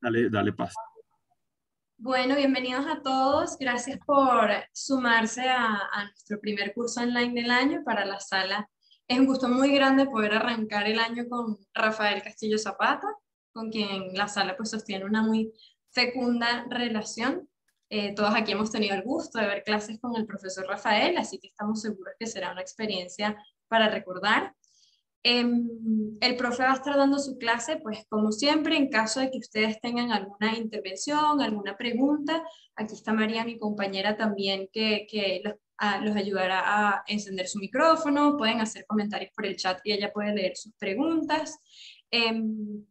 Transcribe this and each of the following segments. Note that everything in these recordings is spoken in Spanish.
Dale, dale. Bueno, bienvenidos a todos. Gracias por sumarse a, a, nuestro primer curso online del año para la sala. Es un gusto muy grande poder arrancar el año con Rafael Castillo Zapata, con quien la sala pues sostiene una muy fecunda relación. Eh, todos aquí hemos tenido el gusto de ver clases con el profesor Rafael, así que estamos seguros que será una experiencia para recordar. Em, el profe va a estar dando su clase, pues como siempre, en caso de que ustedes tengan alguna intervención, alguna pregunta, aquí está María, mi compañera también, que, que los, ayudará a encender su micrófono, pueden hacer comentarios por el chat y ella puede leer sus preguntas. Um,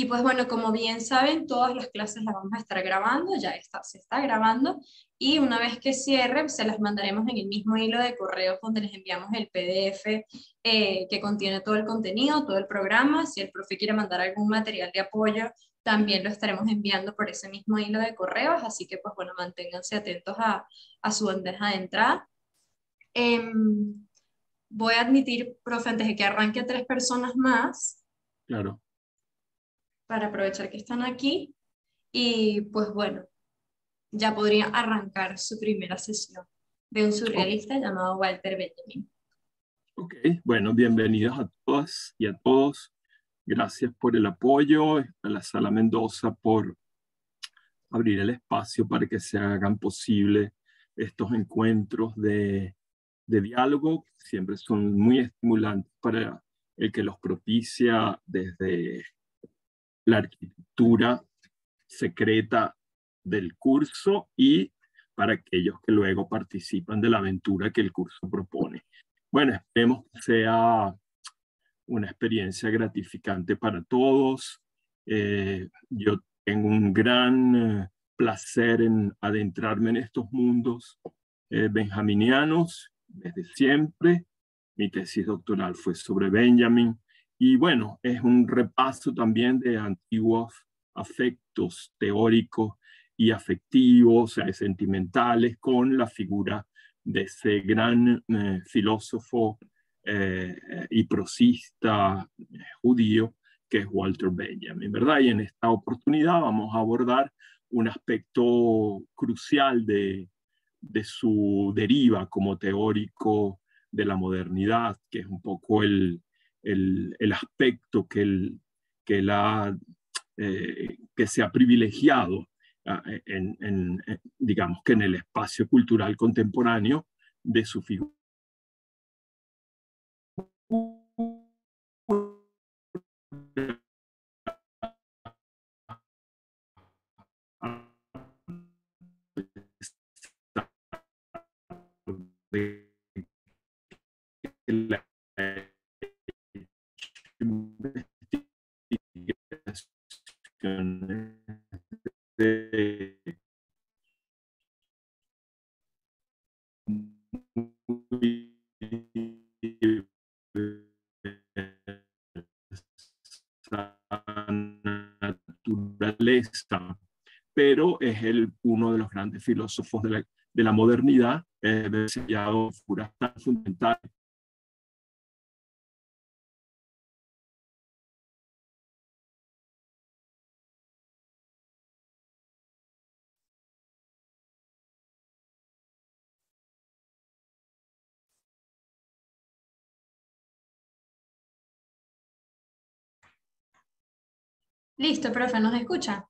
y pues bueno, como bien saben, todas las clases las vamos a estar grabando, ya está, se está grabando, y una vez que cierre, se las mandaremos en el mismo hilo de correos donde les enviamos el PDF eh, que contiene todo el contenido, todo el programa. Si el profe quiere mandar algún material de apoyo, también lo estaremos enviando por ese mismo hilo de correos, así que pues bueno, manténganse atentos a, a su bandeja de entrada. Eh, voy a admitir, profe, antes de que arranque a tres personas más. Claro para aprovechar que están aquí y pues bueno, ya podría arrancar su primera sesión de un surrealista llamado Walter Benjamin. Ok, bueno, bienvenidos a todas y a todos. Gracias por el apoyo, a la Sala Mendoza por abrir el espacio para que se hagan posible estos encuentros de, de diálogo, siempre son muy estimulantes para el que los propicia desde la arquitectura secreta del curso y para aquellos que luego participan de la aventura que el curso propone. Bueno, esperemos que sea una experiencia gratificante para todos. Eh, yo tengo un gran eh, placer en adentrarme en estos mundos eh, benjaminianos desde siempre. Mi tesis doctoral fue sobre Benjamin y bueno, es un repaso también de antiguos afectos teóricos y afectivos, o sentimentales, con la figura de ese gran eh, filósofo eh, y prosista judío que es Walter Benjamin, ¿verdad? Y en esta oportunidad vamos a abordar un aspecto crucial de, de su deriva como teórico de la modernidad, que es un poco el, el, el aspecto que, el, que, la, eh, que se ha privilegiado ah, en, en, digamos que en el espacio cultural contemporáneo de su figura. Es el, uno de los grandes filósofos de la, de la modernidad, eh, desarrollado figuras tan fundamentales Listo, profe, ¿nos escucha?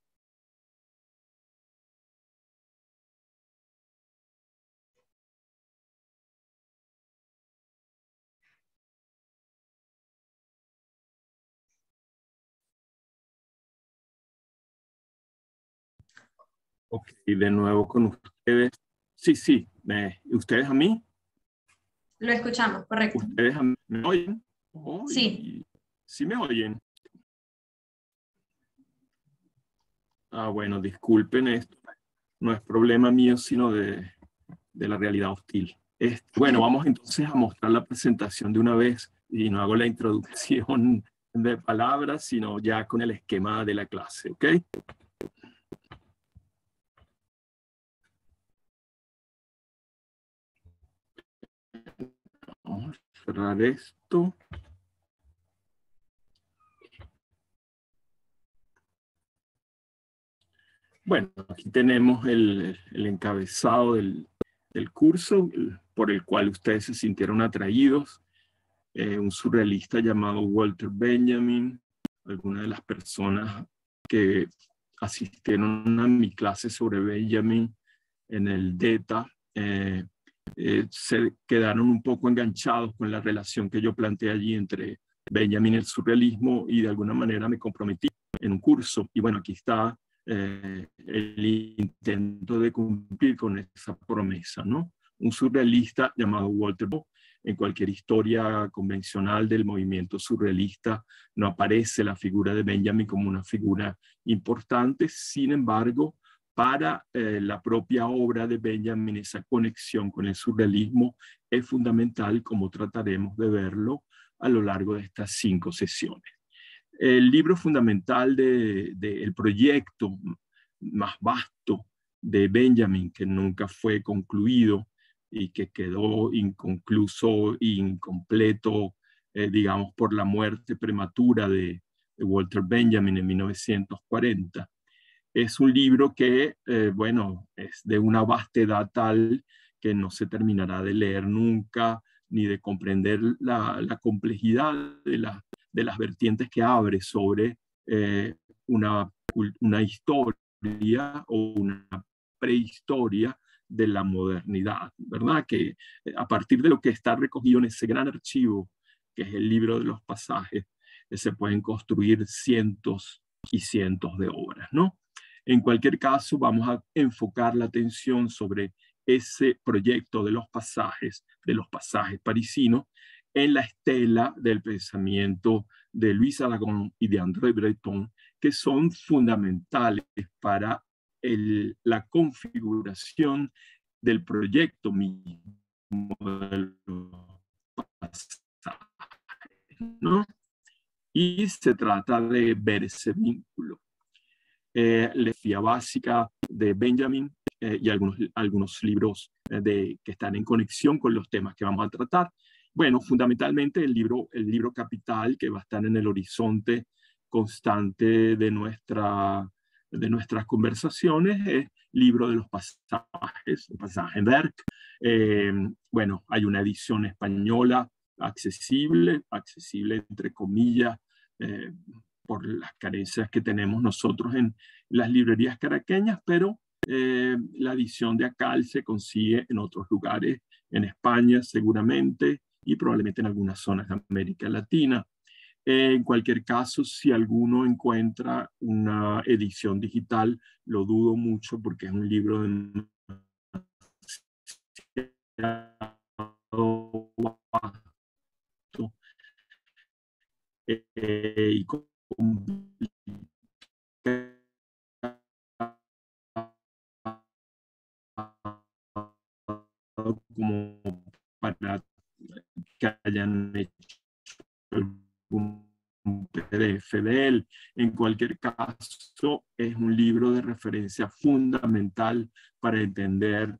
Ok, de nuevo con ustedes. Sí, sí, ¿ustedes a mí? Lo escuchamos, correcto. ¿Ustedes a mí me oyen? sí. Sí me oyen. Ah, bueno, disculpen esto. No es problema mío, sino de, de la realidad hostil. bueno, vamos entonces a mostrar la presentación de una vez y no hago la introducción de palabras, sino ya con el esquema de la clase, ¿ok? Cerrar esto. Bueno, aquí tenemos el, encabezado del, del, curso por el cual ustedes se sintieron atraídos. Eh, un surrealista llamado Walter Benjamin, algunas de las personas que asistieron a mi clase sobre Benjamin en el DETA, eh, eh, se quedaron un poco enganchados con la relación que yo planteé allí entre Benjamin el surrealismo y de alguna manera me comprometí en un curso. Y bueno, aquí está eh, el intento de cumplir con esa promesa, ¿no? Un surrealista llamado Walter Bo, en cualquier historia convencional del movimiento surrealista no aparece la figura de Benjamin como una figura importante, sin embargo, para eh, la propia obra de Benjamin, esa conexión con el surrealismo es fundamental, como trataremos de verlo a lo largo de estas cinco sesiones. El libro fundamental del de, proyecto más vasto de Benjamin, que nunca fue concluido y que quedó inconcluso incompleto, eh, digamos, por la muerte prematura de, de Walter Benjamin en 1940, es un libro que, eh, bueno, es de una vastedad tal que no se terminará de leer nunca, ni de comprender la, complejidad de, las vertientes que abre sobre eh, una, una historia o una prehistoria de la modernidad, ¿verdad? Que eh, a partir de lo que está recogido en ese gran archivo, que es el libro de los pasajes, se pueden construir cientos y cientos de obras, ¿no? En cualquier caso, vamos a enfocar la atención sobre ese proyecto de los pasajes, de los pasajes parisinos, en la estela del pensamiento de Luis Aragón y de André Breton, que son fundamentales para la configuración del proyecto mismo de ¿no? Y se trata de ver ese vínculo eh, la filosofía básica de Benjamin eh, y algunos, algunos libros eh, de, que están en conexión con los temas que vamos a tratar. Bueno, fundamentalmente el libro, el libro capital que va a estar en el horizonte constante de, nuestra, de nuestras conversaciones es libro de los pasajes, el pasaje Berg. Eh, bueno, hay una edición española accesible, accesible entre comillas, eh, por las carencias que tenemos nosotros en las librerías caraqueñas, pero eh, la edición de Acal se consigue en otros lugares, en España seguramente y probablemente en algunas zonas de América Latina. Eh, en cualquier caso, si alguno encuentra una edición digital, lo dudo mucho porque es un libro de eh, y como para que hayan hecho un PDF de él. En cualquier caso, es un libro de referencia fundamental para entender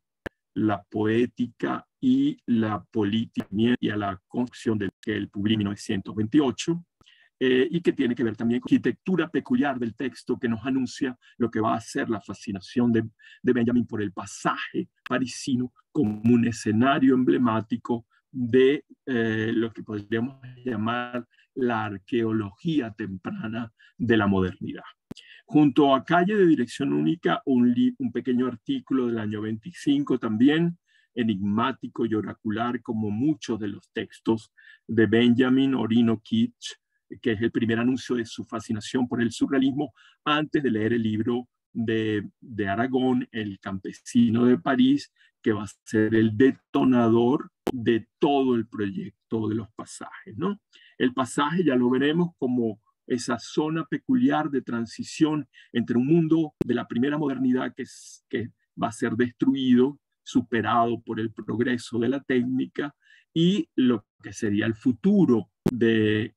la poética y la política y a la construcción del que él publicó en 1928 eh, y que tiene que ver también con la arquitectura peculiar del texto que nos anuncia lo que va a ser la fascinación de, de Benjamin por el pasaje parisino como un escenario emblemático de eh, lo que podríamos llamar la arqueología temprana de la modernidad. Junto a Calle de Dirección Única, un, un pequeño artículo del año 25 también, enigmático y oracular como muchos de los textos de Benjamin Orino Kitsch, que es el primer anuncio de su fascinación por el surrealismo, antes de leer el libro de, de Aragón, El campesino de París, que va a ser el detonador de todo el proyecto de los pasajes. ¿no? El pasaje ya lo veremos como esa zona peculiar de transición entre un mundo de la primera modernidad que, es, que va a ser destruido, superado por el progreso de la técnica, y lo que sería el futuro de,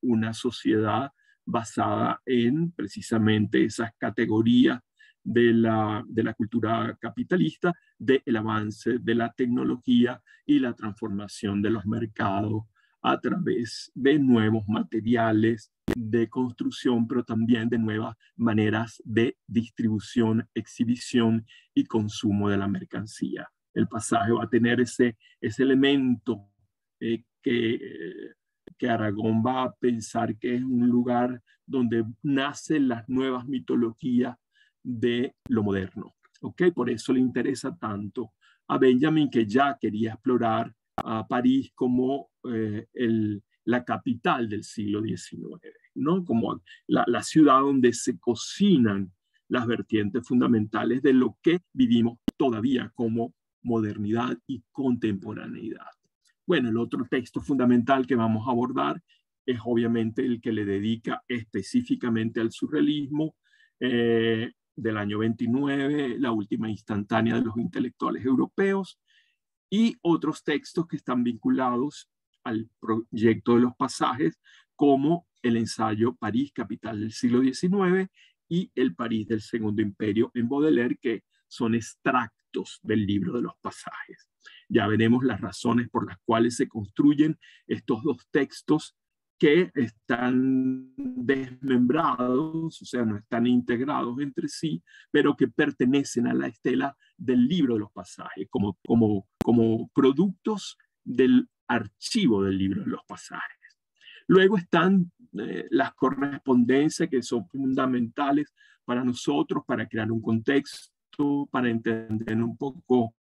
una sociedad basada en precisamente esas categorías de la, de la cultura capitalista, del avance de la tecnología y la transformación de los mercados a través de nuevos materiales de construcción, pero también de nuevas maneras de distribución, exhibición y consumo de la mercancía. El pasaje va a tener ese, ese elemento eh, que, que Aragón va a pensar que es un lugar donde nacen las nuevas mitologías de lo moderno. ¿ok? Por eso le interesa tanto a Benjamin que ya quería explorar a París como eh, el, la capital del siglo XIX, ¿no? como la, la ciudad donde se cocinan las vertientes fundamentales de lo que vivimos todavía como modernidad y contemporaneidad. Bueno, el otro texto fundamental que vamos a abordar es obviamente el que le dedica específicamente al surrealismo, eh, del año 29, la última instantánea de los intelectuales europeos, y otros textos que están vinculados al proyecto de los pasajes, como el ensayo París, capital del siglo XIX, y el París del Segundo Imperio en Baudelaire, que son extractos del libro de los pasajes. Ya veremos las razones por las cuales se construyen estos dos textos que están desmembrados, o sea, no están integrados entre sí, pero que pertenecen a la estela del libro de los pasajes, como, como, como productos del archivo del libro de los pasajes. Luego están eh, las correspondencias que son fundamentales para nosotros, para crear un contexto, para entender un poco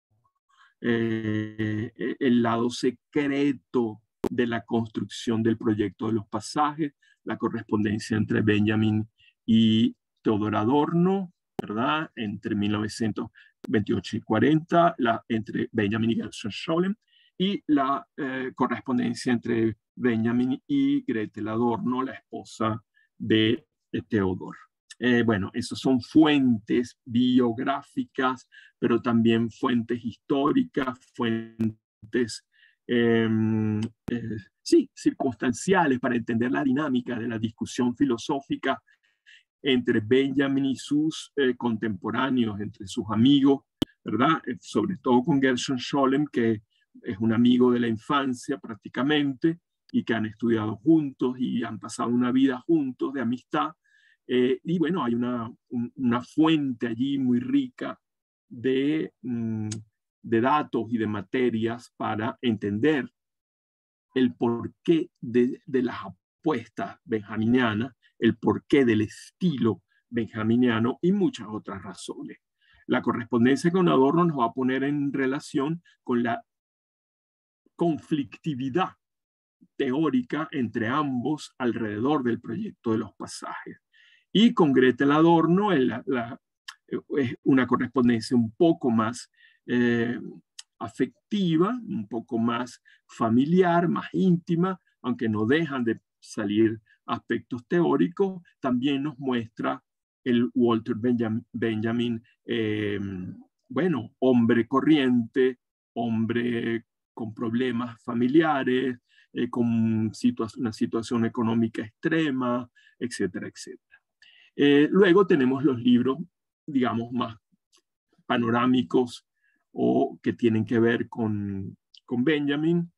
eh, el lado secreto de la construcción del proyecto de los pasajes, la correspondencia entre Benjamin y Teodoro Adorno, ¿verdad? Entre 1928 y 40, la, entre Benjamin y Gershon Scholem, y la eh, correspondencia entre Benjamin y Gretel Adorno, la esposa de, Teodoro. Eh, bueno, esas son fuentes biográficas, pero también fuentes históricas, fuentes Em, eh, sí, circunstanciales para entender la dinámica de la discusión filosófica entre Benjamin y sus eh, contemporáneos, entre sus amigos, ¿verdad? Sobre todo con Gershon Scholem, que es un amigo de la infancia prácticamente y que han estudiado juntos y han pasado una vida juntos de amistad. Y bueno, hay una, una, fuente allí muy rica de, mm, de datos y de materias para entender el porqué de, de las apuestas benjaminianas, el porqué del estilo benjaminiano y muchas otras razones. La correspondencia con Adorno nos va a poner en relación con la conflictividad teórica entre ambos alrededor del proyecto de los pasajes. Y con Gretel Adorno es una correspondencia un poco más eh, afectiva, un poco más familiar, más íntima, aunque no dejan de salir aspectos teóricos, también nos muestra el Walter Benjamin, eh, bueno, hombre corriente, hombre con problemas familiares, eh, con una situación económica extrema, etcétera, etcétera. Luego tenemos los libros, digamos, más panorámicos o que tienen que ver con, con Benjamin,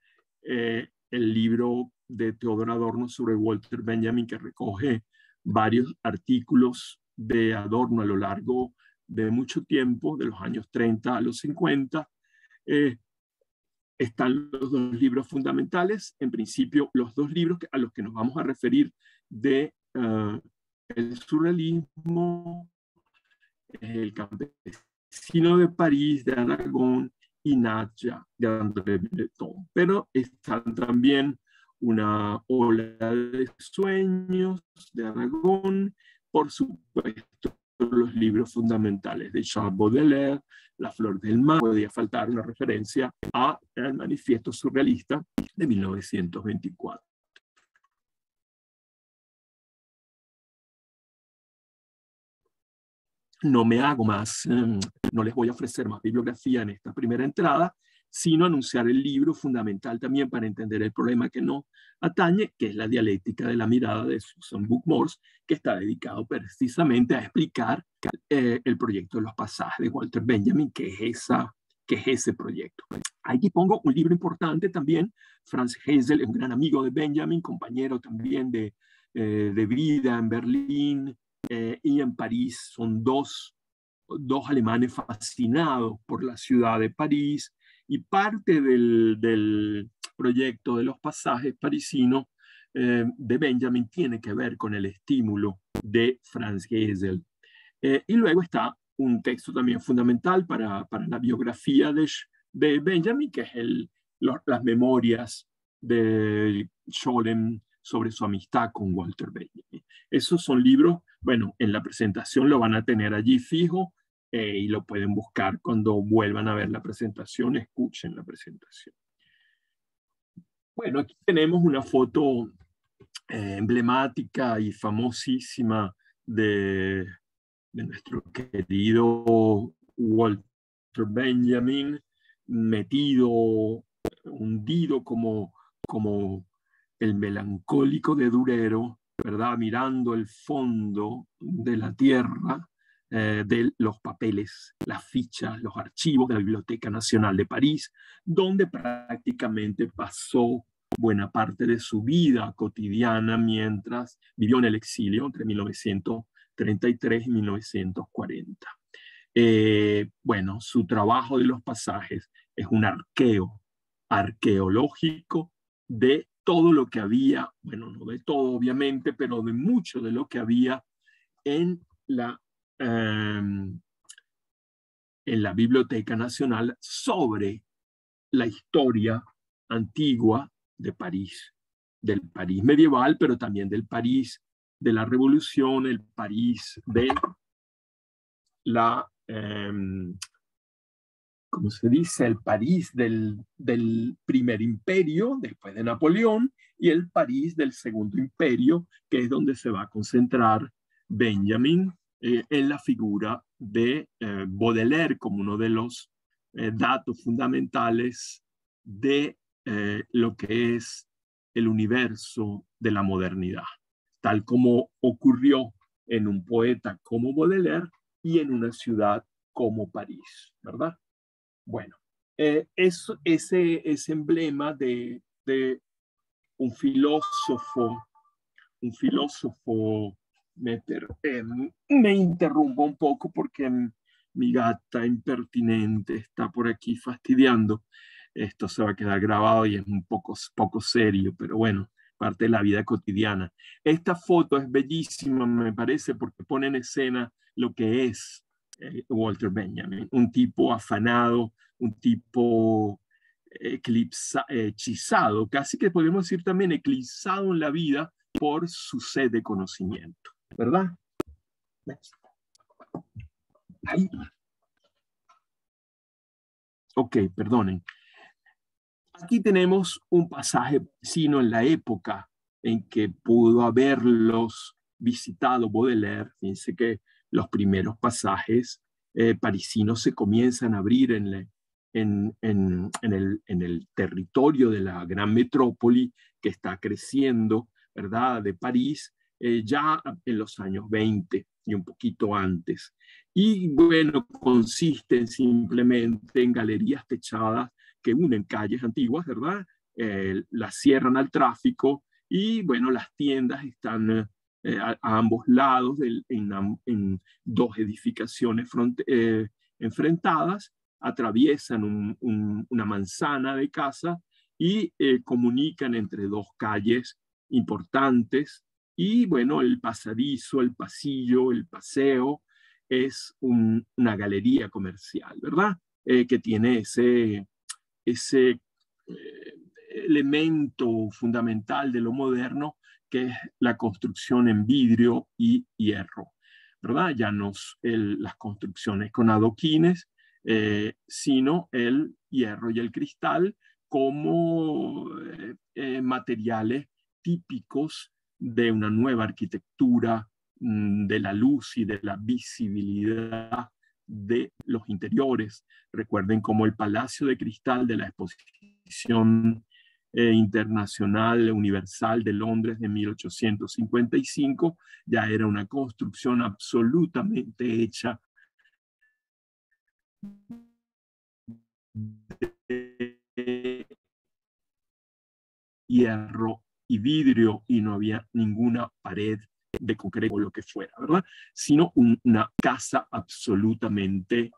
eh, el libro de Teodoro Adorno sobre Walter Benjamin, que recoge varios artículos de Adorno a lo largo de mucho tiempo, de los años 30 a los 50. Eh, están los dos libros fundamentales, en principio los dos libros a los que nos vamos a referir de eh, el surrealismo, el campesino sino de París, de Aragón y Natcha de André Breton. Pero están también una ola de sueños de Aragón, por supuesto los libros fundamentales de Charles Baudelaire, La Flor del Mar, podría faltar una referencia a el manifiesto surrealista de 1924. No me hago más, em, no les voy a ofrecer más bibliografía en esta primera entrada, sino anunciar el libro fundamental también para entender el problema que no atañe, que es la dialéctica de la mirada de Susan Bookmores, que está dedicado precisamente a explicar eh, el proyecto de los pasajes de Walter Benjamin, que es esa qué es ese proyecto. Aquí pongo un libro importante también, Franz Hesel, un gran amigo de Benjamin, compañero también de, eh, de vida en Berlín eh, y en París. Son dos, dos alemanes fascinados por la ciudad de París y parte del, del proyecto de los pasajes parisinos eh, de Benjamin tiene que ver con el estímulo de Franz Gesell. y luego está un texto también fundamental para, para la biografía de, de, Benjamin, que es el, las memorias de Scholem sobre su amistad con Walter Benjamin. Esos son libros, bueno, en la presentación lo van a tener allí fijo eh, y lo pueden buscar cuando vuelvan a ver la presentación, escuchen la presentación. Bueno, aquí tenemos una foto eh, emblemática y famosísima de de nuestro querido Walter Benjamin, metido, hundido como, como el melancólico de Durero, ¿verdad? Mirando el fondo de la tierra, eh, de los papeles, las fichas, los archivos de la Biblioteca Nacional de París, donde prácticamente pasó buena parte de su vida cotidiana mientras vivió en el exilio entre 1900 33 y 1940. Eh, bueno, su trabajo de los pasajes es un arqueo arqueológico de todo lo que había, bueno, no de todo obviamente, pero de mucho de lo que había en la, em, en la Biblioteca Nacional sobre la historia antigua de París, del París medieval, pero también del París de la revolución, el París de la, eh, ¿cómo se dice? El París del, del, primer imperio, después de Napoleón, y el París del segundo imperio, que es donde se va a concentrar Benjamin eh, en la figura de eh, Baudelaire como uno de los eh, datos fundamentales de lo que es el universo de la modernidad tal como ocurrió en un poeta como Baudelaire y en una ciudad como París, ¿verdad? Bueno, eh, ese, ese emblema de, un filósofo, un filósofo, me, eh, me interrumpo un poco porque mi gata impertinente está por aquí fastidiando. Esto se va a quedar grabado y es un poco, poco serio, pero bueno, parte de la vida cotidiana. Esta foto es bellísima, me parece, porque pone en escena lo que es Walter Benjamin, un tipo afanado, un tipo eclipsa, hechizado, casi que podemos decir también eclipsado en la vida por su sed de conocimiento, ¿verdad? Ahí. Ok, perdonen. Aquí tenemos un pasaje sino en la época en que pudo haberlos visitado Baudelaire. Fíjense que los primeros pasajes eh, parisinos se comienzan a abrir en, en, el, en, el, territorio de la gran metrópoli que está creciendo, ¿verdad?, de París, eh, ya en los años 20 y un poquito antes. Y bueno, consisten simplemente en galerías techadas que unen calles antiguas, ¿verdad? Eh, las cierran al tráfico y, bueno, las tiendas están eh, a, ambos lados en, dos edificaciones eh, enfrentadas, atraviesan una manzana de casa y comunican entre dos calles importantes y, bueno, el pasadizo, el pasillo, el paseo es una galería comercial, ¿verdad? que tiene ese, ese eh, elemento fundamental de lo moderno que es la construcción en vidrio y hierro, ¿verdad? Ya no las construcciones con adoquines, eh, sino el hierro y el cristal como eh, materiales típicos de una nueva arquitectura mm, de la luz y de la visibilidad de los interiores. Recuerden como el Palacio de Cristal de la Exposición eh, Internacional Universal de Londres de 1855 ya era una construcción absolutamente hecha de hierro y vidrio y no había ninguna pared de concreto o lo que fuera, ¿verdad? Sino una casa absolutamente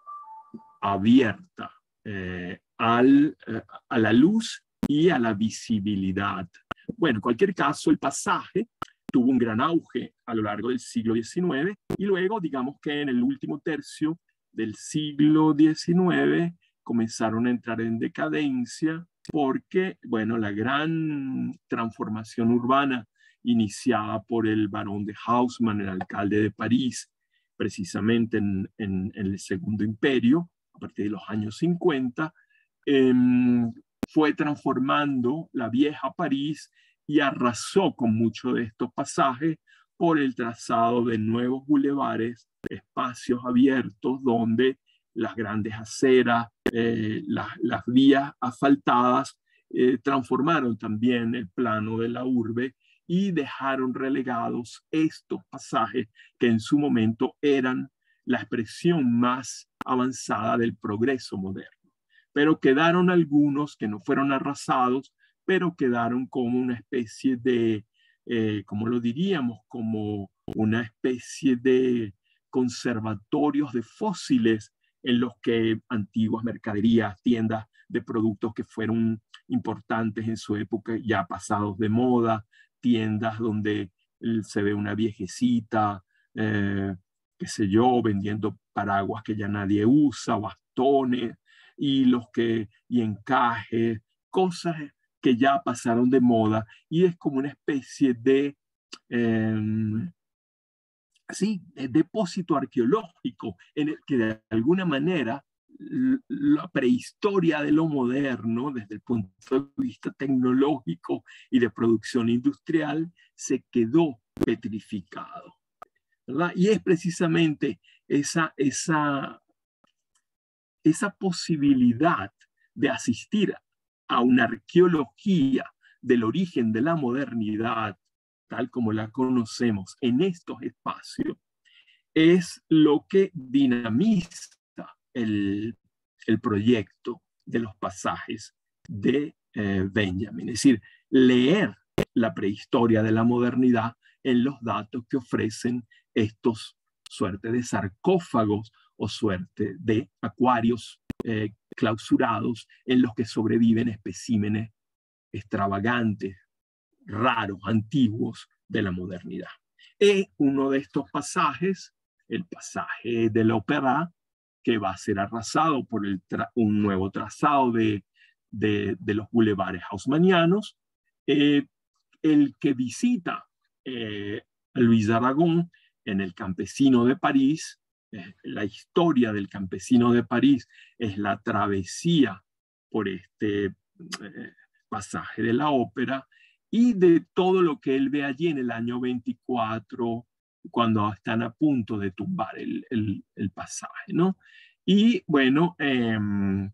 abierta eh, al, eh, a la luz y a la visibilidad. Bueno, en cualquier caso, el pasaje tuvo un gran auge a lo largo del siglo XIX y luego, digamos que en el último tercio del siglo XIX comenzaron a entrar en decadencia porque, bueno, la gran transformación urbana iniciada por el barón de Haussmann, el alcalde de París, precisamente en, el Segundo Imperio, a partir de los años 50, em, fue transformando la vieja París y arrasó con muchos de estos pasajes por el trazado de nuevos bulevares, espacios abiertos donde las grandes aceras, eh, las, vías asfaltadas eh, transformaron también el plano de la urbe y dejaron relegados estos pasajes que en su momento eran la expresión más avanzada del progreso moderno. Pero quedaron algunos que no fueron arrasados, pero quedaron como una especie de, eh, lo diríamos, como una especie de conservatorios de fósiles en los que antiguas mercaderías, tiendas de productos que fueron importantes en su época, ya pasados de moda, tiendas donde se ve una viejecita, eh, qué sé yo, vendiendo paraguas que ya nadie usa, bastones, y los que, y encajes, cosas que ya pasaron de moda, y es como una especie de, em, sí, depósito arqueológico en el que de alguna manera la prehistoria de lo moderno, desde el punto de vista tecnológico y de producción industrial, se quedó petrificado. Y es precisamente esa, esa, esa posibilidad de asistir a una arqueología del origen de la modernidad, tal como la conocemos en estos espacios, es lo que dinamiza el, proyecto de los pasajes de eh, Benjamin. Es decir, leer la prehistoria de la modernidad en los datos que ofrecen estos suerte de sarcófagos o suerte de acuarios eh, clausurados en los que sobreviven especímenes extravagantes, raros, antiguos de la modernidad. Es uno de estos pasajes, el pasaje de la ópera, que va a ser arrasado por un nuevo trazado de, los bulevares haussmannianos. Eh, el que visita eh, Luis Aragón en el campesino de París, la historia del campesino de París es la travesía por este eh, pasaje de la ópera y de todo lo que él ve allí en el año 24, cuando están a punto de tumbar el, pasaje, ¿no? Y bueno, em,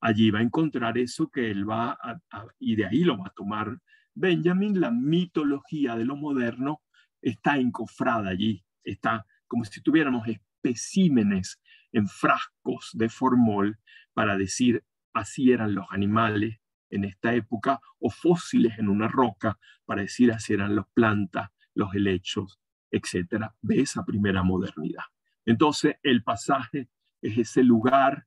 allí va a encontrar eso que él va a, y de ahí lo va a tomar Benjamin, la mitología de lo moderno está encofrada allí, está como si tuviéramos especímenes en frascos de formol para decir así eran los animales en esta época, o fósiles en una roca para decir así eran las plantas, los helechos, etcétera, de esa primera modernidad. Entonces, el pasaje es ese lugar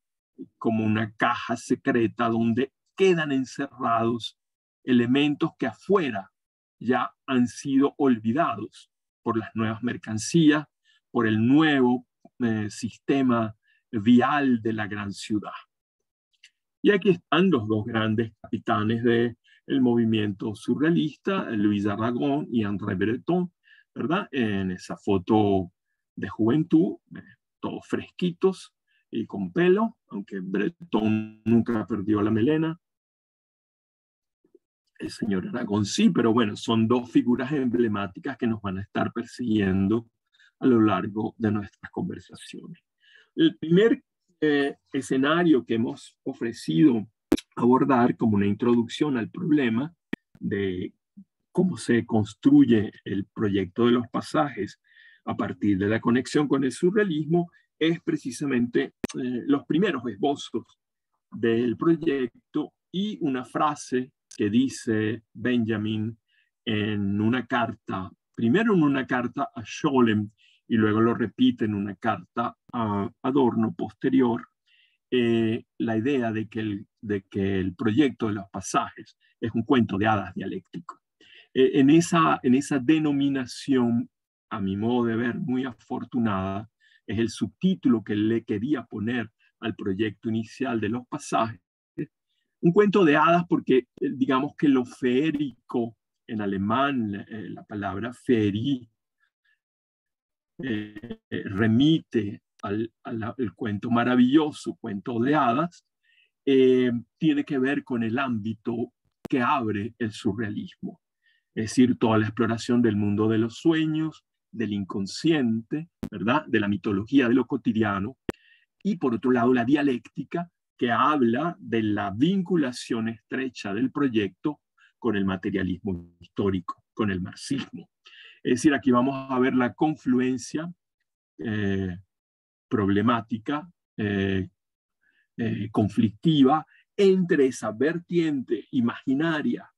como una caja secreta donde quedan encerrados elementos que afuera ya han sido olvidados por las nuevas mercancías, por el nuevo eh, sistema vial de la gran ciudad. Y aquí están los dos grandes capitanes del movimiento surrealista, Luis Aragón y André Breton, ¿verdad? En esa foto de juventud, eh, todos fresquitos y con pelo, aunque Breton nunca perdió la melena, el señor Aragón sí, pero bueno, son dos figuras emblemáticas que nos van a estar persiguiendo a lo largo de nuestras conversaciones. El primer eh, escenario que hemos ofrecido abordar como una introducción al problema de cómo se construye el proyecto de los pasajes a partir de la conexión con el surrealismo es precisamente eh, los primeros esbozos del proyecto y una frase que dice Benjamin en una carta, primero en una carta a Scholem y luego lo repite en una carta a Adorno posterior, eh, la idea de que, el, de que el proyecto de los pasajes es un cuento de hadas dialéctico. Eh, en, esa, en esa denominación, a mi modo de ver, muy afortunada, es el subtítulo que le quería poner al proyecto inicial de los pasajes. Un cuento de hadas porque eh, digamos que lo feérico en alemán, la palabra feerie, remite al, cuento maravilloso, cuento de hadas, eh, tiene que ver con el ámbito que abre el surrealismo, es decir, toda la exploración del mundo de los sueños, del inconsciente, ¿verdad? De la mitología de lo cotidiano, y por otro lado la dialéctica que habla de la vinculación estrecha del proyecto con el materialismo histórico, con el marxismo. Es decir, aquí vamos a ver la confluencia eh, problemática, eh, eh, conflictiva, entre esa vertiente imaginaria,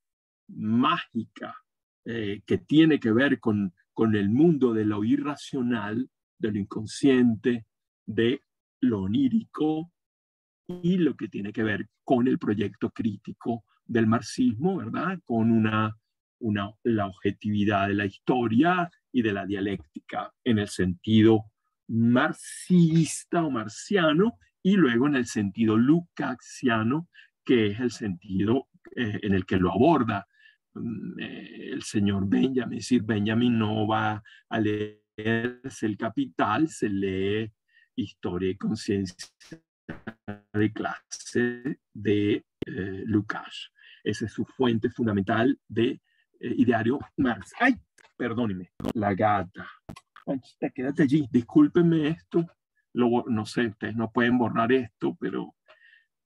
mágica, que tiene que ver con, con el mundo de lo irracional, de lo inconsciente, de lo onírico, y lo que tiene que ver con el proyecto crítico del marxismo, ¿verdad? Con una, una, la objetividad de la historia y de la dialéctica en el sentido marxista o marciano y luego en el sentido lucaxiano, que es el sentido eh, en el que lo aborda mm, eh, el señor Benjamin. Es decir, Benjamin no va a leerse el capital, se lee historia y conciencia de clase de eh. Esa es su fuente fundamental de ideario Marx. ¡Ay! Perdóneme, la gata quédate allí, discúlpenme esto, no sé, ustedes no pueden borrar esto, pero,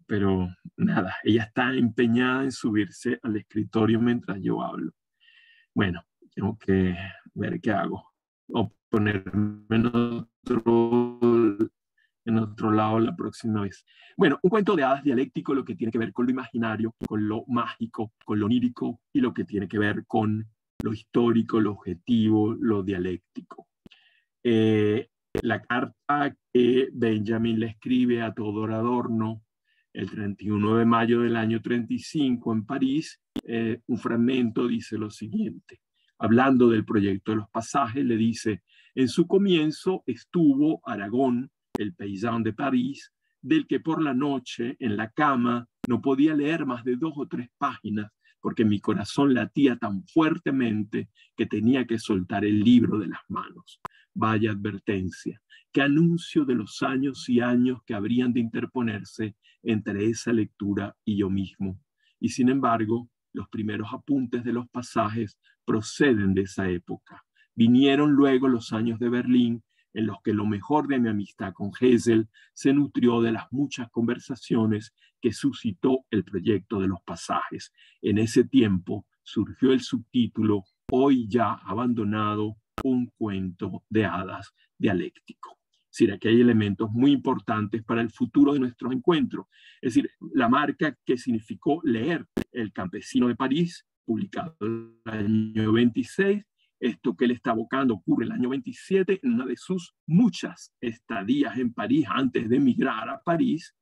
pero nada, ella está empeñada en subirse al escritorio mientras yo hablo. Bueno, tengo que ver qué hago, o ponerme en otro, en otro lado la próxima vez. Bueno, un cuento de hadas dialéctico, lo que tiene que ver con lo imaginario, con lo mágico, con lo onírico y lo que tiene que ver con lo histórico, lo objetivo, lo dialéctico. Eh, la carta que Benjamin le escribe a Todor Adorno el 31 de mayo del año 35 en París, eh, un fragmento dice lo siguiente. Hablando del proyecto de los pasajes, le dice, en su comienzo estuvo Aragón, el paisano de París, del que por la noche en la cama no podía leer más de dos o tres páginas porque mi corazón latía tan fuertemente que tenía que soltar el libro de las manos. Vaya advertencia, qué anuncio de los años y años que habrían de interponerse entre esa lectura y yo mismo. Y sin embargo, los primeros apuntes de los pasajes proceden de esa época. Vinieron luego los años de Berlín en los que lo mejor de mi amistad con Hessel se nutrió de las muchas conversaciones que suscitó el proyecto de los pasajes. En ese tiempo surgió el subtítulo Hoy ya abandonado, un cuento de hadas dialéctico. Es decir, aquí hay elementos muy importantes para el futuro de nuestros encuentros. Es decir, la marca que significó leer El campesino de París, publicado en el año 26, esto que él está abocando ocurre el año 27 en una de sus muchas estadías en París antes de emigrar a París,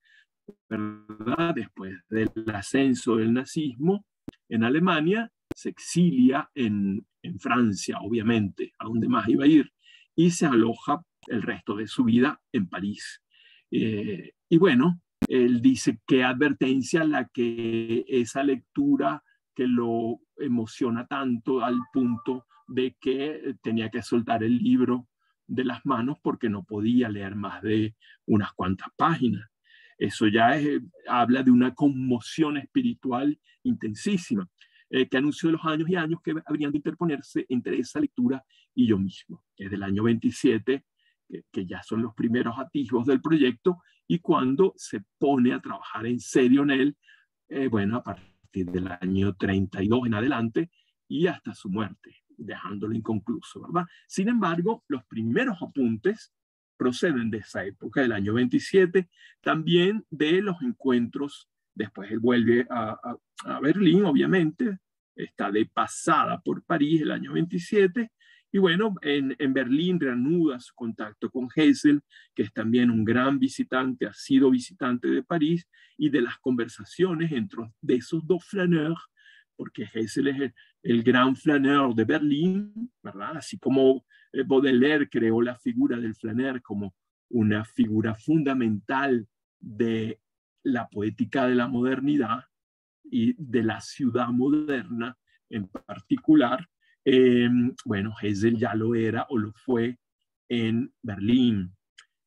¿verdad? Después del ascenso del nazismo en Alemania, se exilia en, en Francia, obviamente, a donde más iba a ir, y se aloja el resto de su vida en París. Eh, y bueno, él dice qué advertencia la que esa lectura que lo emociona tanto al punto de que tenía que soltar el libro de las manos porque no podía leer más de unas cuantas páginas. Eso ya habla de una conmoción espiritual intensísima, eh, que anunció los años y años que habrían de interponerse entre esa lectura y yo mismo, es del año 27, que, ya son los primeros atisbos del proyecto, y cuando se pone a trabajar en serio en él, eh, bueno, a partir del año 32 en adelante y hasta su muerte dejándolo inconcluso, ¿verdad? Sin embargo, los primeros apuntes proceden de esa época, del año 27, también de los encuentros, después él vuelve a, a Berlín, obviamente, está de pasada por París el año 27, y bueno, en, en, Berlín reanuda su contacto con Hessel, que es también un gran visitante, ha sido visitante de París, y de las conversaciones entre de esos dos flaneurs, porque Hessel es el, gran flaneur de Berlín, ¿verdad? Así como eh, Baudelaire creó la figura del flaneur como una figura fundamental de la poética de la modernidad y de la ciudad moderna en particular, eh, bueno, Hessel ya lo era o lo fue en Berlín.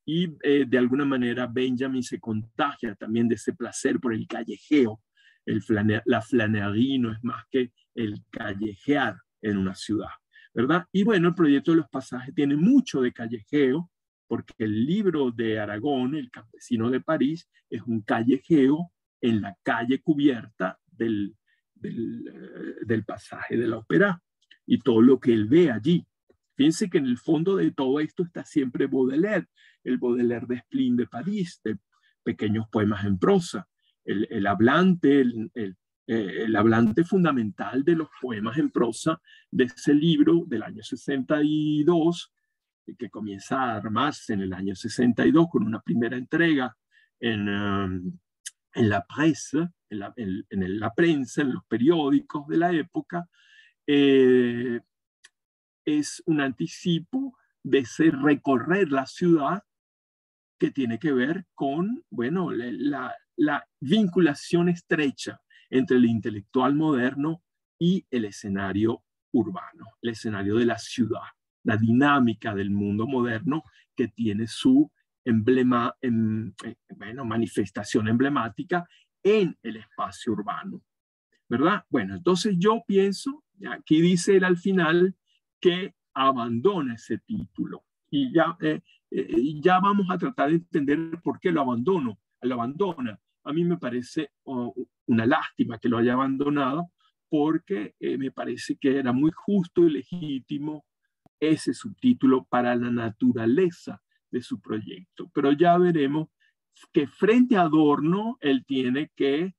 Y eh, de alguna manera Benjamin se contagia también de ese placer por el callejeo. El la flanería no es más que el callejear en una ciudad, ¿verdad? Y bueno, el proyecto de los pasajes tiene mucho de callejeo, porque el libro de Aragón, El campesino de París, es un callejeo en la calle cubierta del, del, eh, pasaje de la ópera y todo lo que él ve allí. Fíjense que en el fondo de todo esto está siempre Baudelaire, el Baudelaire de Splin de París, de pequeños poemas en prosa, el, hablante, eh, el, hablante fundamental de los poemas en prosa de ese libro del año 62, que comienza a armarse en el año 62 con una primera entrega en, um, en la prensa, en la, en la prensa, en los periódicos de la época, eh, es un anticipo de ese recorrer la ciudad que tiene que ver con, bueno, la, la vinculación estrecha entre el intelectual moderno y el escenario urbano, el escenario de la ciudad, la dinámica del mundo moderno que tiene su emblema, en, eh, bueno, manifestación emblemática en el espacio urbano. ¿Verdad? Bueno, entonces yo pienso Aquí dice él al final que abandona ese título. Y ya, eh, eh, ya vamos a tratar de entender por qué lo abandono, lo abandona. A mí me parece una lástima que lo haya abandonado porque eh, me parece que era muy justo y legítimo ese subtítulo para la naturaleza de su proyecto. Pero ya veremos que frente a Adorno él tiene que,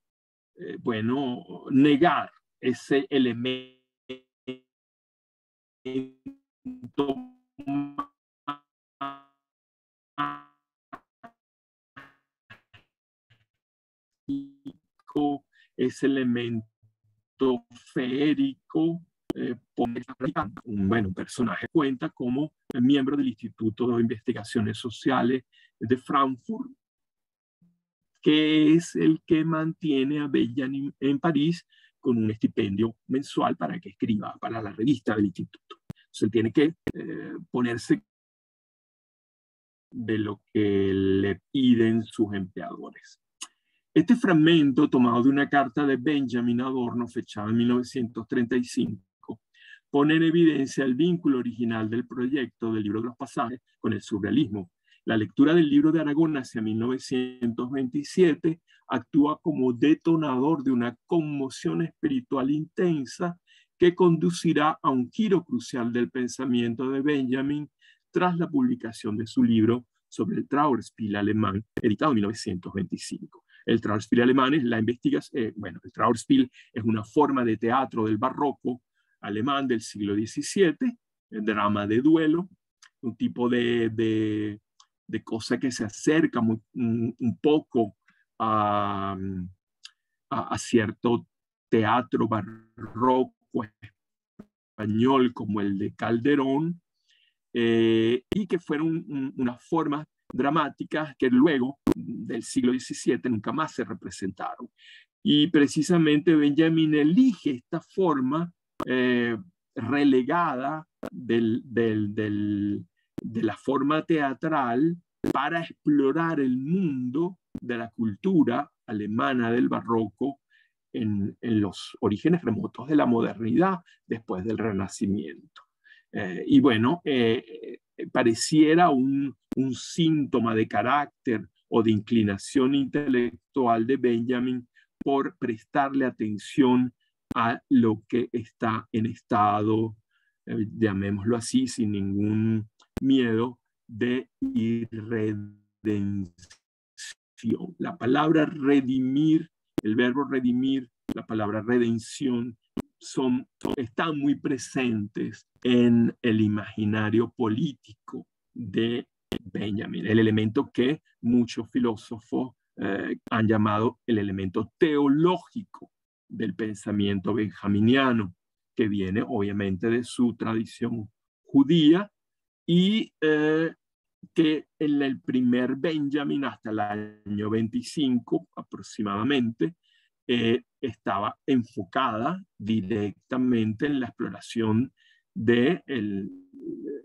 bueno, negar ese elemento ese elemento férico, eh, un bueno, personaje cuenta como miembro del Instituto de Investigaciones Sociales de Frankfurt, que es el que mantiene a Benjamin en París con un estipendio mensual para que escriba para la revista del instituto. Se tiene que eh, ponerse de lo que le piden sus empleadores. Este fragmento, tomado de una carta de Benjamin Adorno, fechada en 1935, pone en evidencia el vínculo original del proyecto del libro de los pasajes con el surrealismo. La lectura del libro de Aragón hacia 1927 actúa como detonador de una conmoción espiritual intensa que conducirá a un giro crucial del pensamiento de Benjamin tras la publicación de su libro sobre el Trauerspiel alemán, editado en 1925. El Trauerspiel alemán es la investigación, eh, bueno, el Trauerspiel es una forma de teatro del barroco alemán del siglo XVII, el drama de duelo, un tipo de, de, de cosa que se acerca muy, un, poco a, a, cierto teatro barroco español como el de Calderón, eh, y que fueron un, unas formas dramáticas que luego del siglo XVII nunca más se representaron. Y precisamente Benjamin elige esta forma eh, relegada de la forma teatral para explorar el mundo de la cultura alemana del barroco en, los orígenes remotos de la modernidad después del Renacimiento. Eh, y bueno, eh, pareciera un, síntoma de carácter o de inclinación intelectual de Benjamin por prestarle atención a lo que está en estado, llamémoslo así, sin ningún miedo, de irredención. La palabra redimir, el verbo redimir, la palabra redención, son, están muy presentes en el imaginario político de Benjamin, el elemento que muchos filósofos eh, han llamado el elemento teológico del pensamiento benjaminiano, que viene obviamente de su tradición judía y eh, que en el primer Benjamin hasta el año 25 aproximadamente eh, estaba enfocada directamente en la exploración de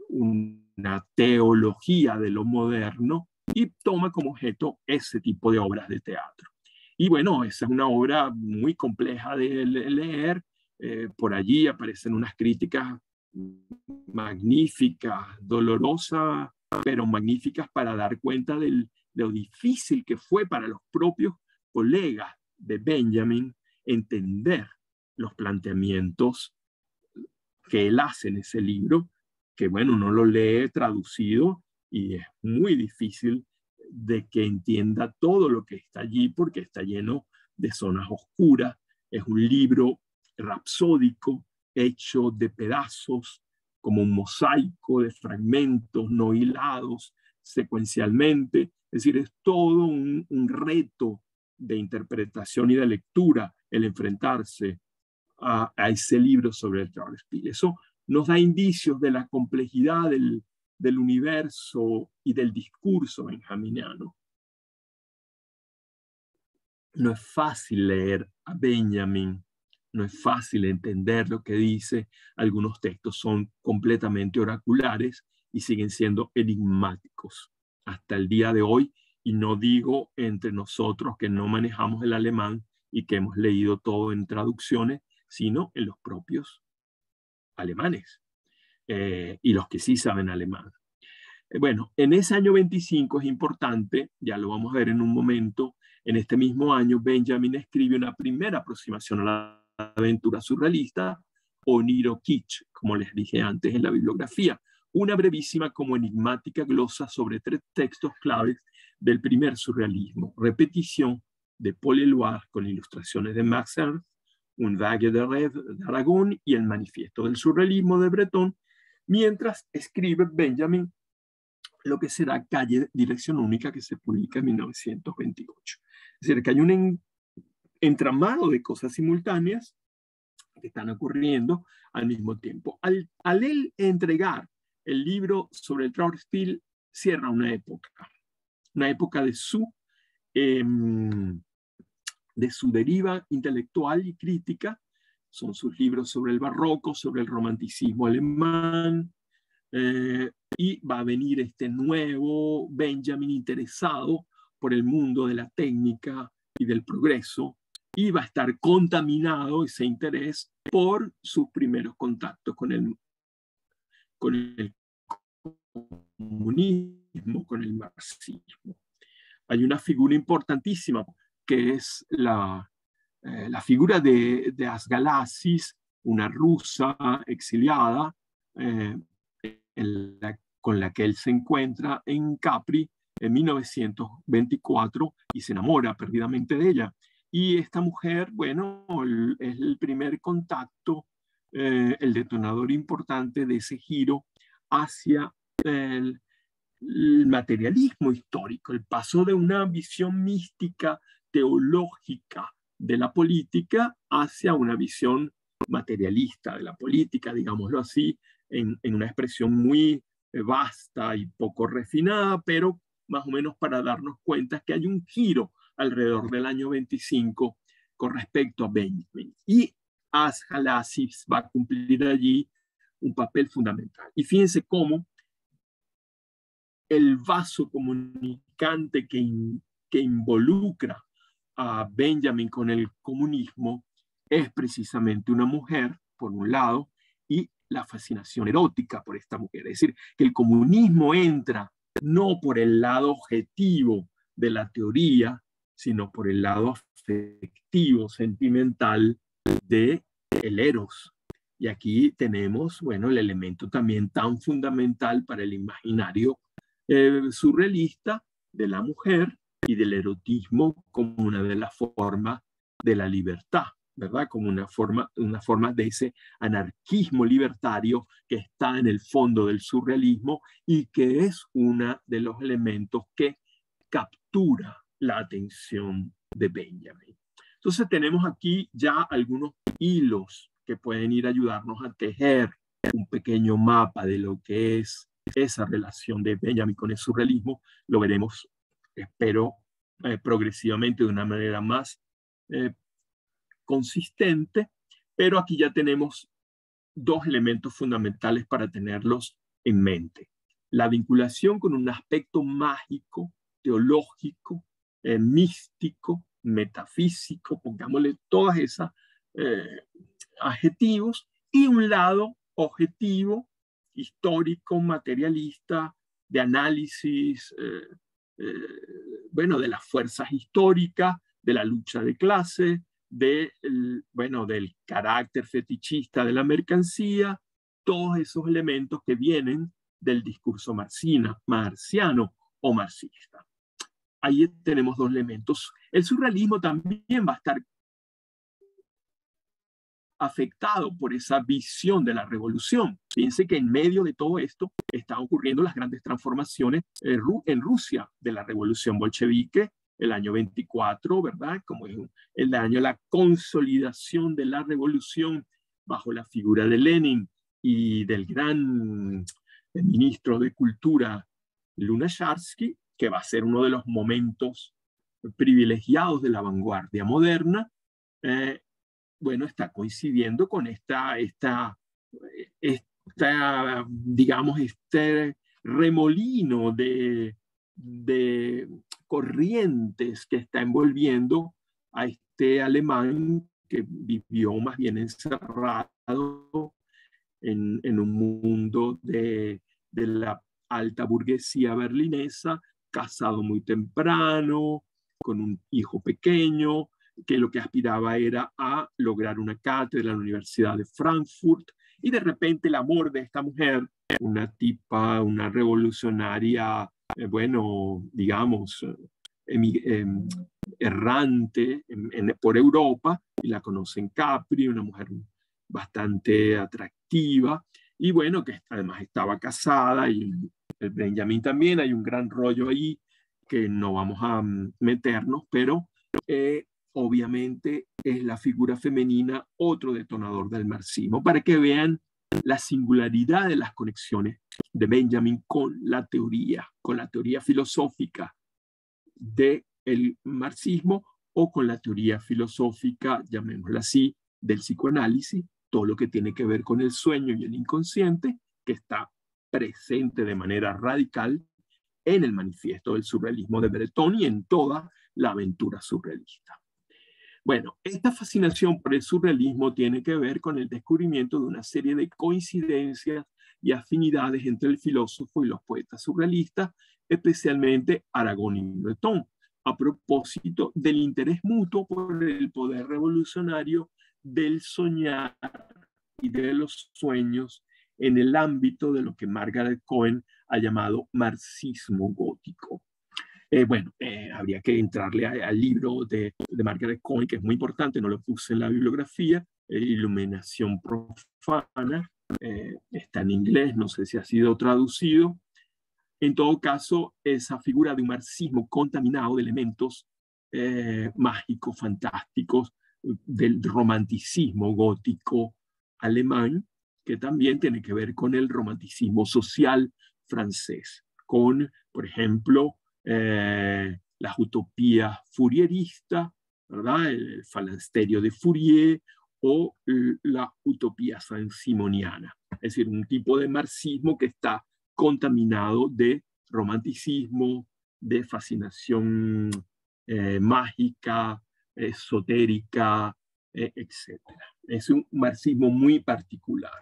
una teología de lo moderno y toma como objeto ese tipo de obras de teatro. Y bueno, esa es una obra muy compleja de leer. Eh, por allí aparecen unas críticas magníficas, dolorosas, pero magníficas para dar cuenta de lo difícil que fue para los propios colegas de Benjamin entender los planteamientos que él hace en ese libro, que bueno, uno lo lee traducido y es muy difícil de que entienda todo lo que está allí porque está lleno de zonas oscuras. Es un libro rapsódico hecho de pedazos, como un mosaico de fragmentos no hilados secuencialmente. Es decir, es todo un, reto de interpretación y de lectura el enfrentarse a, ese libro sobre el Charles Peale. Eso nos da indicios de la complejidad del, del universo y del discurso benjaminiano. No es fácil leer a Benjamin no es fácil entender lo que dice, algunos textos son completamente oraculares y siguen siendo enigmáticos hasta el día de hoy, y no digo entre nosotros que no manejamos el alemán y que hemos leído todo en traducciones, sino en los propios alemanes eh, y los que sí saben alemán. Eh, bueno, en ese año 25 es importante, ya lo vamos a ver en un momento, en este mismo año Benjamin escribe una primera aproximación a la aventura surrealista o Niro Kitsch, como les dije antes en la bibliografía, una brevísima como enigmática glosa sobre tres textos claves del primer surrealismo, repetición de Paul Eluard con ilustraciones de Max Ernst, un vague de Red de Aragón y el manifiesto del surrealismo de Breton, mientras escribe Benjamin lo que será Calle Dirección Única que se publica en 1928. Es decir, que hay un entramado de cosas simultáneas que están ocurriendo al mismo tiempo. Al, él entregar el libro sobre el Trauerspiel, cierra una época, una época de su, em, de su deriva intelectual y crítica. Son sus libros sobre el barroco, sobre el romanticismo alemán, eh, y va a venir este nuevo Benjamin interesado por el mundo de la técnica y del progreso, iba a estar contaminado ese interés por sus primeros contactos con el, con el comunismo, con el marxismo. Hay una figura importantísima que es la, eh, la figura de, de Asgalasis, una rusa exiliada eh, con la que él se encuentra en Capri en 1924 y se enamora perdidamente de ella. Y esta mujer, bueno, es el primer contacto, eh, el detonador importante de ese giro hacia el, materialismo histórico, el paso de una visión mística, teológica de la política hacia una visión materialista de la política, digámoslo así, en, en, una expresión muy vasta y poco refinada, pero más o menos para darnos cuenta que hay un giro alrededor del año 25 con respecto a Benjamin. Y Ashalasis va a cumplir allí un papel fundamental. Y fíjense cómo el vaso comunicante que, que involucra a Benjamin con el comunismo es precisamente una mujer, por un lado, y la fascinación erótica por esta mujer. Es decir, que el comunismo entra no por el lado objetivo de la teoría, sino por el lado afectivo, sentimental de el eros. Y aquí tenemos, bueno, el elemento también tan fundamental para el imaginario eh, surrealista de la mujer y del erotismo como una de las formas de la libertad, ¿verdad? Como una forma, una forma de ese anarquismo libertario que está en el fondo del surrealismo y que es uno de los elementos que captura la atención de Benjamin. Entonces tenemos aquí ya algunos hilos que pueden ir a ayudarnos a tejer un pequeño mapa de lo que es esa relación de Benjamin con el surrealismo. Lo veremos, espero, eh, progresivamente de una manera más eh, consistente, pero aquí ya tenemos dos elementos fundamentales para tenerlos en mente. La vinculación con un aspecto mágico, teológico, eh, místico, metafísico, pongámosle todas esas adjetivos, y un lado objetivo, histórico, materialista, de análisis, eh, eh, bueno, de las fuerzas históricas, de la lucha de clase, bueno, del carácter fetichista de la mercancía, todos esos elementos que vienen del discurso marcina, marciano o marxista. Ahí tenemos dos elementos. El surrealismo también va a estar afectado por esa visión de la revolución. Fíjense que en medio de todo esto están ocurriendo las grandes transformaciones eh, en Rusia de la revolución bolchevique, el año 24, ¿verdad? Como es el año de la consolidación de la revolución bajo la figura de Lenin y del gran ministro de Cultura Lunacharsky, que va a ser uno de los momentos privilegiados de la vanguardia moderna. Eh, bueno, está coincidiendo con esta, esta, esta digamos, este remolino de, de corrientes que está envolviendo a este alemán que vivió más bien encerrado en, en un mundo de, de, la alta burguesía berlinesa, casado muy temprano, con un hijo pequeño, que lo que aspiraba era a lograr una cátedra en la Universidad de Frankfurt y de repente el amor de esta mujer, una tipa, una revolucionaria, eh, bueno, digamos, em, errante por Europa, y la conoce en Capri, una mujer bastante atractiva, y bueno, que además estaba casada, y el Benjamin también, hay un gran rollo ahí que no vamos a mm, meternos, pero eh, obviamente es la figura femenina otro detonador del marxismo, para que vean la singularidad de las conexiones de Benjamin con la teoría, con la teoría filosófica del marxismo o con la teoría filosófica, llamémosla así, del psicoanálisis, todo lo que tiene que ver con el sueño y el inconsciente, que está presente de manera radical en el manifiesto del surrealismo de Breton y en toda la aventura surrealista. Bueno, esta fascinación por el surrealismo tiene que ver con el descubrimiento de una serie de coincidencias y afinidades entre el filósofo y los poetas surrealistas, especialmente Aragón y Breton, a propósito del interés mutuo por el poder revolucionario del soñar y de los sueños en el ámbito de lo que Margaret Cohen ha llamado marxismo gótico. Eh, bueno, eh, habría que entrarle al libro de, de, Margaret Cohen, que es muy importante, no lo puse en la bibliografía, eh, Iluminación Profana, está en inglés, no sé si ha sido traducido. En todo caso, esa figura de un marxismo contaminado de elementos mágicos, fantásticos, del romanticismo gótico alemán, que también tiene que ver con el romanticismo social francés, con, por ejemplo, eh, las utopías fourieristas, ¿verdad? El, falansterio de Fourier o la utopía san-simoniana, es decir, un tipo de marxismo que está contaminado de romanticismo, de fascinación eh, mágica, esotérica, eh, etc. Es un marxismo muy particular.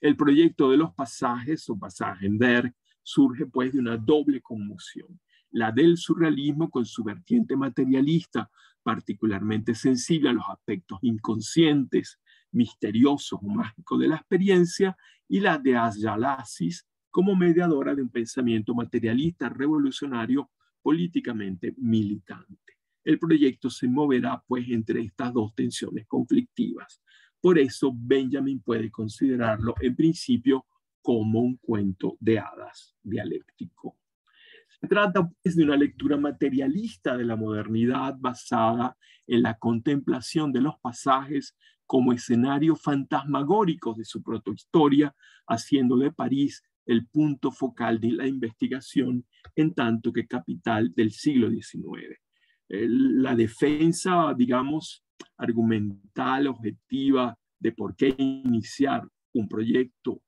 El proyecto de los pasajes o Passagenberg surge pues de una doble conmoción la del surrealismo con su vertiente materialista, particularmente sensible a los aspectos inconscientes, misteriosos o mágicos de la experiencia, y la de Asjalasis, como mediadora de un pensamiento materialista revolucionario políticamente militante. El proyecto se moverá pues entre estas dos tensiones conflictivas. Por eso Benjamin puede considerarlo en principio como un cuento de hadas dialéctico. Se trata pues, de una lectura materialista de la modernidad basada en la contemplación de los pasajes como escenarios fantasmagóricos de su protohistoria, haciendo de París el punto focal de la investigación en tanto que capital del siglo XIX. La defensa, digamos, argumental, objetiva de por qué iniciar un proyecto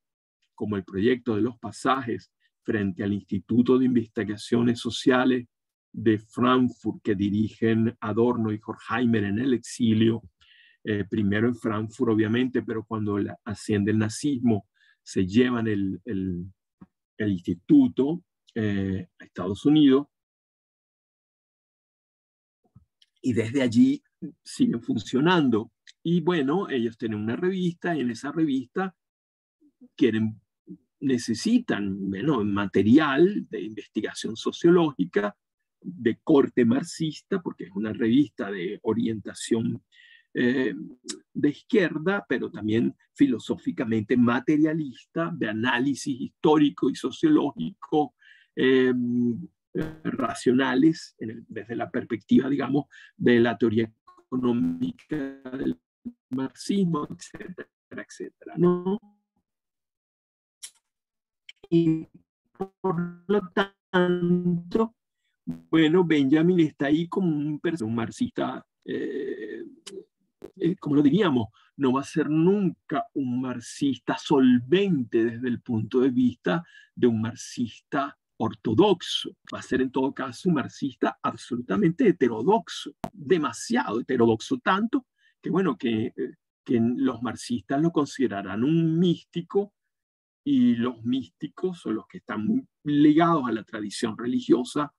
como el proyecto de los pasajes frente al Instituto de Investigaciones Sociales de Frankfurt que dirigen Adorno y Horkheimer en el exilio, eh, primero en Frankfurt obviamente, pero cuando asciende el nazismo se llevan el, el, instituto eh, a Estados Unidos y desde allí siguen funcionando. Y bueno, ellos tienen una revista y en esa revista quieren necesitan bueno, material de investigación sociológica de corte marxista, porque es una revista de orientación eh, de izquierda, pero también filosóficamente materialista, de análisis histórico y sociológico, eh, racionales, desde la perspectiva, digamos, de la teoría económica del marxismo, etcétera, etcétera, ¿no? Y por lo tanto, bueno, Benjamin está ahí como un, un marxista, eh, eh, como lo diríamos, no va a ser nunca un marxista solvente desde el punto de vista de un marxista ortodoxo, va a ser en todo caso un marxista absolutamente heterodoxo, demasiado heterodoxo, tanto que bueno, que, eh, que los marxistas lo considerarán un místico y los místicos o los que están muy ligados a la tradición religiosa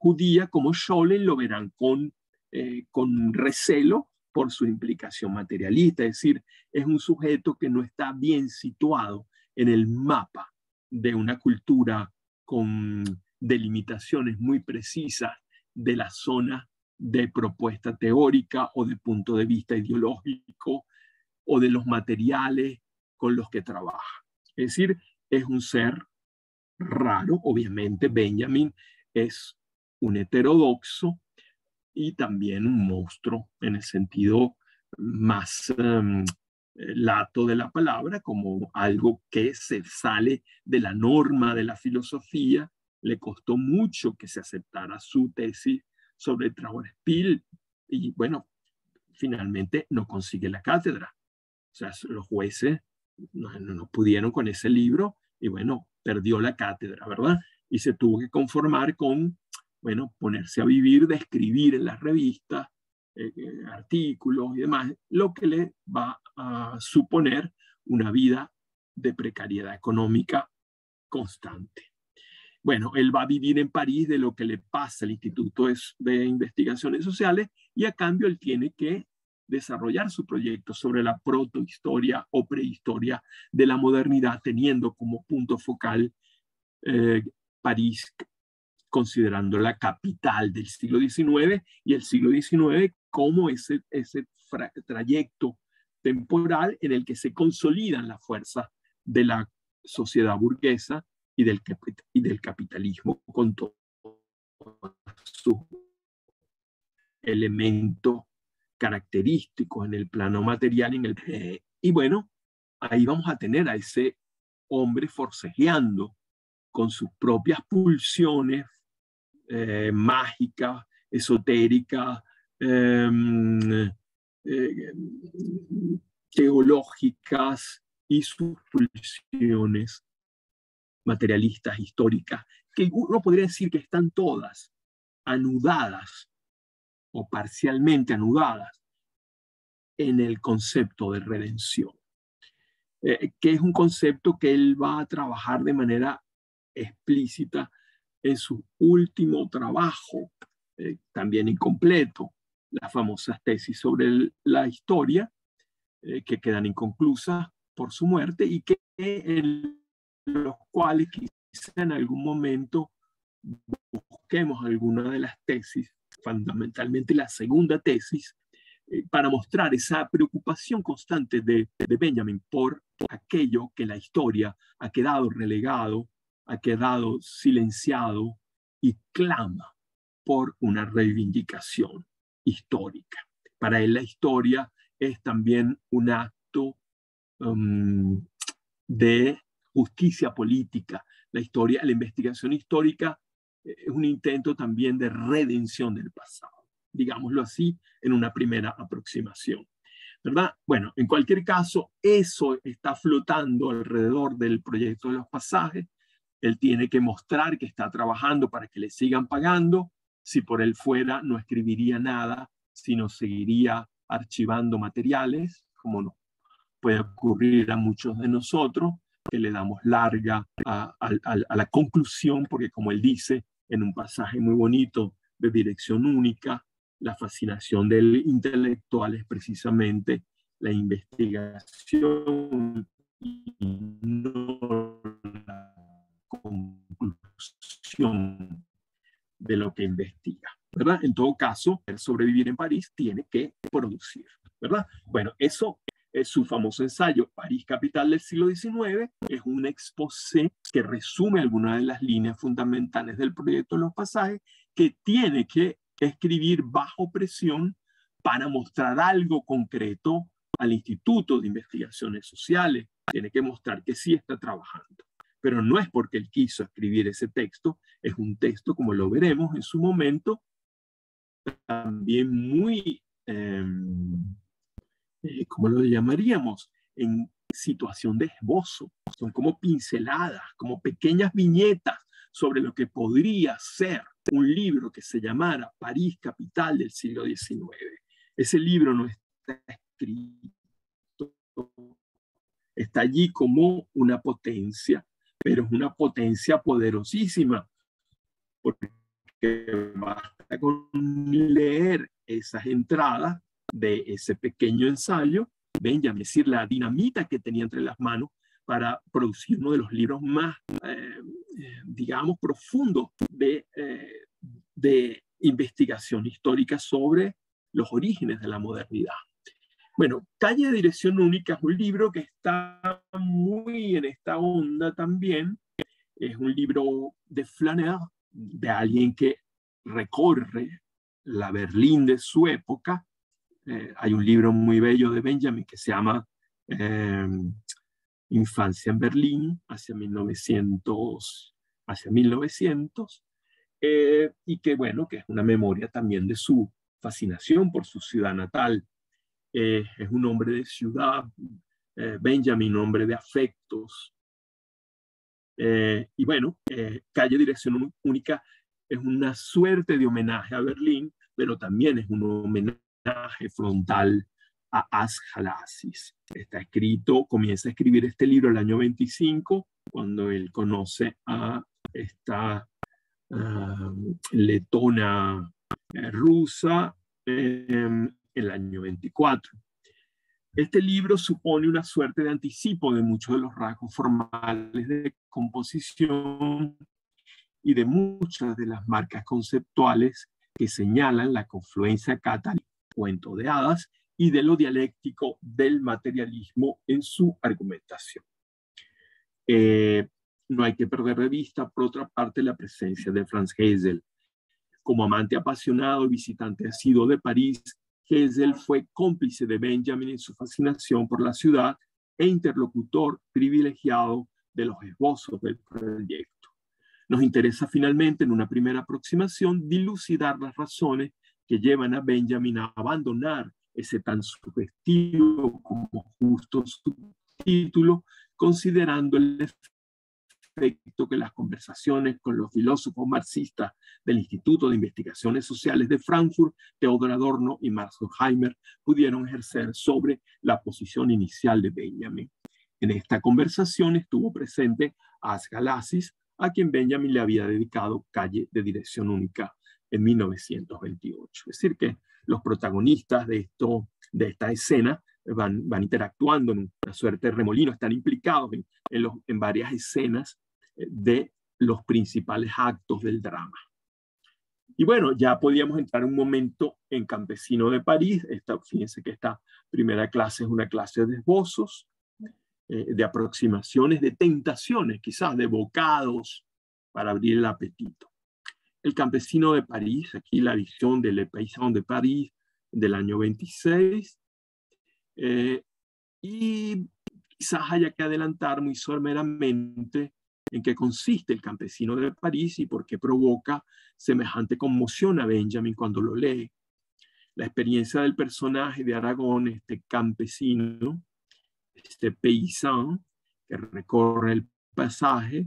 judía como Scholem lo verán con, eh, con recelo por su implicación materialista, es decir, es un sujeto que no está bien situado en el mapa de una cultura con delimitaciones muy precisas de la zona de propuesta teórica o de punto de vista ideológico o de los materiales con los que trabaja. Es decir, es un ser raro, obviamente Benjamin es un heterodoxo y también un monstruo en el sentido más em, lato de la palabra, como algo que se sale de la norma de la filosofía. Le costó mucho que se aceptara su tesis sobre Trauer-Spiel y bueno, finalmente no consigue la cátedra. O sea, los jueces no, no, pudieron con ese libro y bueno, perdió la cátedra, ¿verdad? Y se tuvo que conformar con, bueno, ponerse a vivir de escribir en las revistas, eh, eh, artículos y demás, lo que le va a suponer una vida de precariedad económica constante. Bueno, él va a vivir en París de lo que le pasa al Instituto de Investigaciones Sociales y a cambio él tiene que desarrollar su proyecto sobre la protohistoria o prehistoria de la modernidad, teniendo como punto focal eh, París, considerando la capital del siglo XIX y el siglo XIX como ese, ese trayecto temporal en el que se consolidan las fuerzas de la sociedad burguesa y del, y del capitalismo con todo su elemento característicos en el plano material. En el, eh, y bueno, ahí vamos a tener a ese hombre forcejeando con sus propias pulsiones eh, mágicas, esotéricas, em, eh, teológicas y sus pulsiones materialistas, históricas, que uno podría decir que están todas anudadas o parcialmente anudadas en el concepto de redención, eh, que es un concepto que él va a trabajar de manera explícita en su último trabajo, eh, también incompleto, las famosas tesis sobre la historia, eh, que quedan inconclusas por su muerte y que en los cuales quizá en algún momento busquemos alguna de las tesis, fundamentalmente la segunda tesis, eh, para mostrar esa preocupación constante de, de Benjamin por aquello que la historia ha quedado relegado, ha quedado silenciado y clama por una reivindicación histórica. Para él la historia es también un acto um, de justicia política. La historia, la investigación histórica es un intento también de redención del pasado, digámoslo así, en una primera aproximación. ¿Verdad? Bueno, en cualquier caso, eso está flotando alrededor del proyecto de los pasajes. Él tiene que mostrar que está trabajando para que le sigan pagando. Si por él fuera, no escribiría nada, sino seguiría archivando materiales, como no puede ocurrir a muchos de nosotros, que le damos larga a, la conclusión, porque como él dice en un pasaje muy bonito de dirección única, la fascinación del intelectual es precisamente la investigación y no la conclusión de lo que investiga. ¿verdad? En todo caso, el sobrevivir en París tiene que producir, ¿verdad? Bueno, eso es su famoso ensayo París, capital del siglo XIX, es un exposé que resume algunas de las líneas fundamentales del proyecto de los pasajes, que tiene que escribir bajo presión para mostrar algo concreto al Instituto de Investigaciones Sociales. Tiene que mostrar que sí está trabajando. Pero no es porque él quiso escribir ese texto, es un texto, como lo veremos en su momento, también muy, em, eh, ¿cómo lo llamaríamos? En situación de esbozo. Son como pinceladas, como pequeñas viñetas sobre lo que podría ser un libro que se llamara París, capital del siglo XIX. Ese libro no está escrito, está allí como una potencia, pero es una potencia poderosísima, porque basta con leer esas entradas de ese pequeño ensayo, Benjamin, es decir, la dinamita que tenía entre las manos para producir uno de los libros más, eh, digamos, profundos de, eh, de investigación histórica sobre los orígenes de la modernidad. Bueno, Calle de Dirección Única es un libro que está muy en esta onda también. Es un libro de Flanner, de alguien que recorre la Berlín de su época. Eh, hay un libro muy bello de Benjamin que se llama em, Infancia en Berlín, hacia 1900, hacia 1900 eh, y que, bueno, que es una memoria también de su fascinación por su ciudad natal. Eh, es un hombre de ciudad, Benjamin, hombre de afectos, y bueno, Calle Dirección Única es una suerte de homenaje a Berlín, pero también es un homenaje frontal a Ashalasis. Está escrito, comienza a escribir este libro el año 25, cuando él conoce a esta ah, letona eh, rusa en el año 24. Este libro supone una suerte de anticipo de muchos de los rasgos formales de composición y de muchas de las marcas conceptuales que señalan la confluencia catal, cuento de hadas, y de lo dialéctico del materialismo en su argumentación. Eh, no hay que perder de vista, por otra parte, la presencia de Franz Hessel. Como amante apasionado y visitante asiduo de París, Hessel fue cómplice de Benjamin en su fascinación por la ciudad e interlocutor privilegiado de los esbozos del proyecto. Nos interesa finalmente, en una primera aproximación, dilucidar las razones que llevan a Benjamin a abandonar ese tan sugestivo como justo subtítulo, considerando el que las conversaciones con los filósofos marxistas del Instituto de Investigaciones Sociales de Frankfurt, Theodor Adorno y Max Horkheimer, pudieron ejercer sobre la posición inicial de Benjamin. En esta conversación estuvo presente Asgalasis, a quien Benjamin le había dedicado Calle de Dirección Única en 1928. Es decir, que los protagonistas de, esto, de esta escena van, van interactuando en una suerte de remolino, están implicados en, en, varias escenas eh, de los principales actos del drama. Y bueno, ya podíamos entrar un momento en Campesino de París. Fíjense que esta primera clase es una clase de esbozos, eh, de aproximaciones, de tentaciones, quizás de bocados para abrir el apetito. El Campesino de París, aquí la visión del Paysan de París del año 26. Eh, y quizás haya que adelantar muy someramente en qué consiste el campesino de París y por qué provoca semejante conmoción a Benjamin cuando lo lee. La experiencia del personaje de Aragón, este campesino, este paysan que recorre el pasaje,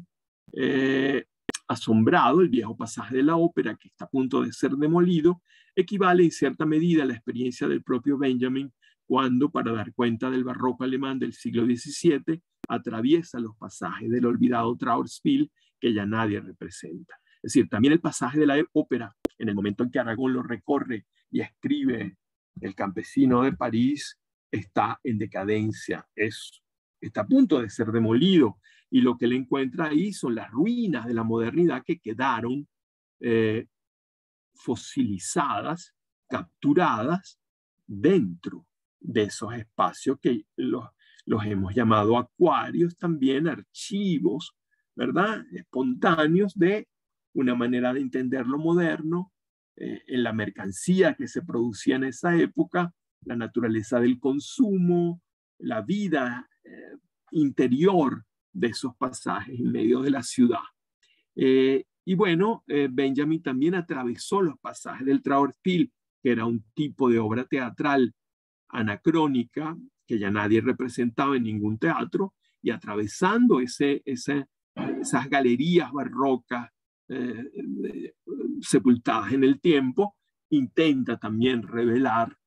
eh, asombrado, el viejo pasaje de la ópera que está a punto de ser demolido, equivale en cierta medida a la experiencia del propio Benjamin cuando, para dar cuenta del barroco alemán del siglo XVII, atraviesa los pasajes del olvidado Trauerspiel que ya nadie representa. Es decir, también el pasaje de la ópera, en el momento en que Aragón lo recorre y escribe El campesino de París, está en decadencia, es, está a punto de ser demolido. Y lo que le encuentra ahí son las ruinas de la modernidad que quedaron eh, fosilizadas, capturadas dentro de esos espacios que los, los hemos llamado acuarios también, archivos, ¿verdad? Espontáneos de una manera de entender lo moderno, eh, en la mercancía que se producía en esa época, la naturaleza del consumo, la vida eh, interior de esos pasajes en medio de la ciudad. Eh, y bueno, Benjamin también atravesó los pasajes del Trauerspiel, que era un tipo de obra teatral anacrónica que ya nadie representaba en ningún teatro, y atravesando ese, esas galerías barrocas eh, eh, sepultadas en el tiempo, intenta también revelar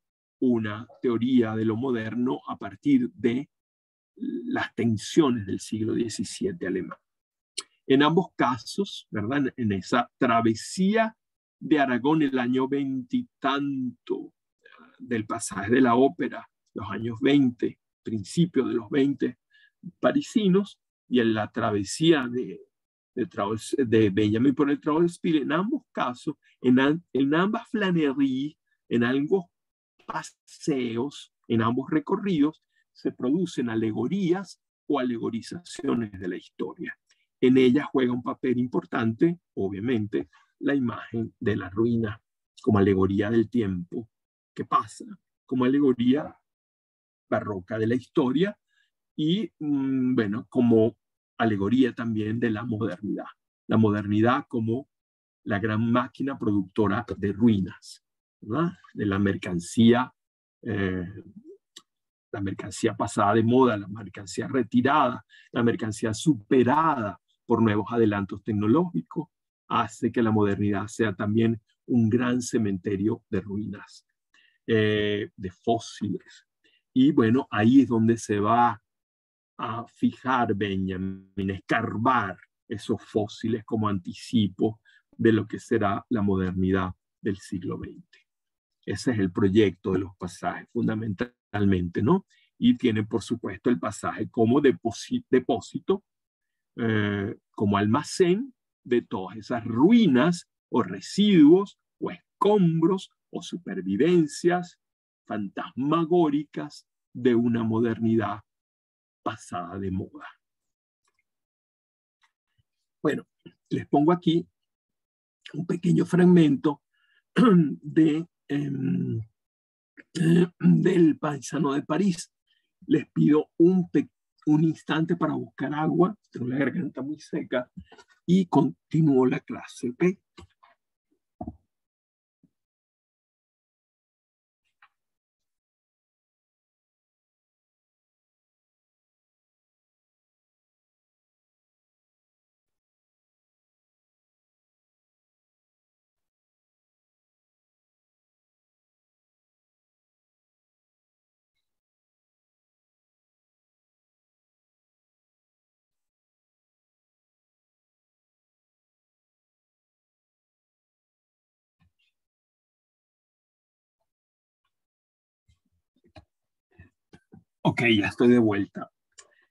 una teoría de lo moderno a partir de las tensiones del siglo XVII alemán. En ambos casos, ¿verdad? En esa travesía de Aragón el año veintitanto del pasaje de la ópera, los años 20, principios de los 20 parisinos, y en la travesía de, de, Benjamin por el Travelspiel, en ambos casos, en, en ambas flanerías, en ambos paseos, en ambos recorridos, se producen alegorías o alegorizaciones de la historia. En ellas juega un papel importante, obviamente, la imagen de la ruina como alegoría del tiempo que pasa, como alegoría barroca de la historia y, mm, bueno, como alegoría también de la modernidad. La modernidad como la gran máquina productora de ruinas, de la mercancía, eh, la mercancía pasada de moda, la mercancía retirada, la mercancía superada por nuevos adelantos tecnológicos, hace que la modernidad sea también un gran cementerio de ruinas, eh, de fósiles, y bueno, ahí es donde se va a fijar Benjamin, escarbar esos fósiles como anticipo de lo que será la modernidad del siglo XX. Ese es el proyecto de los pasajes, fundamentalmente, ¿no? Y tiene, por supuesto, el pasaje como depósito, eh, como almacén de todas esas ruinas o residuos o escombros o supervivencias fantasmagóricas de una modernidad pasada de moda. Bueno, les pongo aquí un pequeño fragmento de, em, eh, del paisano de París. Les pido un, un instante para buscar agua, tengo la garganta muy seca, y continúo la clase, ¿ok? Ok, ya estoy de vuelta.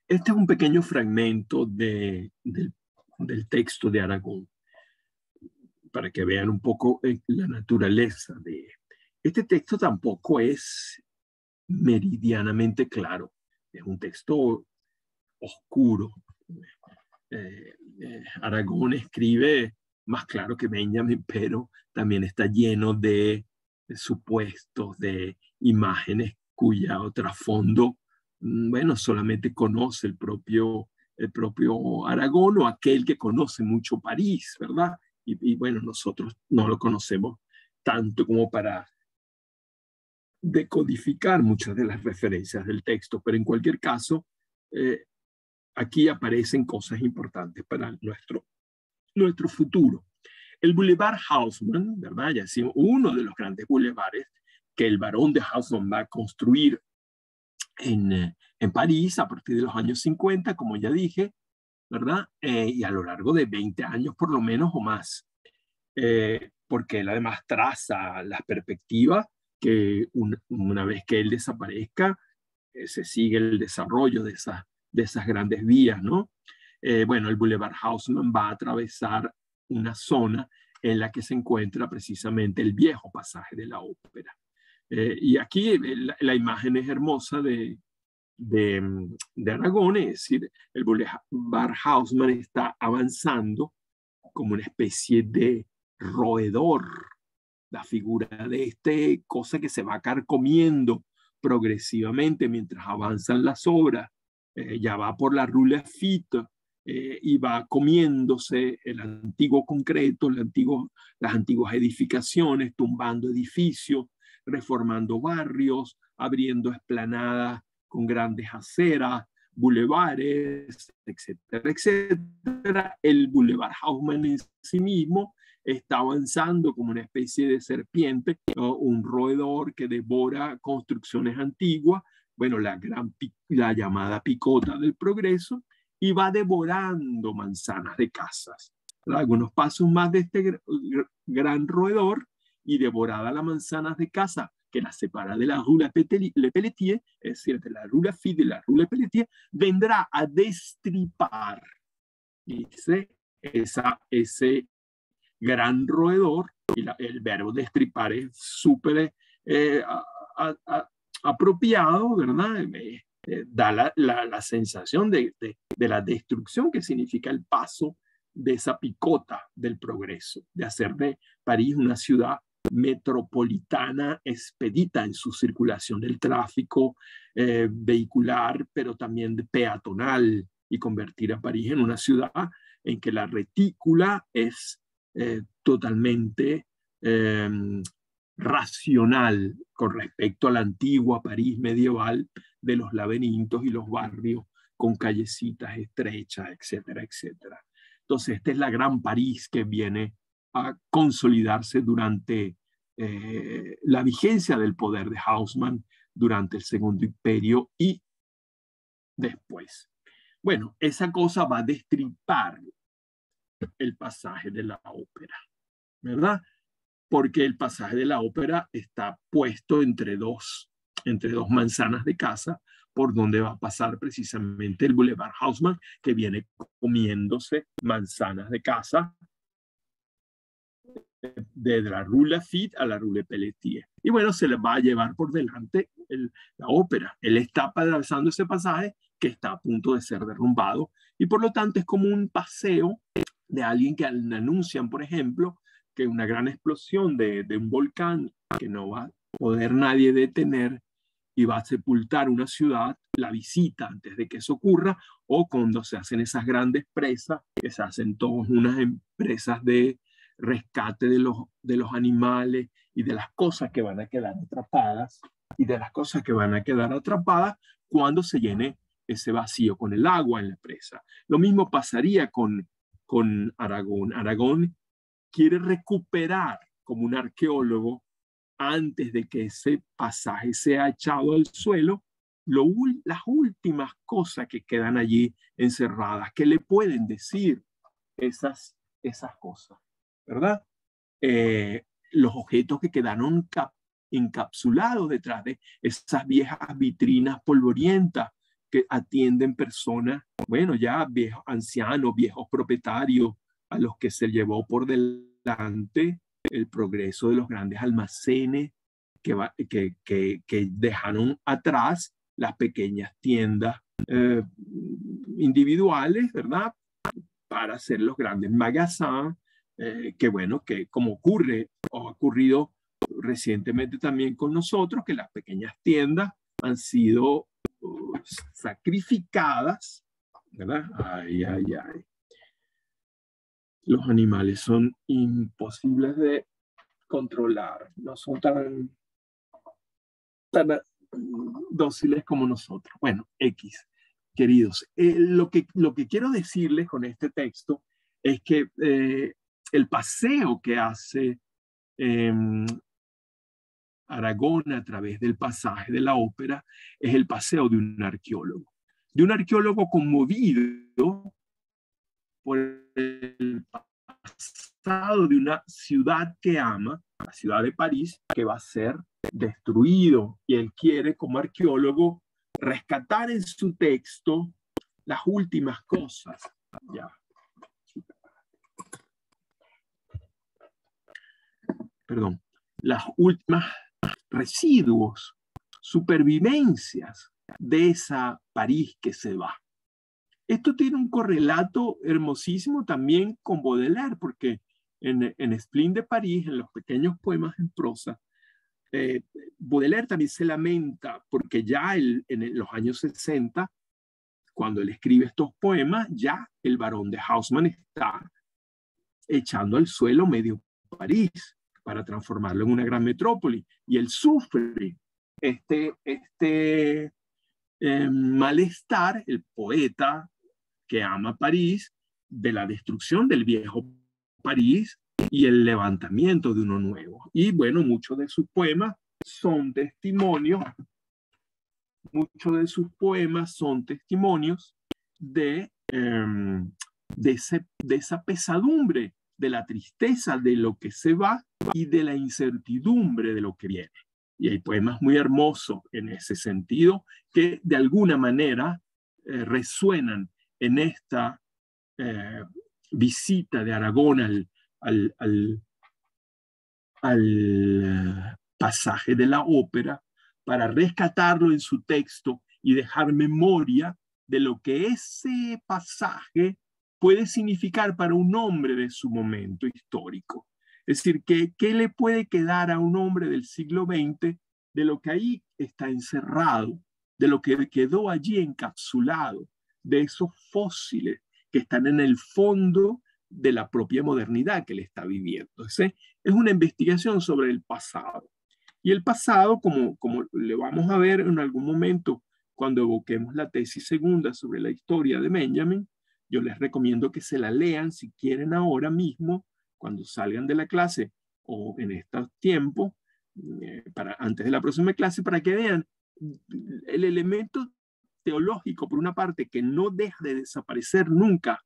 Este es un pequeño fragmento de, del, texto de Aragón, para que vean un poco eh, la naturaleza de... Este texto tampoco es meridianamente claro, es un texto oscuro. Eh, eh, Aragón escribe más claro que Benjamin, pero también está lleno de, supuestos, de imágenes cuya trasfondo bueno, solamente conoce el propio, el propio Aragón o aquel que conoce mucho París, ¿verdad? Y, bueno, nosotros no lo conocemos tanto como para decodificar muchas de las referencias del texto, pero en cualquier caso, eh, aquí aparecen cosas importantes para nuestro, nuestro futuro. El Boulevard Haussmann, ¿verdad? Ya decimos, uno de los grandes boulevares que el barón de Haussmann va a construir en, eh, en París a partir de los años 50, como ya dije, ¿verdad? Eh, y a lo largo de 20 años por lo menos o más, eh, porque él además traza las perspectivas que una vez que él desaparezca, se sigue el desarrollo de esas, de esas grandes vías, ¿no? bueno, el Boulevard Haussmann va a atravesar una zona en la que se encuentra precisamente el viejo pasaje de la ópera. Eh, y aquí la, imagen es hermosa de, de, de, Aragón, es decir, el Boulevard Haussmann está avanzando como una especie de roedor, la figura de este cosa que se va carcomiendo progresivamente mientras avanzan las obras, eh, ya va por la Rue Lafitte eh, y va comiéndose el antiguo concreto, el antiguo, las antiguas edificaciones, tumbando edificios, reformando barrios, abriendo esplanadas con grandes aceras, bulevares, etcétera, etcétera. El Boulevard Haussmann en sí mismo está avanzando como una especie de serpiente, un roedor que devora construcciones antiguas, bueno, la, gran, la llamada picota del progreso, y va devorando manzanas de casas. Algunos pasos más de este gran roedor y devorada las manzanas de casa que la separa de la Rue Le Pelletier, es decir, de la Rue Lafitte de la Rue Le Pelletier, vendrá a destripar, dice, esa, ese gran roedor, y el verbo destripar es súper eh, apropiado, ¿verdad? Eh, da la, la, sensación de, de, de la destrucción que significa el paso de esa picota del progreso, de hacer de París una ciudad metropolitana expedita en su circulación del tráfico eh, vehicular, pero también peatonal, y convertir a París en una ciudad en que la retícula es eh, totalmente em, racional con respecto a la antigua París medieval de los laberintos y los barrios con callecitas estrechas, etcétera, etcétera. Entonces, esta es la gran París que viene a consolidarse durante eh, la vigencia del poder de Haussmann durante el Segundo Imperio y después. Bueno, esa cosa va a destripar el pasaje de la ópera, ¿verdad? Porque el pasaje de la ópera está puesto entre dos, entre dos manzanas de casa, por donde va a pasar precisamente el Boulevard Haussmann, que viene comiéndose manzanas de casa de la Rue Lafitte a la Rue Pelletier. Y bueno, se le va a llevar por delante la ópera. Él está atravesando ese pasaje que está a punto de ser derrumbado y por lo tanto es como un paseo de alguien que anuncian, por ejemplo, que una gran explosión de, de un volcán que no va a poder nadie detener y va a sepultar una ciudad, la visita antes de que eso ocurra, o cuando se hacen esas grandes presas, que se hacen todas unas empresas de rescate de los, de los animales y de las cosas que van a quedar atrapadas y de las cosas que van a quedar atrapadas cuando se llene ese vacío con el agua en la presa. Lo mismo pasaría con, con Aragón. Aragón quiere recuperar como un arqueólogo antes de que ese pasaje sea echado al suelo, lo, las últimas cosas que quedan allí encerradas, que le pueden decir esas, esas cosas. ¿Verdad? Eh, los objetos que quedaron encapsulados detrás de esas viejas vitrinas polvorientas que atienden personas, bueno, ya viejos ancianos, viejos propietarios, a los que se llevó por delante el progreso de los grandes almacenes que, que, dejaron atrás las pequeñas tiendas eh, individuales, ¿verdad? Para hacer los grandes magazines, eh, que bueno, que como ocurre o ha ocurrido recientemente también con nosotros, que las pequeñas tiendas han sido uh, sacrificadas, ¿verdad? Ay, ay, ay. Los animales son imposibles de controlar, no son tan, tan dóciles como nosotros. Bueno, X, queridos, eh, lo, que, lo que quiero decirles con este texto es que eh, el paseo que hace em, Aragón a través del pasaje de la ópera es el paseo de un arqueólogo, de un arqueólogo conmovido por el pasado de una ciudad que ama, la ciudad de París, que va a ser destruido. Y él quiere, como arqueólogo, rescatar en su texto las últimas cosas. Ya. Perdón, las últimas residuos, supervivencias de esa París que se va. Esto tiene un correlato hermosísimo también con Baudelaire, porque en, en Splin de París, en los pequeños poemas en prosa, eh, Baudelaire también se lamenta porque ya en los años 60, cuando él escribe estos poemas, ya el barón de Haussmann está echando al suelo medio París para transformarlo en una gran metrópoli. Y él sufre este, este eh, malestar, el poeta que ama París, de la destrucción del viejo París y el levantamiento de uno nuevo. Y bueno, muchos de sus poemas son testimonios, muchos de sus poemas son testimonios de, em, de, de esa pesadumbre, de la tristeza de lo que se va y de la incertidumbre de lo que viene. Y hay poemas muy hermosos en ese sentido que de alguna manera eh, resuenan en esta eh, visita de Aragón al, al, al, al pasaje de la ópera para rescatarlo en su texto y dejar memoria de lo que ese pasaje puede significar para un hombre de su momento histórico. Es decir, ¿qué, ¿qué le puede quedar a un hombre del siglo XX de lo que ahí está encerrado, de lo que quedó allí encapsulado, de esos fósiles que están en el fondo de la propia modernidad que le está viviendo? Es, una investigación sobre el pasado. Y el pasado, como, como le vamos a ver en algún momento cuando evoquemos la tesis segunda sobre la historia de Benjamin, yo les recomiendo que se la lean si quieren ahora mismo cuando salgan de la clase o en estos tiempos, eh, para, antes de la próxima clase, para que vean el elemento teológico, por una parte, que no deja de desaparecer nunca,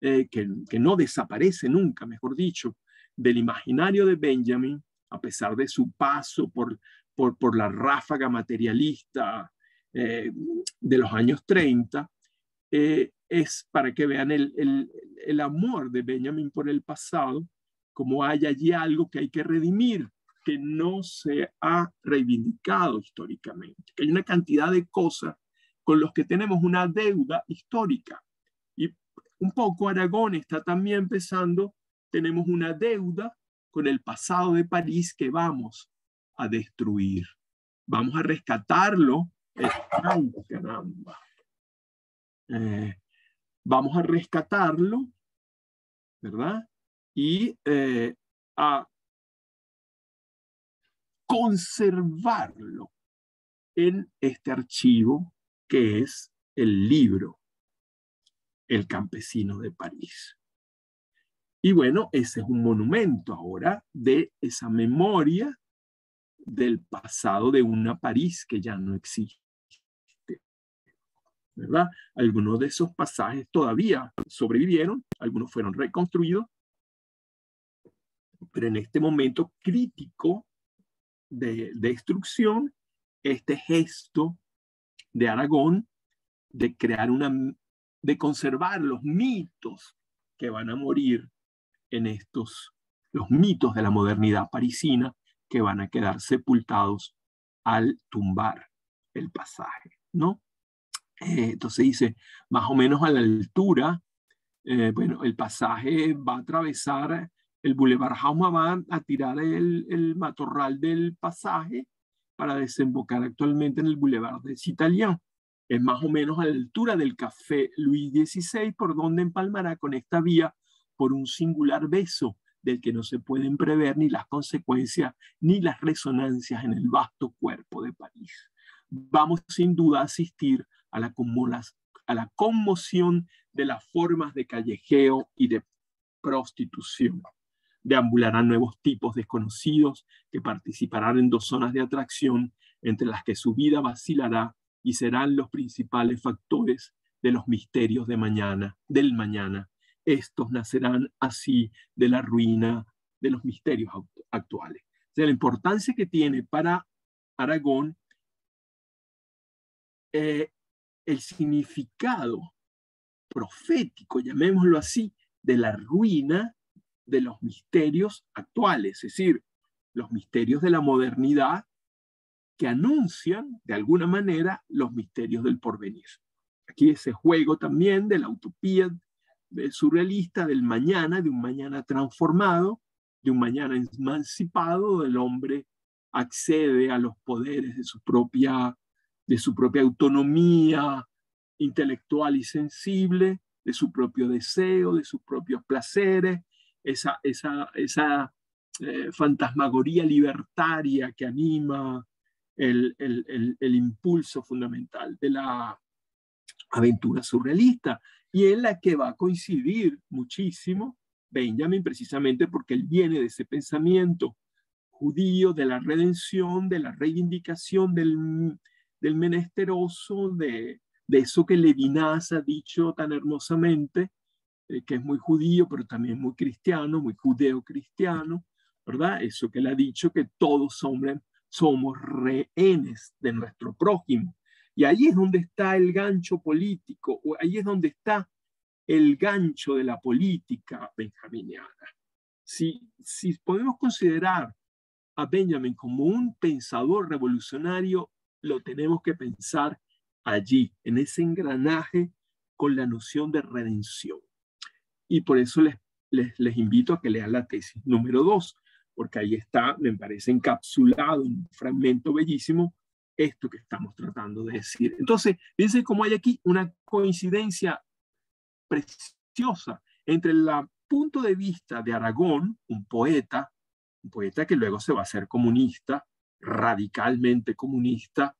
eh, que, no desaparece nunca, mejor dicho, del imaginario de Benjamin, a pesar de su paso por, por, por la ráfaga materialista eh, de los años 30, es para que vean el, el, amor de Benjamin por el pasado, como hay allí algo que hay que redimir, que no se ha reivindicado históricamente, que hay una cantidad de cosas con los que tenemos una deuda histórica. Y un poco Aragón está también empezando, tenemos una deuda con el pasado de París que vamos a destruir. Vamos a rescatarlo. Ay, caramba. Eh, vamos a rescatarlo, ¿verdad? Y eh, a conservarlo en este archivo que es el libro El campesino de París. Y bueno, ese es un monumento ahora de esa memoria del pasado de una París que ya no existe. ¿Verdad? Algunos de esos pasajes todavía sobrevivieron, algunos fueron reconstruidos, pero en este momento crítico de destrucción, este gesto de Aragón de crear una, de conservar los mitos que van a morir en estos, los mitos de la modernidad parisina que van a quedar sepultados al tumbar el pasaje, ¿no? Eh, entonces dice, más o menos a la altura, eh, bueno, el pasaje va a atravesar el Boulevard Jaume, va a tirar el, el matorral del pasaje para desembocar actualmente en el Boulevard des Italiens. Es más o menos a la altura del Café Luis XVI, por donde empalmará con esta vía por un singular beso del que no se pueden prever ni las consecuencias ni las resonancias en el vasto cuerpo de París. Vamos sin duda a asistir a la, a la conmoción de las formas de callejeo y de prostitución. Deambularán nuevos tipos desconocidos que participarán en dos zonas de atracción entre las que su vida vacilará y serán los principales factores de los misterios de mañana, del mañana. Estos nacerán así de la ruina de los misterios actuales. O la importancia que tiene para Aragón eh, el significado profético, llamémoslo así, de la ruina de los misterios actuales, es decir, los misterios de la modernidad que anuncian de alguna manera los misterios del porvenir. Aquí ese juego también de la utopía surrealista del mañana, de un mañana transformado, de un mañana emancipado, del hombre accede a los poderes de su propia, de su propia autonomía intelectual y sensible, de su propio deseo, de sus propios placeres, esa, esa, esa eh, fantasmagoría libertaria que anima el, el, el, impulso fundamental de la aventura surrealista. Y en la que va a coincidir muchísimo Benjamin precisamente porque él viene de ese pensamiento judío de la redención, de la reivindicación del, del menesteroso, de, de eso que Levinas ha dicho tan hermosamente, eh, que es muy judío, pero también muy cristiano, muy judeo-cristiano, ¿verdad? Eso que él ha dicho, que todos somos, somos rehenes de nuestro prójimo. Y ahí es donde está el gancho político, o ahí es donde está el gancho de la política benjaminiana. Si, si podemos considerar a Benjamin como un pensador revolucionario, lo tenemos que pensar allí, en ese engranaje con la noción de redención. Y por eso les, les, invito a que lean la tesis número dos, porque ahí está, me parece encapsulado en un fragmento bellísimo, esto que estamos tratando de decir. Entonces, fíjense cómo hay aquí una coincidencia preciosa entre el punto de vista de Aragón, un poeta, un poeta que luego se va a hacer comunista, radicalmente comunista,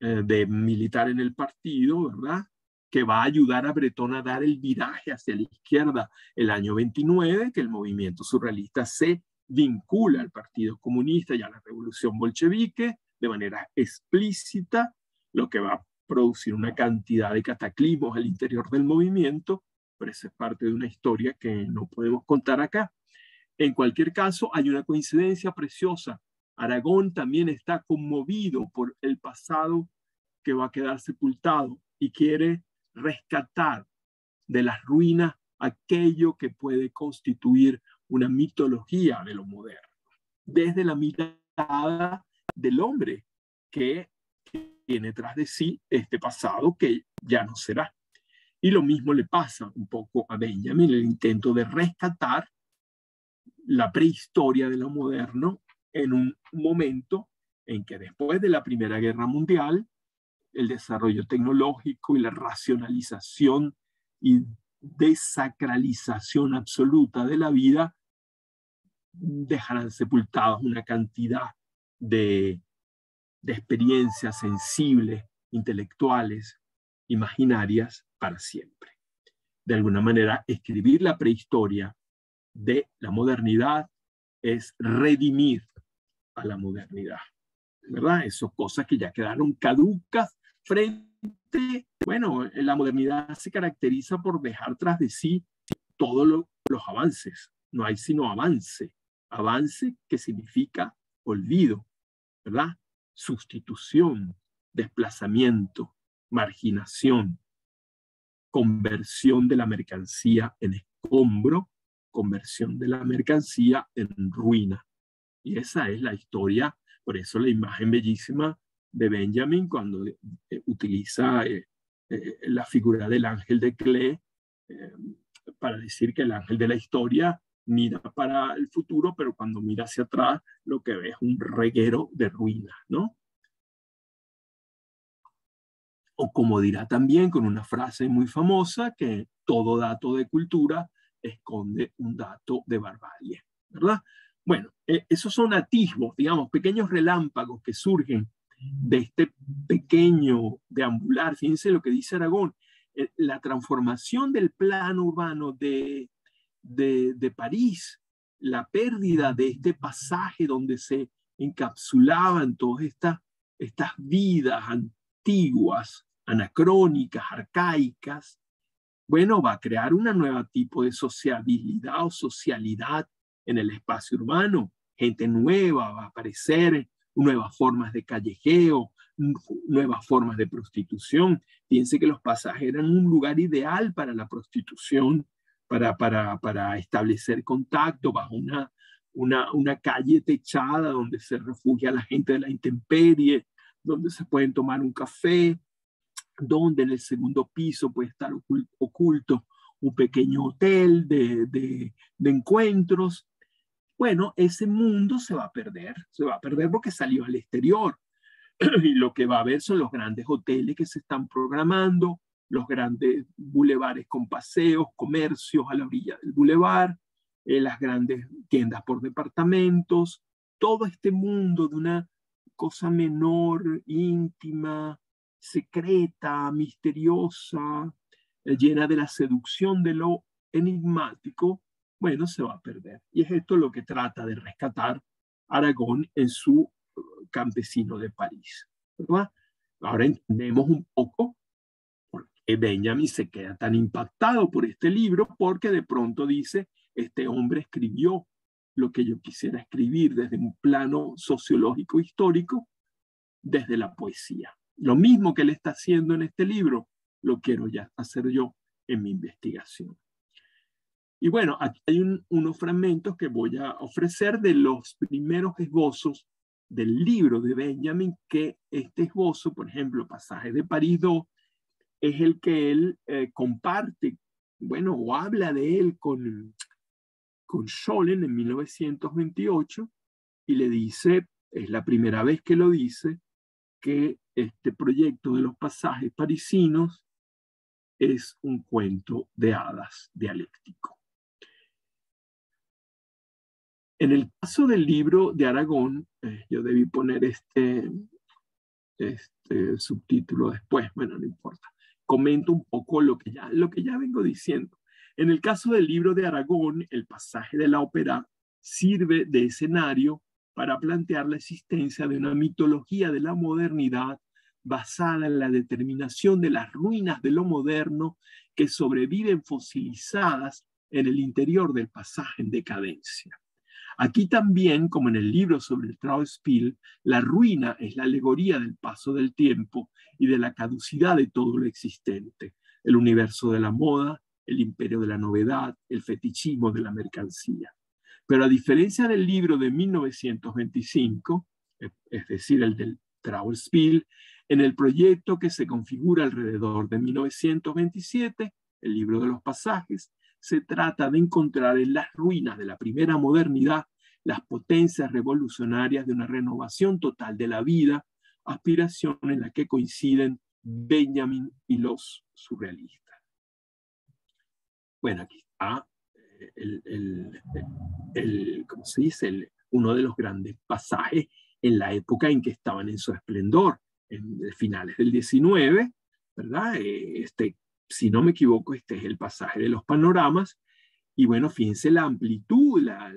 eh, de militar en el partido, ¿verdad? que va a ayudar a Bretón a dar el viraje hacia la izquierda el año 29, que el movimiento surrealista se vincula al Partido Comunista y a la Revolución Bolchevique de manera explícita, lo que va a producir una cantidad de cataclismos al interior del movimiento, pero esa es parte de una historia que no podemos contar acá. En cualquier caso, hay una coincidencia preciosa. Aragón también está conmovido por el pasado que va a quedar sepultado y quiere rescatar de las ruinas aquello que puede constituir una mitología de lo moderno, desde la mirada del hombre que tiene tras de sí este pasado que ya no será. Y lo mismo le pasa un poco a Benjamin, el intento de rescatar la prehistoria de lo moderno en un momento en que después de la Primera Guerra Mundial el desarrollo tecnológico y la racionalización y desacralización absoluta de la vida dejarán sepultados una cantidad de, de experiencias sensibles, intelectuales, imaginarias para siempre. De alguna manera, escribir la prehistoria de la modernidad es redimir a la modernidad. ¿Verdad? Esas cosas que ya quedaron caducas frente, bueno, la modernidad se caracteriza por dejar tras de sí todos los avances. No hay sino avance. Avance que significa olvido. ¿verdad? Sustitución, desplazamiento, marginación, conversión de la mercancía en escombro, conversión de la mercancía en ruina. Y esa es la historia, por eso la imagen bellísima de Benjamin cuando eh, utiliza eh, eh, la figura del ángel de Clé para decir que el ángel de la historia mira para el futuro, pero cuando mira hacia atrás lo que ve es un reguero de ruinas, ¿no? O como dirá también con una frase muy famosa, que todo dato de cultura esconde un dato de barbarie, ¿verdad? Bueno, eh, esos son atisbos, digamos, pequeños relámpagos que surgen de este pequeño deambular. Fíjense lo que dice Aragón, eh, la transformación del plano urbano de, de, París, la pérdida de este pasaje donde se encapsulaban todas estas, estas vidas antiguas, anacrónicas, arcaicas, bueno, va a crear una nueva tipo de sociabilidad o socialidad en el espacio urbano. Gente nueva va a aparecer, nuevas formas de callejeo, nuevas formas de prostitución. Piense que los pasajes eran un lugar ideal para la prostitución, para, para, para establecer contacto bajo una, una, una calle techada donde se refugia la gente de la intemperie, donde se pueden tomar un café, donde en el segundo piso puede estar oculto un pequeño hotel de, de, de, encuentros. Bueno, ese mundo se va a perder, se va a perder porque salió al exterior. y lo que va a haber son los grandes hoteles que se están programando, los grandes bulevares con paseos, comercios a la orilla del bulevar, eh, las grandes tiendas por departamentos, todo este mundo de una cosa menor, íntima, secreta, misteriosa, eh, llena de la seducción de lo enigmático, bueno, se va a perder. Y es esto lo que trata de rescatar Aragón en su campesino de París. ¿verdad? Ahora entendemos un poco por qué Benjamin se queda tan impactado por este libro, porque de pronto dice, este hombre escribió lo que yo quisiera escribir desde un plano sociológico histórico, desde la poesía. Lo mismo que él está haciendo en este libro, lo quiero ya hacer yo en mi investigación. Y bueno, aquí hay unos fragmentos que voy a ofrecer de los primeros esbozos del libro de Benjamin que este esbozo, por ejemplo, Pasaje de París 2, es el que él eh, comparte, bueno, o habla de él con, con Schollen en 1928 y le dice, es la primera vez que lo dice, que este proyecto de los pasajes parisinos es un cuento de hadas dialéctico. En el caso del libro de Aragón, eh, yo debí poner este, este subtítulo después, bueno, no importa. Comento un poco lo que, ya, lo que ya vengo diciendo. En el caso del libro de Aragón, el pasaje de la ópera sirve de escenario para plantear la existencia de una mitología de la modernidad basada en la determinación de las ruinas de lo moderno que sobreviven fosilizadas en el interior del pasaje en decadencia. Aquí también, como en el libro sobre el Trauspiel, la ruina es la alegoría del paso del tiempo y de la caducidad de todo lo existente, el universo de la moda, el imperio de la novedad, el fetichismo de la mercancía. Pero a diferencia del libro de 1925, es decir, el del Trauspiel, en el proyecto que se configura alrededor de 1927, el libro de los pasajes, se trata de encontrar en las ruinas de la primera modernidad las potencias revolucionarias de una renovación total de la vida, aspiración en la que coinciden Benjamin y los surrealistas. Bueno, aquí está eh, el, ¿cómo se dice? uno de los grandes pasajes en la época en que estaban en su esplendor, en finales del 19, ¿verdad? Eh, este si no me equivoco, este es el pasaje de los panoramas. Y bueno, fíjense la amplitud, la,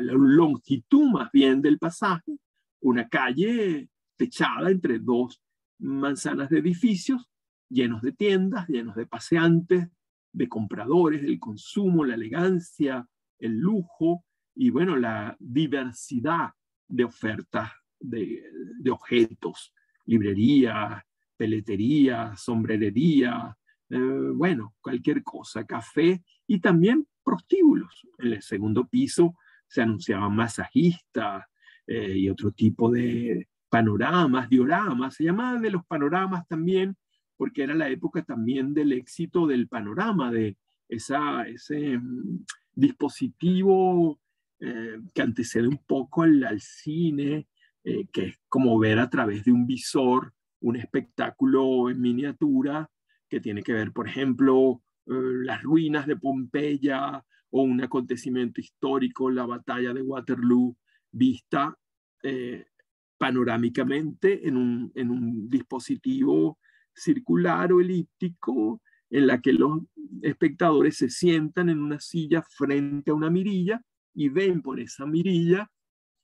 longitud más bien del pasaje. Una calle techada entre dos manzanas de edificios, llenos de tiendas, llenos de paseantes, de compradores, del consumo, la elegancia, el lujo y bueno, la diversidad de ofertas de, objetos, librería, peletería, sombrerería, eh, bueno, cualquier cosa, café y también prostíbulos. En el segundo piso se anunciaban masajistas eh, y otro tipo de panoramas, dioramas, se llamaban de los panoramas también, porque era la época también del éxito del panorama, de esa, ese mm, dispositivo eh, que antecede un poco al, cine, que es como ver a través de un visor un espectáculo en miniatura que tiene que ver, por ejemplo, las ruinas de Pompeya o un acontecimiento histórico, la batalla de Waterloo, vista eh, panorámicamente en un, en un dispositivo circular o elíptico en la que los espectadores se sientan en una silla frente a una mirilla y ven por esa mirilla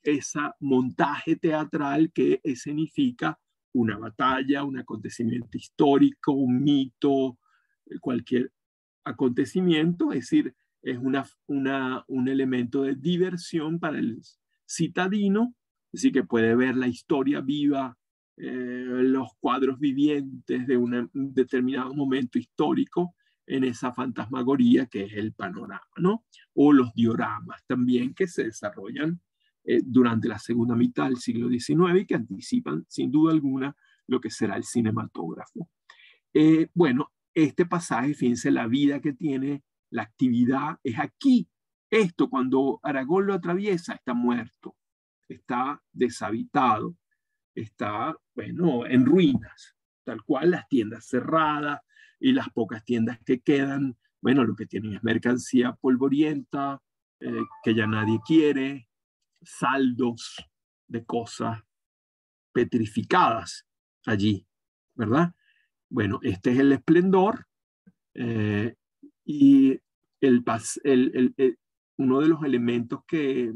ese montaje teatral que escenifica una batalla, un acontecimiento histórico, un mito, cualquier acontecimiento, es decir, es una, un elemento de diversión para el citadino, así que puede ver la historia viva, eh, los cuadros vivientes de un determinado momento histórico en esa fantasmagoría que es el panorama, ¿no? O los dioramas también que se desarrollan eh, durante la segunda mitad del siglo XIX y que anticipan sin duda alguna lo que será el cinematógrafo. Eh, bueno, este pasaje, fíjense la vida que tiene, la actividad, es aquí. Esto cuando Aragón lo atraviesa está muerto, está deshabitado, está, bueno, en ruinas, tal cual las tiendas cerradas y las pocas tiendas que quedan, bueno, lo que tienen es mercancía polvorienta, eh, que ya nadie quiere, saldos de cosas petrificadas allí, ¿verdad? Bueno, este es el esplendor eh, y el, el, uno de los elementos que,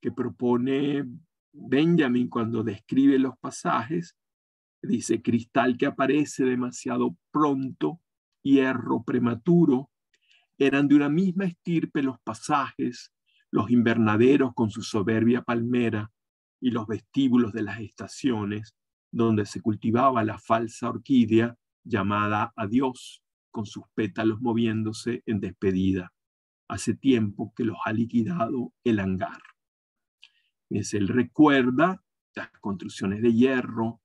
que propone Benjamin cuando describe los pasajes, dice cristal que aparece demasiado pronto, hierro prematuro, eran de una misma estirpe los pasajes, los invernaderos con su soberbia palmera y los vestíbulos de las estaciones, donde se cultivaba la falsa orquídea llamada Adiós, con sus pétalos moviéndose en despedida. Hace tiempo que los ha liquidado el hangar. Es, él recuerda las construcciones de hierro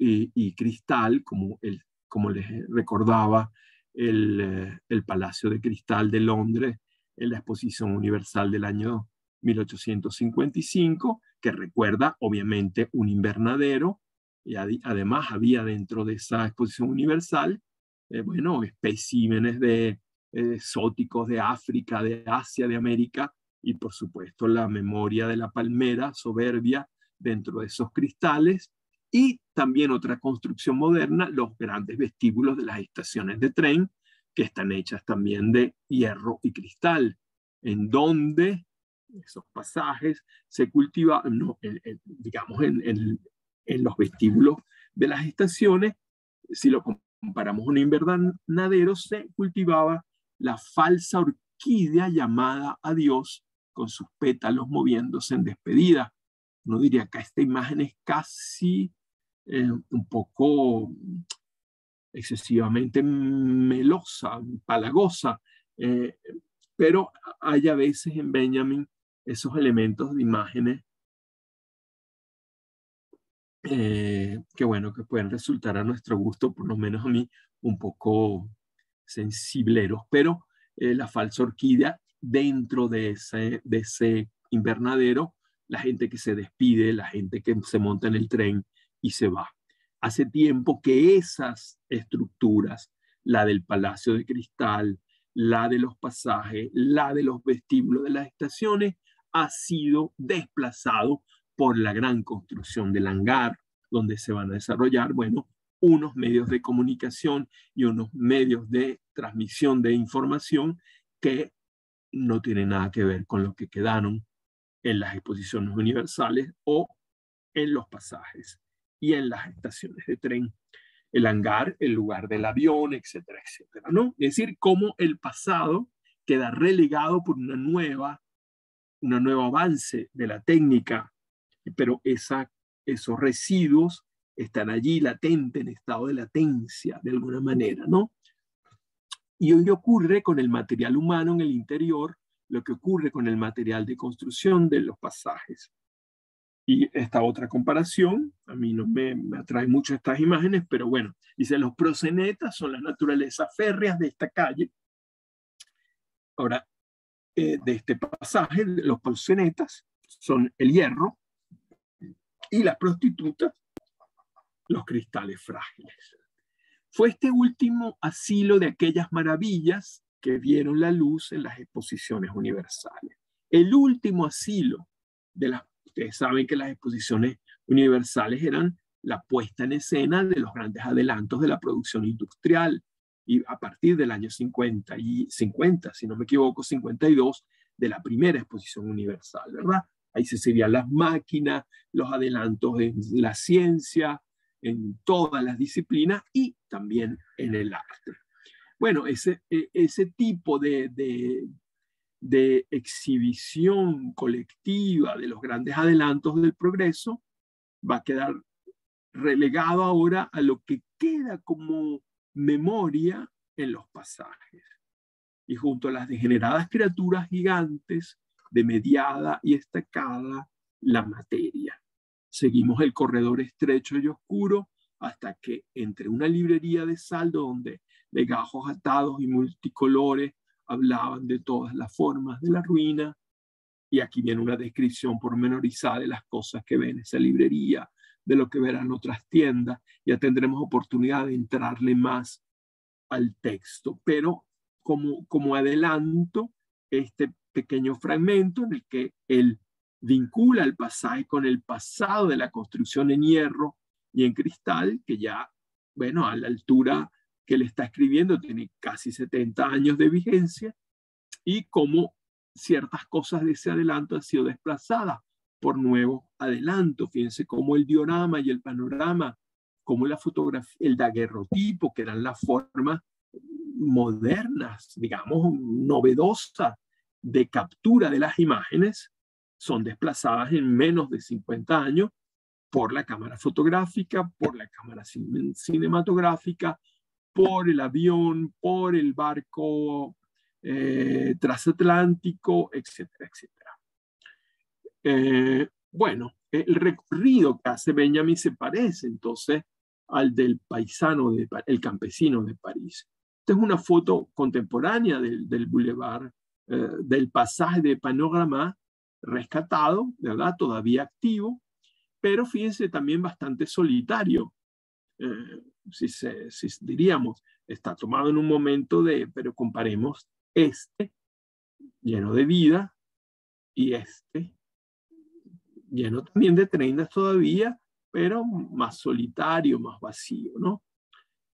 y, cristal, como, el, como les recordaba el, eh, el Palacio de Cristal de Londres en la Exposición Universal del año 1855, que recuerda obviamente un invernadero, y además había dentro de esa exposición universal, eh, bueno, especímenes de eh, exóticos de África, de Asia, de América, y por supuesto la memoria de la palmera soberbia dentro de esos cristales, y también otra construcción moderna, los grandes vestíbulos de las estaciones de tren, que están hechas también de hierro y cristal, en donde esos pasajes se cultivan, no, digamos, en, en, los vestíbulos de las estaciones, si lo comparamos con un invernadero, se cultivaba la falsa orquídea llamada a Dios con sus pétalos moviéndose en despedida. Uno diría que esta imagen es casi eh, un poco excesivamente melosa, palagosa, eh, pero hay a veces en Benjamin esos elementos de imágenes eh, que bueno, que pueden resultar a nuestro gusto, por lo menos a mí, un poco sensibleros, pero eh, la falsa orquídea dentro de ese, de ese invernadero, la gente que se despide, la gente que se monta en el tren y se va. Hace tiempo que esas estructuras, la del Palacio de Cristal, la de los pasajes, la de los vestíbulos de las estaciones, ha sido desplazado por la gran construcción del hangar, donde se van a desarrollar, bueno, unos medios de comunicación y unos medios de transmisión de información que no tienen nada que ver con lo que quedaron en las exposiciones universales o en los pasajes y en las estaciones de tren. El hangar, el lugar del avión, etcétera, etcétera, ¿no? Es decir, cómo el pasado queda relegado por una nueva, una nuevo avance de la técnica pero esa, esos residuos están allí latentes, en estado de latencia, de alguna manera, ¿no? Y hoy ocurre con el material humano en el interior lo que ocurre con el material de construcción de los pasajes. Y esta otra comparación, a mí no me, me atrae mucho estas imágenes, pero bueno, dice, los prosenetas son las naturalezas férreas de esta calle. Ahora, eh, de este pasaje, los prosenetas son el hierro y las prostitutas, los cristales frágiles. Fue este último asilo de aquellas maravillas que vieron la luz en las exposiciones universales. El último asilo de las, ustedes saben que las exposiciones universales eran la puesta en escena de los grandes adelantos de la producción industrial y a partir del año 50 y 50, si no me equivoco, 52 de la primera exposición universal, ¿verdad? Ahí se serían las máquinas, los adelantos en la ciencia, en todas las disciplinas y también en el arte. Bueno, ese, e, ese tipo de, exhibición colectiva de los grandes adelantos del progreso va a quedar relegado ahora a lo que queda como memoria en los pasajes. Y junto a las degeneradas criaturas gigantes de mediada y estacada, la materia. Seguimos el corredor estrecho y oscuro hasta que entre una librería de saldo donde legajos atados y multicolores hablaban de todas las formas de la ruina. Y aquí viene una descripción pormenorizada de las cosas que ven esa librería, de lo que verán otras tiendas. Ya tendremos oportunidad de entrarle más al texto. Pero como, como adelanto, este pequeño fragmento en el que él vincula el pasaje con el pasado de la construcción en hierro y en cristal, que ya, bueno, a la altura que le está escribiendo tiene casi 70 años de vigencia y cómo ciertas cosas de ese adelanto han sido desplazadas por nuevo adelanto. Fíjense cómo el diorama y el panorama, como la fotografía, el daguerrotipo, que eran las formas modernas, digamos, novedosas de captura de las imágenes, son desplazadas en menos de 50 años por la cámara fotográfica, por la cámara cinematográfica, por el avión, por el barco eh, transatlántico, etcétera, etcétera. Eh, bueno, el recorrido que hace Benjamin se parece entonces al del paisano, de, el campesino de París. Esta es una foto contemporánea del, del boulevard, eh, del pasaje de Panorama, rescatado, ¿verdad? Todavía activo, pero fíjense también bastante solitario si, se, si diríamos, está tomado en un momento de, pero comparemos este lleno de vida y este lleno también de trenes todavía, pero más solitario, más vacío, ¿no?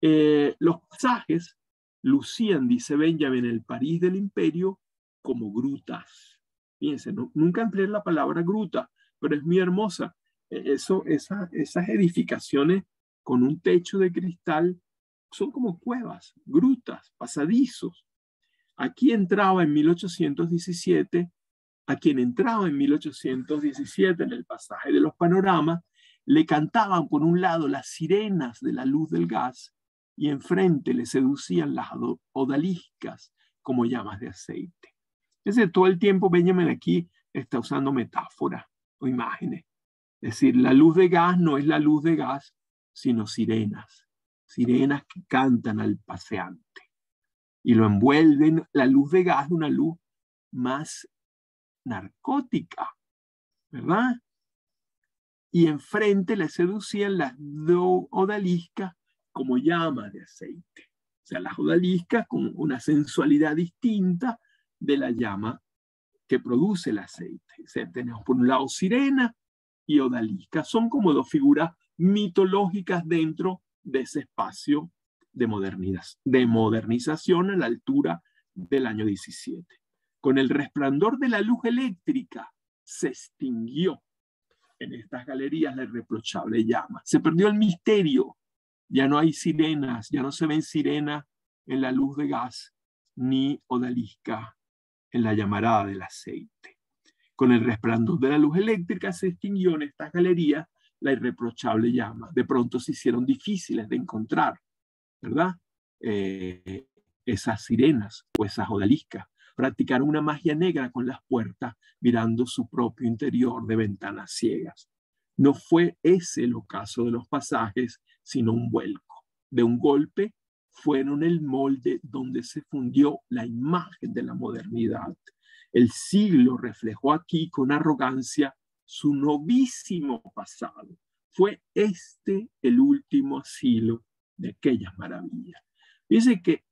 Eh, los pasajes lucían, dice Benjamin, el París del imperio como grutas. Fíjense, nunca empleé la palabra gruta, pero es muy hermosa. E, eso, esa, esas edificaciones con un techo de cristal, son como cuevas, grutas, pasadizos. Aquí entraba en 1817, a quien entraba en 1817 en el pasaje de los panoramas, le cantaban por un lado las sirenas de la luz del gas y enfrente le seducían las odaliscas como llamas de aceite. Es decir, todo el tiempo Benjamin aquí está usando metáforas o imágenes. Es decir, la luz de gas no es la luz de gas sino sirenas, sirenas que cantan al paseante y lo envuelven la luz de gas, una luz más narcótica, ¿verdad? Y enfrente le seducían las odaliscas como llamas de aceite. O sea, las odaliscas con una sensualidad distinta de la llama que produce el aceite. O sea, tenemos por un lado sirena y odalisca. Son como dos figuras mitológicas dentro de ese espacio de, de modernización a la altura del año 17. Con el resplandor de la luz eléctrica se extinguió en estas galerías la irreprochable llama. Se perdió el misterio. Ya no hay sirenas, ya no se ven sirenas en la luz de gas ni odalisca en la llamarada del aceite. Con el resplandor de la luz eléctrica se extinguió en estas galerías la irreprochable llama. De pronto se hicieron difíciles de encontrar, ¿verdad? Eh, esas sirenas o esas odaliscas. Practicaron una magia negra con las puertas, mirando su propio interior de ventanas ciegas. No fue ese el ocaso de los pasajes, sino un vuelco. De un golpe fueron el molde donde se fundió la imagen de la modernidad. El siglo reflejó aquí con arrogancia su novísimo pasado. Fue este el último asilo de aquellas maravillas. Dice que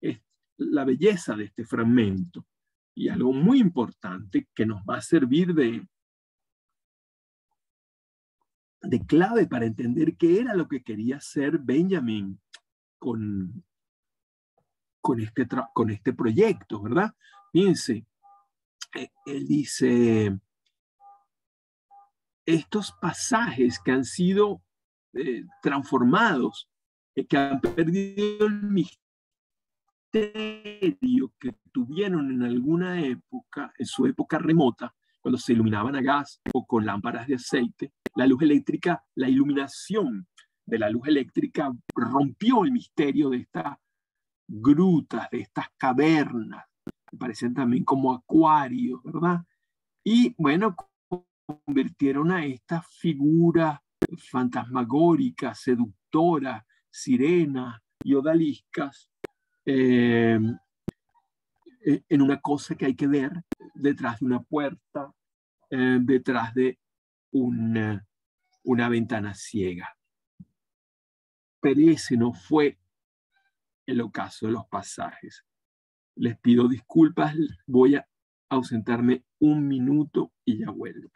es la belleza de este fragmento y algo muy importante que nos va a servir de, clave para entender qué era lo que quería hacer Benjamin con, con, este, con este proyecto, ¿verdad? Fíjense, eh, él dice, estos pasajes que han sido eh, transformados, eh, que han perdido el misterio que tuvieron en alguna época, en su época remota, cuando se iluminaban a gas o con lámparas de aceite, la luz eléctrica, la iluminación de la luz eléctrica rompió el misterio de estas grutas, de estas cavernas, que parecen también como acuarios, ¿verdad? Y bueno, convirtieron a estas figuras fantasmagóricas, seductoras, sirenas y odaliscas eh, en una cosa que hay que ver detrás de una puerta, eh, detrás de una, una ventana ciega. Pero ese no fue el ocaso de los pasajes. Les pido disculpas, voy a ausentarme un minuto y ya vuelvo.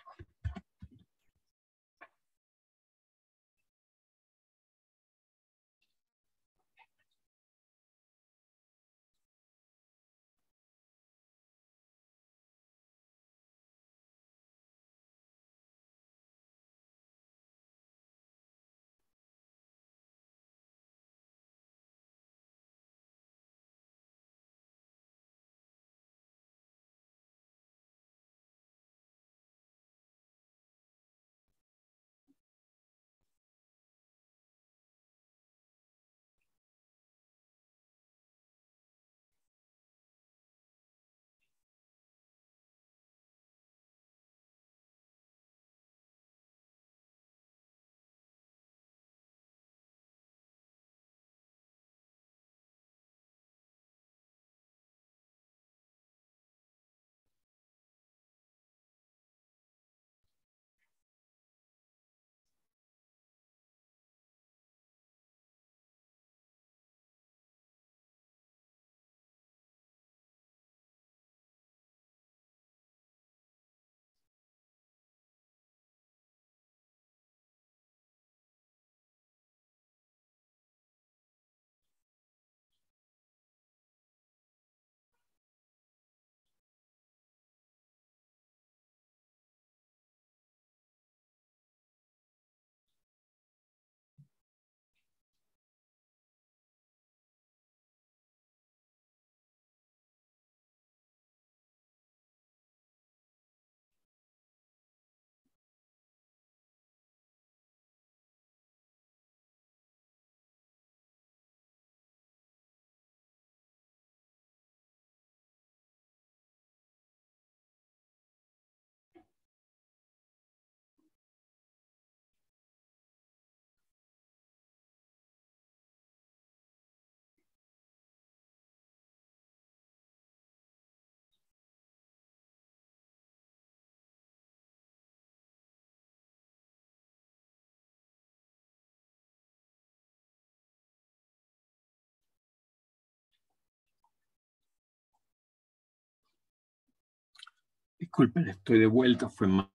Disculpen, estoy de vuelta, fue más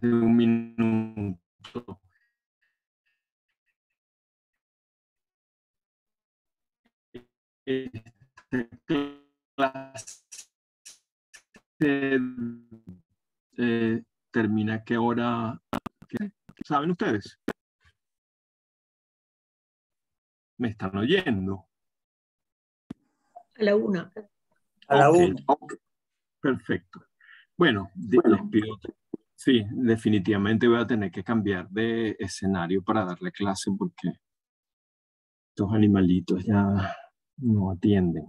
de un minuto. Clase eh, termina qué hora, ¿saben ustedes? ¿Me están oyendo? A la una. A la una. Perfecto. Bueno, sí, definitivamente voy a tener que cambiar de escenario para darle clase porque estos animalitos ya no atienden.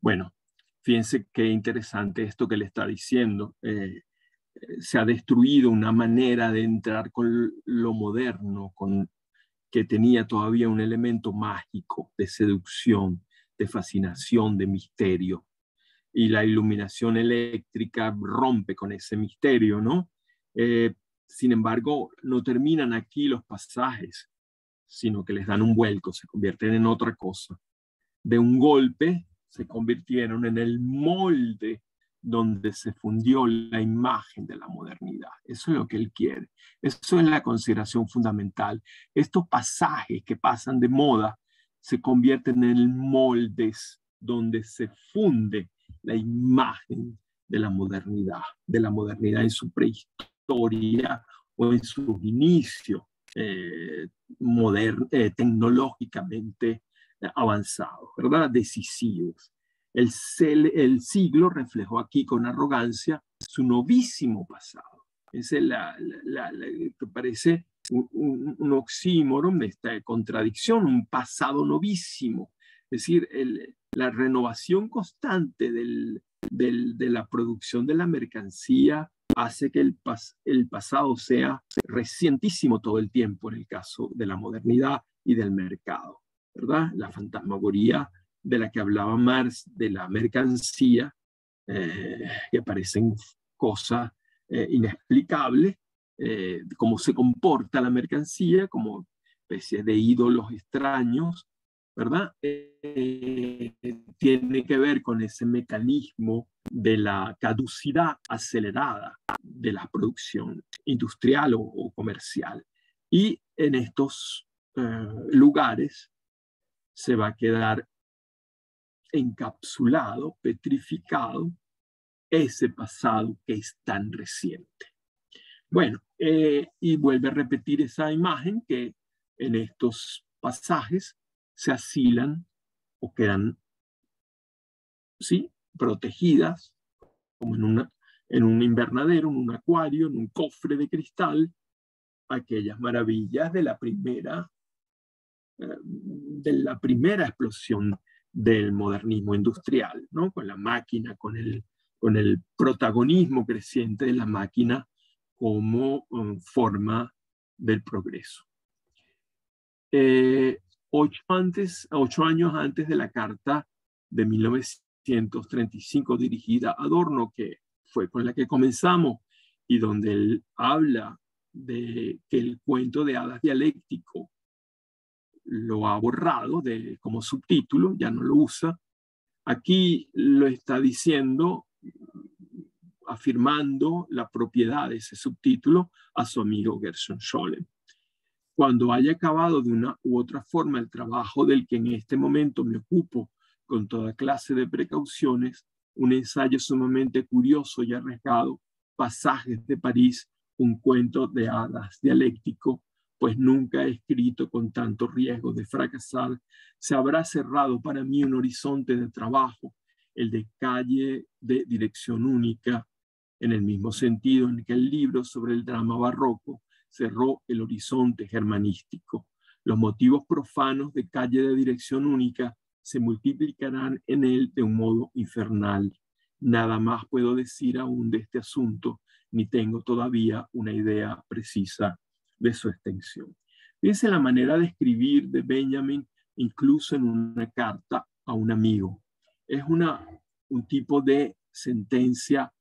Bueno, fíjense qué interesante esto que le está diciendo. Eh, se ha destruido una manera de entrar con lo moderno, con que tenía todavía un elemento mágico de seducción, de fascinación, de misterio y la iluminación eléctrica rompe con ese misterio, ¿no? Eh, sin embargo, no terminan aquí los pasajes, sino que les dan un vuelco, se convierten en otra cosa. De un golpe se convirtieron en el molde donde se fundió la imagen de la modernidad. Eso es lo que él quiere. Eso es la consideración fundamental. Estos pasajes que pasan de moda se convierten en moldes donde se funde la imagen de la modernidad, de la modernidad en su prehistoria o en sus inicios eh, eh, tecnológicamente avanzados, ¿verdad? Decisivos. El, el, siglo reflejó aquí con arrogancia su novísimo pasado. Es la, que parece un, un, un, oxímoron, esta contradicción, un pasado novísimo. Es decir, la renovación constante de la producción de la mercancía hace que el, pasado sea recientísimo todo el tiempo en el caso de la modernidad y del mercado, ¿verdad? La fantasmagoría de la que hablaba Marx de la mercancía, eh, que parecen cosas eh, inexplicables, eh, cómo se comporta la mercancía como especie de ídolos extraños ¿verdad? Eh, tiene que ver con ese mecanismo de la caducidad acelerada de la producción industrial o, comercial. Y en estos eh, lugares se va a quedar encapsulado, petrificado, ese pasado que es tan reciente. Bueno, eh, y vuelve a repetir esa imagen que en estos pasajes se asilan o quedan ¿sí? protegidas como en, una, en un invernadero, en un acuario, en un cofre de cristal, aquellas maravillas de la primera, eh, de la primera explosión del modernismo industrial, ¿no? con la máquina, con el, con el protagonismo creciente de la máquina como um, forma del progreso. Eh, ocho, antes, ocho años antes de la carta de 1935 dirigida a Adorno, que fue con la que comenzamos y donde él habla de que el cuento de hadas dialéctico lo ha borrado de, como subtítulo, ya no lo usa. Aquí lo está diciendo, afirmando la propiedad de ese subtítulo a su amigo Gershon Scholem cuando haya acabado de una u otra forma el trabajo del que en este momento me ocupo con toda clase de precauciones, un ensayo sumamente curioso y arriesgado, Pasajes de París, un cuento de hadas dialéctico, pues nunca he escrito con tanto riesgo de fracasar, se habrá cerrado para mí un horizonte de trabajo, el de calle de dirección única, en el mismo sentido en que el libro sobre el drama barroco cerró el horizonte germanístico. Los motivos profanos de calle de dirección única se multiplicarán en él de un modo infernal. Nada más puedo decir aún de este asunto, ni tengo todavía una idea precisa de su extensión. Fíjense la manera de escribir de Benjamin, incluso en una carta a un amigo. Es una, un tipo de sentencia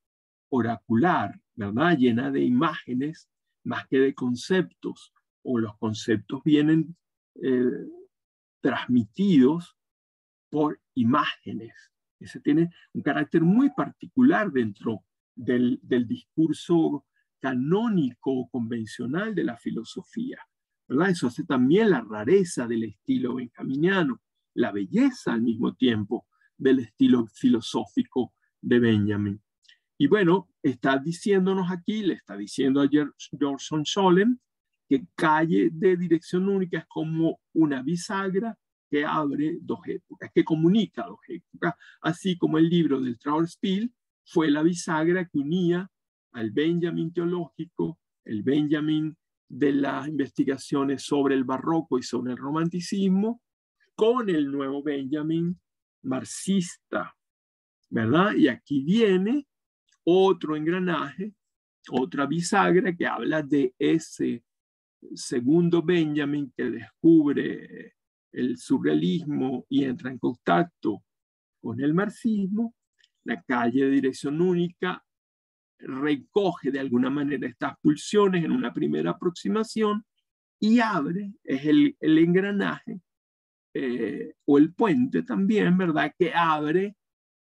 oracular, ¿verdad? Llena de imágenes más que de conceptos, o los conceptos vienen eh, transmitidos por imágenes. Ese tiene un carácter muy particular dentro del, del discurso canónico convencional de la filosofía. ¿verdad? Eso hace también la rareza del estilo benjaminiano, la belleza al mismo tiempo del estilo filosófico de Benjamin. Y bueno, está diciéndonos aquí, le está diciendo a George Scholem, que calle de dirección única es como una bisagra que abre dos épocas, que comunica dos épocas, así como el libro del Trauerspiel fue la bisagra que unía al Benjamin teológico, el Benjamin de las investigaciones sobre el barroco y sobre el romanticismo, con el nuevo Benjamin marxista, ¿verdad? Y aquí viene otro engranaje, otra bisagra que habla de ese segundo Benjamin que descubre el surrealismo y entra en contacto con el marxismo, la calle de dirección única recoge de alguna manera estas pulsiones en una primera aproximación y abre, es el, engranaje eh, o el puente también, ¿verdad? Que abre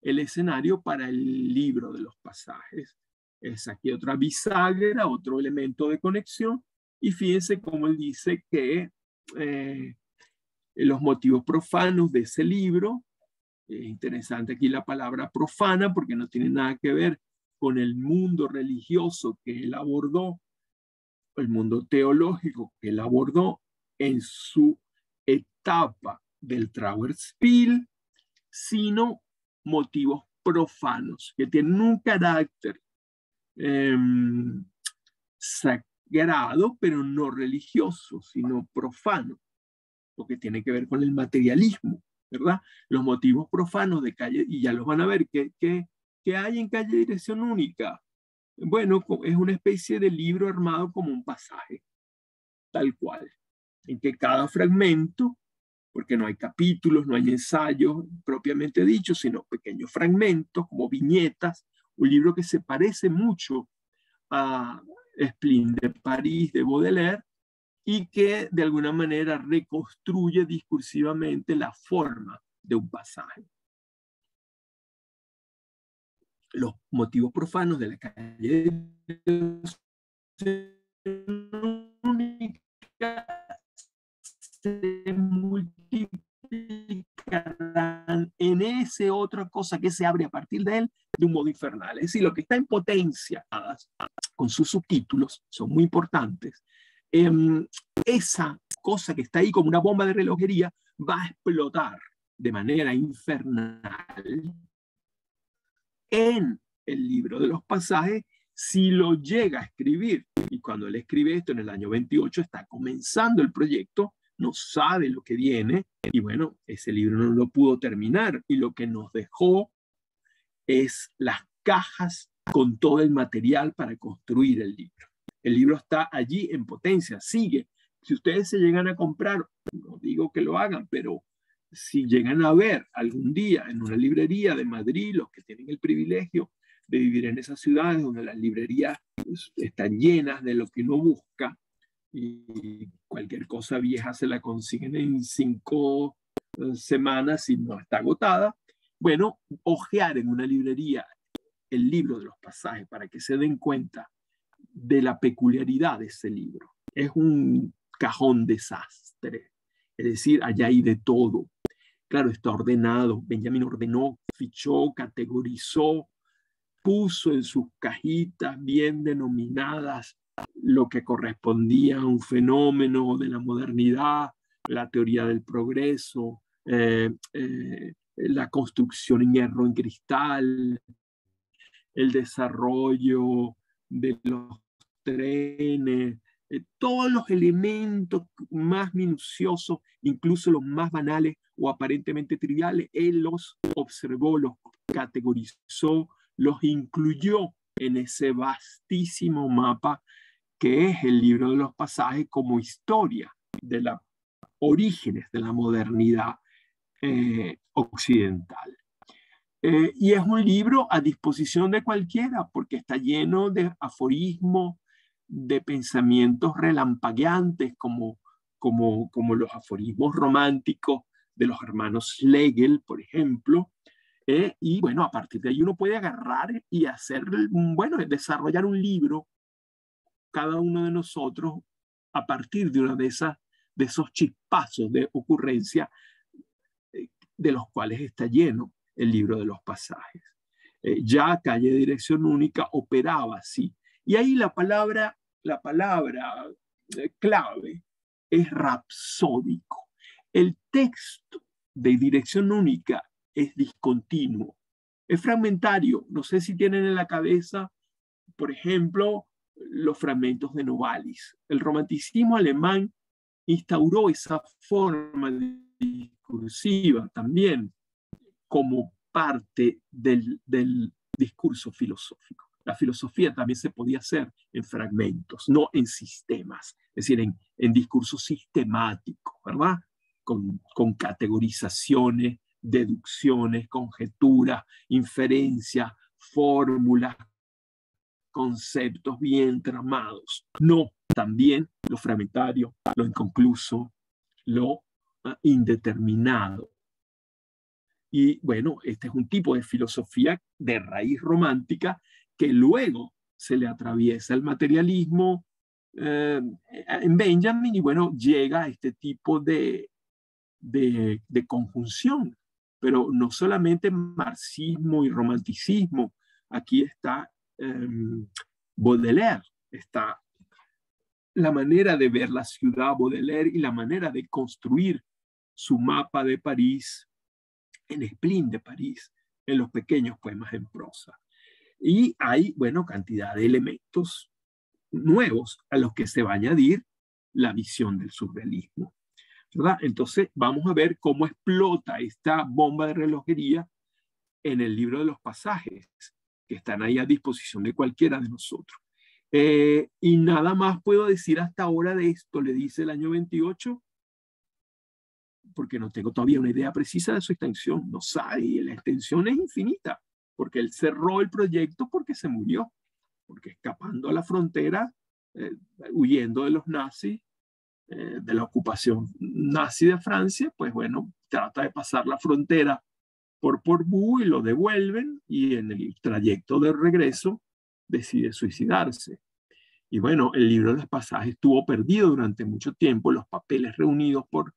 el escenario para el libro de los pasajes. Es aquí otra bisagra, otro elemento de conexión. Y fíjense cómo él dice que eh, los motivos profanos de ese libro, es interesante aquí la palabra profana porque no tiene nada que ver con el mundo religioso que él abordó, el mundo teológico que él abordó en su etapa del Trauerspiel, sino motivos profanos, que tienen un carácter em, sagrado, pero no religioso, sino profano, lo que tiene que ver con el materialismo, ¿verdad? Los motivos profanos de calle, y ya los van a ver, que, que, que hay en calle Dirección Única. Bueno, es una especie de libro armado como un pasaje, tal cual, en que cada fragmento porque no hay capítulos, no hay ensayos propiamente dichos, sino pequeños fragmentos como viñetas, un libro que se parece mucho a Splin de París de Baudelaire y que de alguna manera reconstruye discursivamente la forma de un pasaje. Los motivos profanos de la calle se multiplicarán en ese otra cosa que se abre a partir de él de un modo infernal. Es decir, lo que está en potencia con sus subtítulos son muy importantes. Em, esa cosa que está ahí como una bomba de relojería va a explotar de manera infernal en el libro de los pasajes si lo llega a escribir. Y cuando él escribe esto en el año 28 está comenzando el proyecto no sabe lo que viene y bueno, ese libro no lo pudo terminar y lo que nos dejó es las cajas con todo el material para construir el libro. El libro está allí en potencia, sigue. Si ustedes se llegan a comprar, no digo que lo hagan, pero si llegan a ver algún día en una librería de Madrid, los que tienen el privilegio de vivir en esas ciudades donde las librerías están llenas de lo que uno busca, y cualquier cosa vieja se la consiguen en cinco eh, semanas y no está agotada. Bueno, ojear en una librería el libro de los pasajes para que se den cuenta de la peculiaridad de ese libro. Es un cajón desastre, es decir, allá hay de todo. Claro, está ordenado. Benjamin ordenó, fichó, categorizó, puso en sus cajitas bien denominadas lo que correspondía a un fenómeno de la modernidad, la teoría del progreso, eh, eh, la construcción en hierro en cristal, el desarrollo de los trenes, eh, todos los elementos más minuciosos, incluso los más banales o aparentemente triviales, él los observó, los categorizó, los incluyó en ese vastísimo mapa que es el libro de los pasajes como historia de los orígenes de la modernidad eh, occidental. Eh, y es un libro a disposición de cualquiera porque está lleno de aforismos, de pensamientos relampagueantes como, como, como los aforismos románticos de los hermanos Schlegel, por ejemplo. Eh, y bueno, a partir de ahí uno puede agarrar y hacer, bueno, desarrollar un libro cada uno de nosotros a partir de una de esas de esos chispazos de ocurrencia eh, de los cuales está lleno el libro de los pasajes. Eh, ya Calle Dirección Única operaba así. Y ahí la palabra, la palabra eh, clave es rapsódico. El texto de Dirección Única es discontinuo, es fragmentario. No sé si tienen en la cabeza por ejemplo, los fragmentos de Novalis. El romanticismo alemán instauró esa forma discursiva también como parte del, discurso filosófico. La filosofía también se podía hacer en fragmentos, no en sistemas, es decir, en, en discursos sistemáticos, ¿verdad? Con, con categorizaciones, deducciones, conjeturas, inferencias, fórmulas, conceptos bien tramados. No, también lo fragmentario, lo inconcluso, lo ah, indeterminado. Y bueno, este es un tipo de filosofía de raíz romántica que luego se le atraviesa el materialismo eh, en Benjamin y bueno, llega a este tipo de, de, conjunción. Pero no solamente marxismo y romanticismo, aquí está em, Baudelaire, está la manera de ver la ciudad Baudelaire y la manera de construir su mapa de París en Spleen de París, en los pequeños poemas en prosa. Y hay, bueno, cantidad de elementos nuevos a los que se va a añadir la visión del surrealismo. ¿verdad? Entonces, vamos a ver cómo explota esta bomba de relojería en el libro de los pasajes, que están ahí a disposición de cualquiera de nosotros. Eh, y nada más puedo decir hasta ahora de esto, le dice el año 28, porque no tengo todavía una idea precisa de su extensión. No sabe, y la extensión es infinita, porque él cerró el proyecto porque se murió, porque escapando a la frontera, eh, huyendo de los nazis, eh, de la ocupación nazi de Francia, pues bueno, trata de pasar la frontera por Portbou y lo devuelven y en el trayecto de regreso decide suicidarse. Y bueno, el libro de los pasajes estuvo perdido durante mucho tiempo, los papeles reunidos por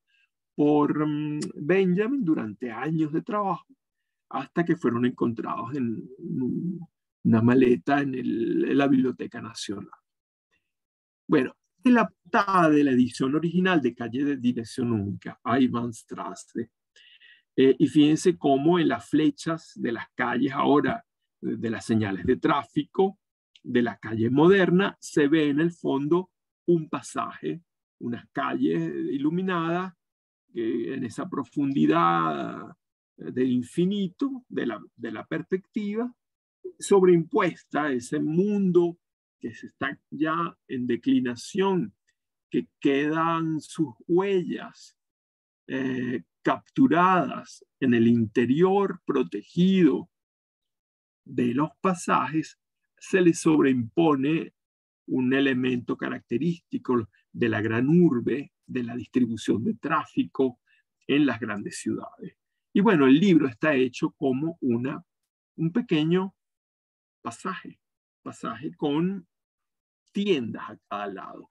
por mm, Benjamin durante años de trabajo, hasta que fueron encontrados en una maleta en, la Biblioteca Nacional. Bueno, en la de la edición original de Calle de Dirección Única, Ivan Strasse, eh, y fíjense cómo en las flechas de las calles ahora, de las señales de tráfico, de la calle moderna, se ve en el fondo un pasaje, unas calles iluminadas en esa profundidad del infinito, de la, de la perspectiva, sobreimpuesta ese mundo que se está ya en declinación, que quedan sus huellas eh, capturadas en el interior protegido de los pasajes, se le sobreimpone un elemento característico de la gran urbe de la distribución de tráfico en las grandes ciudades. Y bueno, el libro está hecho como una, un pequeño pasaje, pasaje con tiendas a cada lado.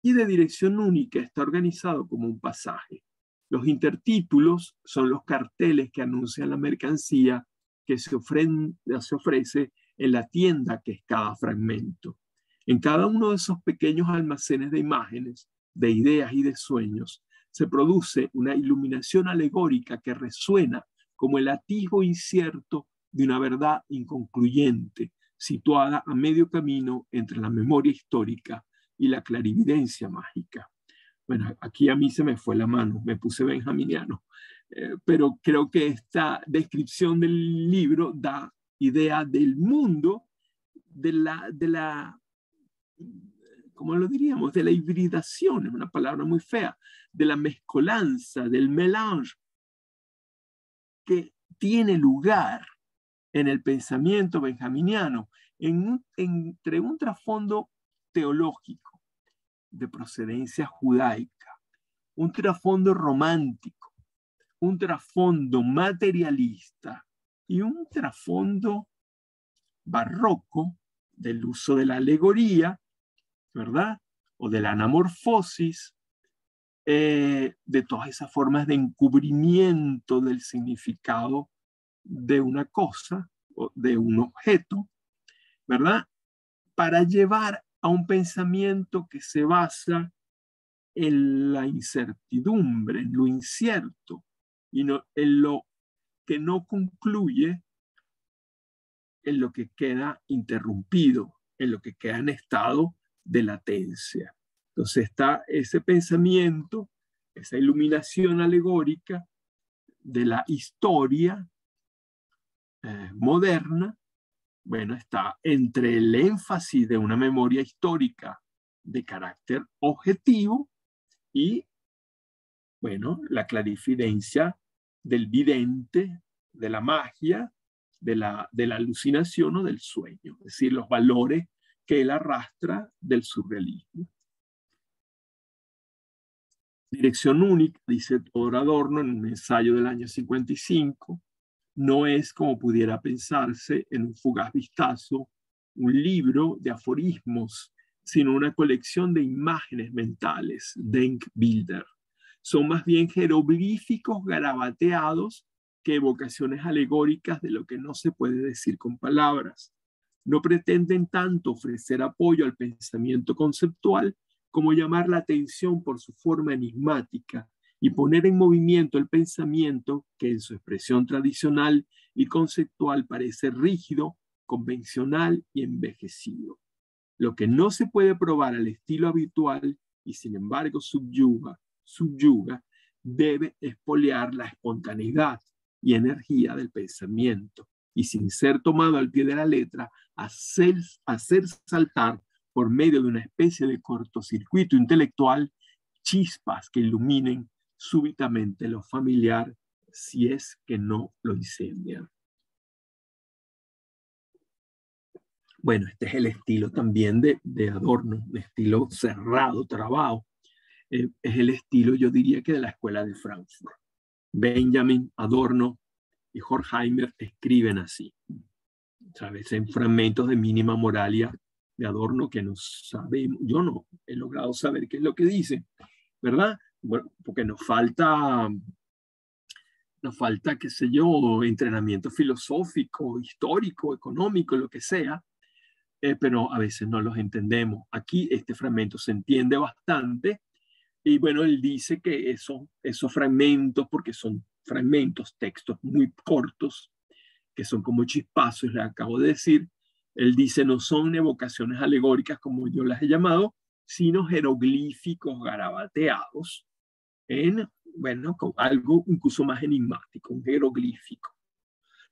Y de dirección única está organizado como un pasaje. Los intertítulos son los carteles que anuncian la mercancía que se, ofrece en la tienda que es cada fragmento. En cada uno de esos pequeños almacenes de imágenes de ideas y de sueños, se produce una iluminación alegórica que resuena como el atisbo incierto de una verdad inconcluyente, situada a medio camino entre la memoria histórica y la clarividencia mágica. Bueno, aquí a mí se me fue la mano, me puse benjaminiano, eh, pero creo que esta descripción del libro da idea del mundo, de la, de la ¿cómo lo diríamos? De la hibridación, es una palabra muy fea, de la mezcolanza, del melange, que tiene lugar en el pensamiento benjaminiano, entre un trasfondo teológico de procedencia judaica, un trasfondo romántico, un trasfondo materialista y un trasfondo barroco del uso de la alegoría ¿verdad? O de la anamorfosis, eh, de todas esas formas de encubrimiento del significado de una cosa o de un objeto, ¿verdad? Para llevar a un pensamiento que se basa en la incertidumbre, en lo incierto, y en lo que no concluye, en lo que queda interrumpido, en lo que queda en estado de latencia. Entonces está ese pensamiento, esa iluminación alegórica de la historia eh, moderna, bueno, está entre el énfasis de una memoria histórica de carácter objetivo y, bueno, la clarifidencia del vidente, de la magia, de la, de la alucinación o del sueño, es decir, los valores que él arrastra del surrealismo. Dirección única, dice Teodoro Adorno en un ensayo del año 55, no es como pudiera pensarse en un fugaz vistazo un libro de aforismos, sino una colección de imágenes mentales, Denkbilder. Son más bien jeroglíficos garabateados que evocaciones alegóricas de lo que no se puede decir con palabras. No pretenden tanto ofrecer apoyo al pensamiento conceptual como llamar la atención por su forma enigmática y poner en movimiento el pensamiento que en su expresión tradicional y conceptual parece rígido, convencional y envejecido. Lo que no se puede probar al estilo habitual y sin embargo subyuga, subyuga, debe espolear la espontaneidad y energía del pensamiento y sin ser tomado al pie de la letra, hacer, hacer saltar por medio de una especie de cortocircuito intelectual chispas que iluminen súbitamente lo familiar si es que no lo incendian. Bueno, este es el estilo también de, de Adorno, de estilo cerrado, trabado. Eh, es el estilo, yo diría que de la escuela de Frankfurt. Benjamin, Adorno y Horkheimer escriben así. ¿Sabes? En fragmentos de mínima moralia de Adorno que no sabemos, yo no he logrado saber qué es lo que dice, ¿verdad? Bueno, porque nos falta, nos falta, qué sé yo, entrenamiento filosófico, histórico, económico, lo que sea, eh, pero a veces no los entendemos. Aquí este fragmento se entiende bastante y bueno, él dice que eso, esos fragmentos, porque son fragmentos, textos muy cortos, que son como chispazos, le acabo de decir, él dice, no son evocaciones alegóricas como yo las he llamado, sino jeroglíficos garabateados en, bueno, algo incluso más enigmático, un jeroglífico.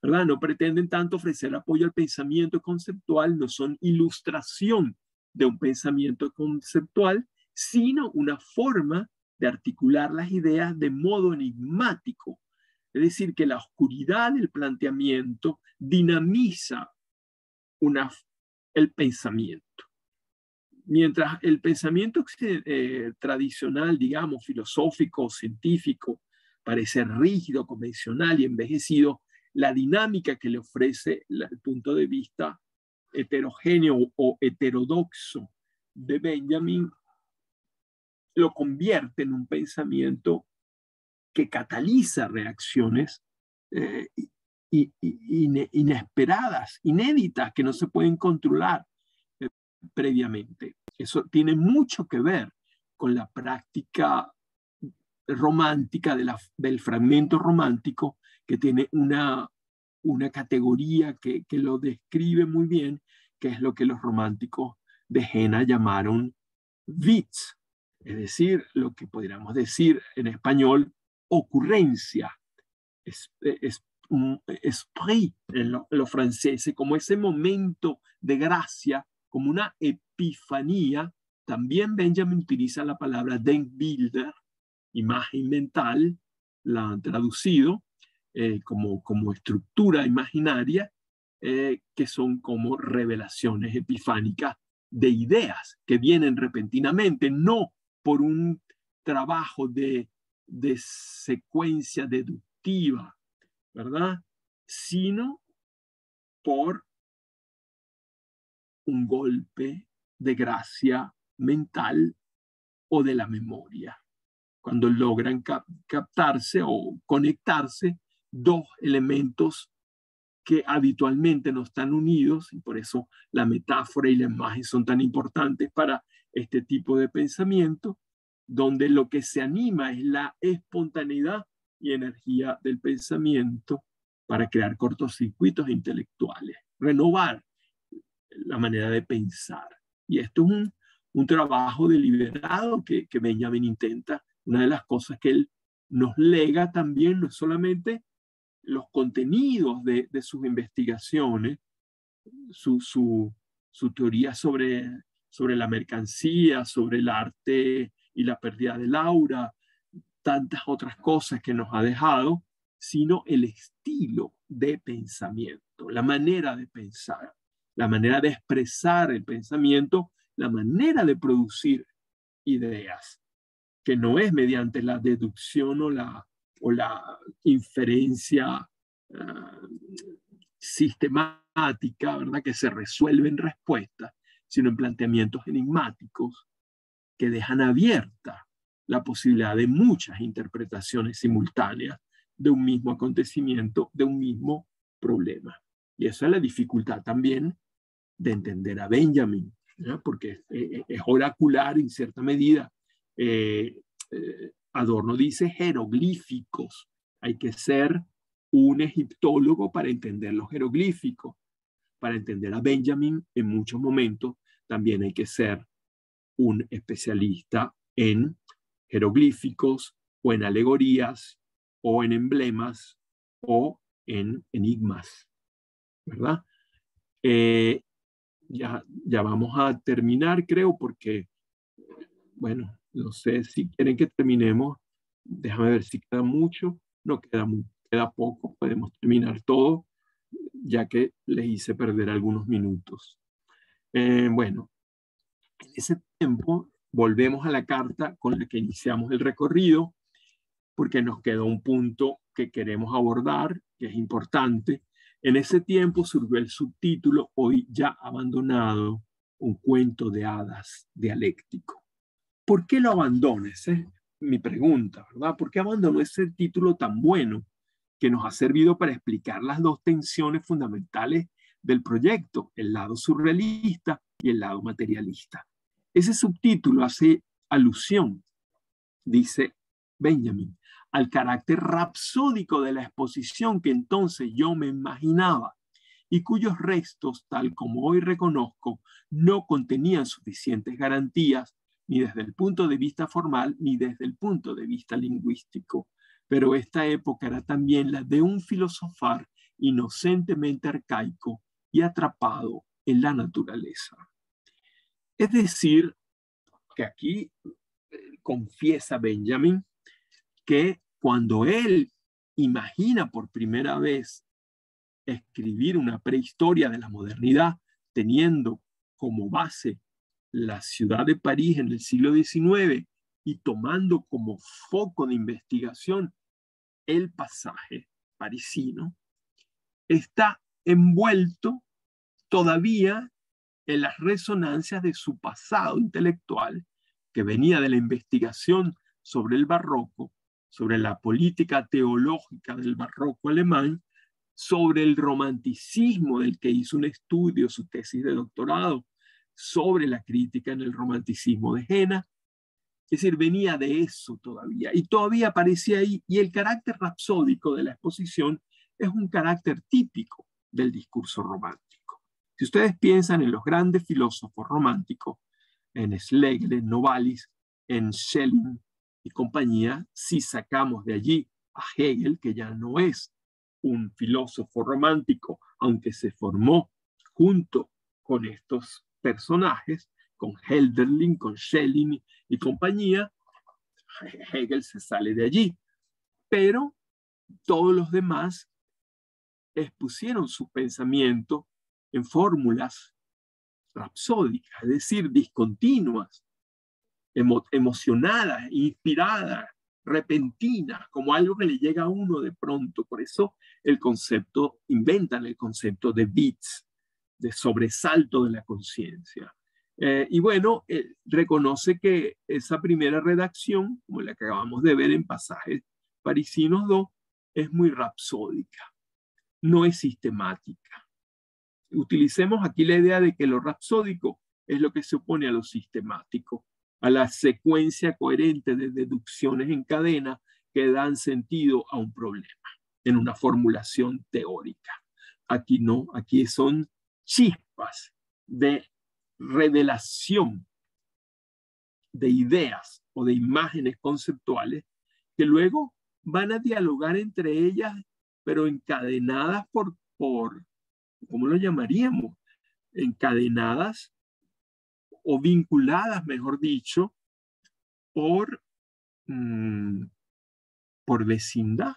¿verdad? No pretenden tanto ofrecer apoyo al pensamiento conceptual, no son ilustración de un pensamiento conceptual, sino una forma de articular las ideas de modo enigmático. Es decir, que la oscuridad del planteamiento dinamiza una, el pensamiento. Mientras el pensamiento eh, tradicional, digamos, filosófico, científico, parece rígido, convencional y envejecido, la dinámica que le ofrece el punto de vista heterogéneo o heterodoxo de Benjamin lo convierte en un pensamiento que cataliza reacciones eh, inesperadas, inéditas, que no se pueden controlar previamente. Eso tiene mucho que ver con la práctica romántica del fragmento romántico que tiene una, una categoría que, que, lo describe muy bien, que es lo que los románticos de Jena llamaron Witz, es decir, lo que podríamos decir en español, ocurrencia, es, es un esprit en los lo franceses, como ese momento de gracia, como una epifanía. También Benjamin utiliza la palabra Denkbilder, imagen mental, la han traducido eh, como, como estructura imaginaria, eh, que son como revelaciones epifánicas de ideas que vienen repentinamente, no por un trabajo de, de secuencia deductiva, ¿verdad? Sino por un golpe de gracia mental o de la memoria, cuando logran captarse o conectarse dos elementos que habitualmente no están unidos y por eso la metáfora y la imagen son tan importantes para este tipo de pensamiento, donde lo que se anima es la espontaneidad y energía del pensamiento para crear cortocircuitos intelectuales, renovar la manera de pensar. Y esto es un, un trabajo deliberado que, que Benjamin intenta. Una de las cosas que él nos lega también no es solamente los contenidos de, de sus investigaciones, su, su, su, teoría sobre, sobre la mercancía, sobre el arte y la pérdida del aura, tantas otras cosas que nos ha dejado, sino el estilo de pensamiento, la manera de pensar, la manera de expresar el pensamiento, la manera de producir ideas, que no es mediante la deducción o la, o la inferencia ah, sistemática, ¿verdad? Que se resuelve en respuesta, sino en planteamientos enigmáticos que dejan abierta la posibilidad de muchas interpretaciones simultáneas de un mismo acontecimiento, de un mismo problema. Y esa es la dificultad también de entender a Benjamin, porque es oracular en cierta medida. Eh, eh, Adorno dice jeroglíficos. Hay que ser un egiptólogo para entender los jeroglíficos. Para entender a Benjamin, en muchos momentos también hay que ser un especialista en jeroglíficos o en alegorías o en emblemas o en enigmas, ¿verdad? Eh, ya, ya vamos a terminar, creo, porque, bueno, no sé si quieren que terminemos. Déjame ver si queda mucho. No queda, queda poco. Podemos terminar todo, ya que les hice perder algunos minutos. Eh, bueno, en ese tiempo volvemos a la carta con la que iniciamos el recorrido, porque nos quedó un punto que queremos abordar, que es importante. En ese tiempo surgió el subtítulo, hoy ya abandonado, un cuento de hadas dialéctico. ¿Por qué lo abandona? Esa es mi pregunta, ¿verdad? ¿Por qué abandonó ese título tan bueno que nos ha servido para explicar las dos tensiones fundamentales del proyecto, el lado surrealista y el lado materialista? Ese subtítulo hace alusión, dice Benjamin, al carácter rapsódico de la exposición que entonces yo me imaginaba y cuyos restos, tal como hoy reconozco, no contenían suficientes garantías ni desde el punto de vista formal ni desde el punto de vista lingüístico. Pero esta época era también la de un filosofar inocentemente arcaico y atrapado en la naturaleza. Es decir, que aquí eh, confiesa Benjamin que cuando él imagina por primera vez escribir una prehistoria de la modernidad, teniendo como base la ciudad de París en el siglo XIX y tomando como foco de investigación el pasaje parisino, está envuelto todavía en las resonancias de su pasado intelectual, que venía de la investigación sobre el barroco, sobre la política teológica del barroco alemán, sobre el romanticismo del que hizo un estudio, su tesis de doctorado, sobre la crítica en el romanticismo de Jena. Es decir, venía de eso todavía y todavía aparecía ahí. Y el carácter rapsódico de la exposición es un carácter típico del discurso romántico. Si ustedes piensan en los grandes filósofos románticos, en Schlegel, en Novalis, en Schelling y compañía, si sacamos de allí a Hegel, que ya no es un filósofo romántico, aunque se formó junto con estos personajes, con Helderlin, con Schelling y compañía, Hegel se sale de allí. Pero todos los demás expusieron su pensamiento en fórmulas rapsódicas, es decir, discontinuas, emocionadas, inspiradas, repentinas, como algo que le llega a uno de pronto. Por eso el concepto, inventan el concepto de beats, de sobresalto de la conciencia. Eh, y bueno, eh, reconoce que esa primera redacción, como la que acabamos de ver en pasajes parisinos 2, es muy rapsódica, no es sistemática utilicemos aquí la idea de que lo rapsódico es lo que se opone a lo sistemático, a la secuencia coherente de deducciones en cadena que dan sentido a un problema en una formulación teórica. Aquí no, aquí son chispas de revelación de ideas o de imágenes conceptuales que luego van a dialogar entre ellas, pero encadenadas por, por ¿cómo lo llamaríamos? Encadenadas o vinculadas, mejor dicho, por, mm, por vecindad,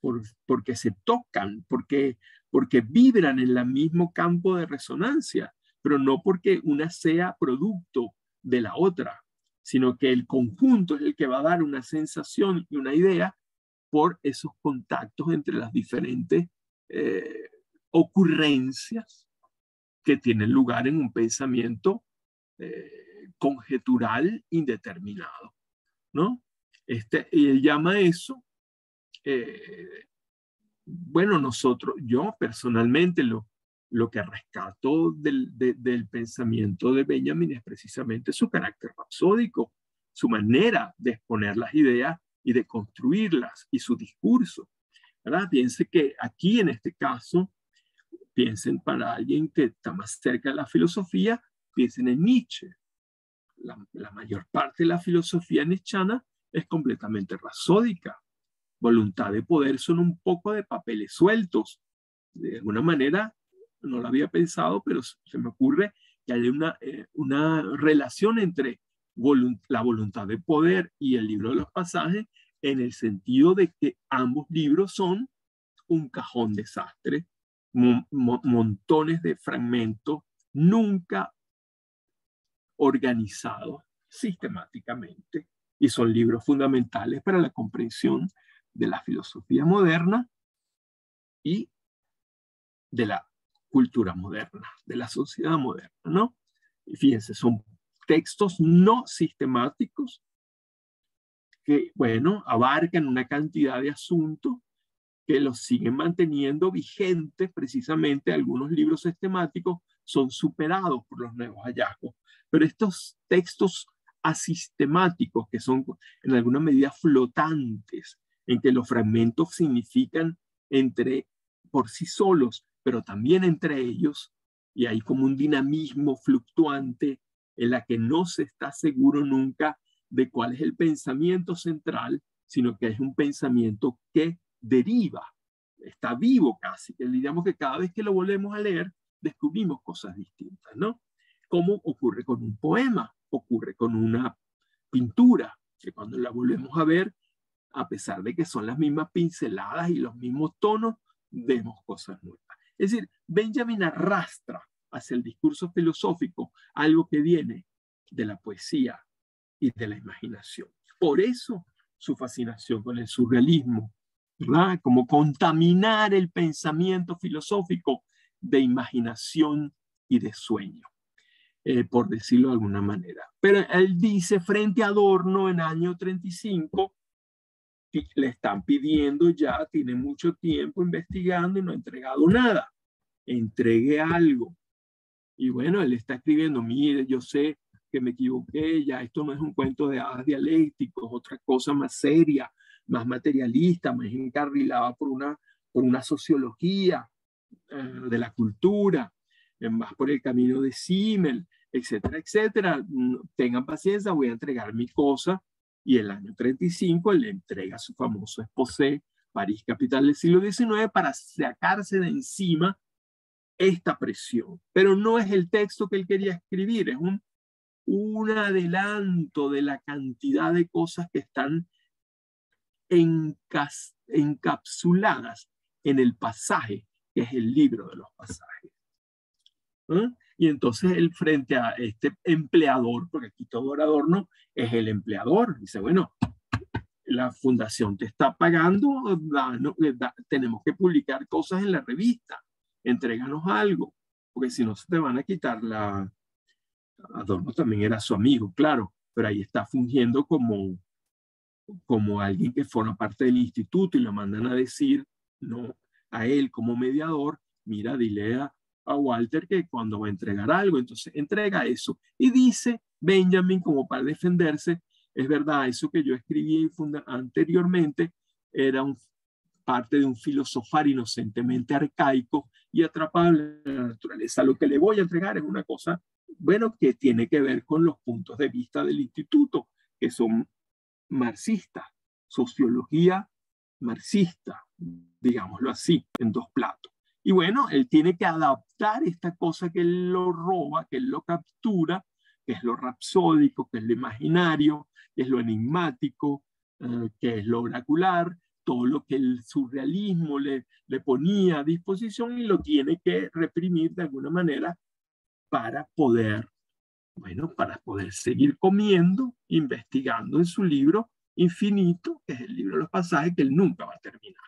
por, porque se tocan, porque, porque vibran en el mismo campo de resonancia, pero no porque una sea producto de la otra, sino que el conjunto es el que va a dar una sensación y una idea por esos contactos entre las diferentes eh, ocurrencias que tienen lugar en un pensamiento eh, conjetural indeterminado, ¿no? Este, y él llama eso, eh, bueno, nosotros, yo personalmente lo, lo que rescato del, del pensamiento de Benjamin es precisamente su carácter rapsódico, su manera de exponer las ideas y de construirlas y su discurso. ¿verdad? Piense que aquí en este caso, piensen para alguien que está más cerca de la filosofía, piensen en Nietzsche. La, mayor parte de la filosofía nichana es completamente rasódica. Voluntad de poder son un poco de papeles sueltos. De alguna manera, no lo había pensado, pero se me ocurre que hay una, eh, una relación entre la voluntad de poder y el libro de los pasajes en el sentido de que ambos libros son un cajón desastre, montones de fragmentos nunca organizados sistemáticamente y son libros fundamentales para la comprensión de la filosofía moderna y de la cultura moderna, de la sociedad moderna, ¿no? Y fíjense, son textos no sistemáticos que, bueno, abarcan una cantidad de asuntos que los siguen manteniendo vigentes, precisamente algunos libros sistemáticos son superados por los nuevos hallazgos, pero estos textos asistemáticos, que son en alguna medida flotantes, en que los fragmentos significan entre por sí solos pero también entre ellos, y hay como un dinamismo fluctuante en la que no se está seguro nunca de cuál es el pensamiento central, sino que es un pensamiento que deriva, está vivo casi, que digamos que cada vez que lo volvemos a leer, descubrimos cosas distintas, ¿no? Como ocurre con un poema, ocurre con una pintura, que cuando la volvemos a ver, a pesar de que son las mismas pinceladas y los mismos tonos, vemos cosas nuevas. Es decir, Benjamin arrastra hacia el discurso filosófico algo que viene de la poesía y de la imaginación. Por eso su fascinación con el surrealismo, ¿verdad? Como contaminar el pensamiento filosófico de imaginación y de sueño, eh, por decirlo de alguna manera. Pero él dice frente a Adorno en año 35, le están pidiendo ya, tiene mucho tiempo investigando y no ha entregado nada. Entregue algo. Y bueno, él está escribiendo, mire, yo sé que me equivoqué, ya esto no es un cuento de hadas dialécticos, otra cosa más seria, más materialista, más encarrilada por una, por una sociología de la cultura, más por el camino de Simmel, etcétera, etcétera. Mm, tengan paciencia, voy a entregar mi cosa y el año 35 le entrega su famoso exposé, París, capital del siglo XIX, para sacarse de encima esta presión. Pero no es el texto que él quería escribir, es un, un adelanto de la cantidad de cosas que están encapsuladas en el pasaje, que es el libro de los pasajes. ¿Eh? Y entonces él frente a este empleador, porque aquí todo orador no, es el empleador, dice, bueno, la fundación te está pagando, eh, tenemos que publicar cosas en la revista, entréganos algo, porque si no se te van a quitar la... Adorno también era su amigo, claro, pero ahí está fungiendo como, como alguien que forma parte del instituto y lo mandan a decir, no, a él como mediador, mira, dile a, Walter que cuando va a entregar algo, entonces entrega eso. Y dice Benjamin como para defenderse, es verdad, eso que yo escribí anteriormente era parte de un filosofar inocentemente arcaico y atrapable en la naturaleza. Lo que le voy a entregar es una cosa, bueno, que tiene que ver con los puntos de vista del instituto, que son marxistas, sociología marxista, digámoslo así, en dos platos. Y bueno, él tiene que adaptar esta cosa que él lo roba, que él lo captura, que es lo rapsódico, que es lo imaginario, que es lo enigmático, eh, que es lo oracular, todo lo que el surrealismo le, le ponía a disposición y lo tiene que reprimir de alguna manera para poder, bueno, para poder seguir comiendo, investigando en su libro infinito, que es el libro de los pasajes, que él nunca va a terminar.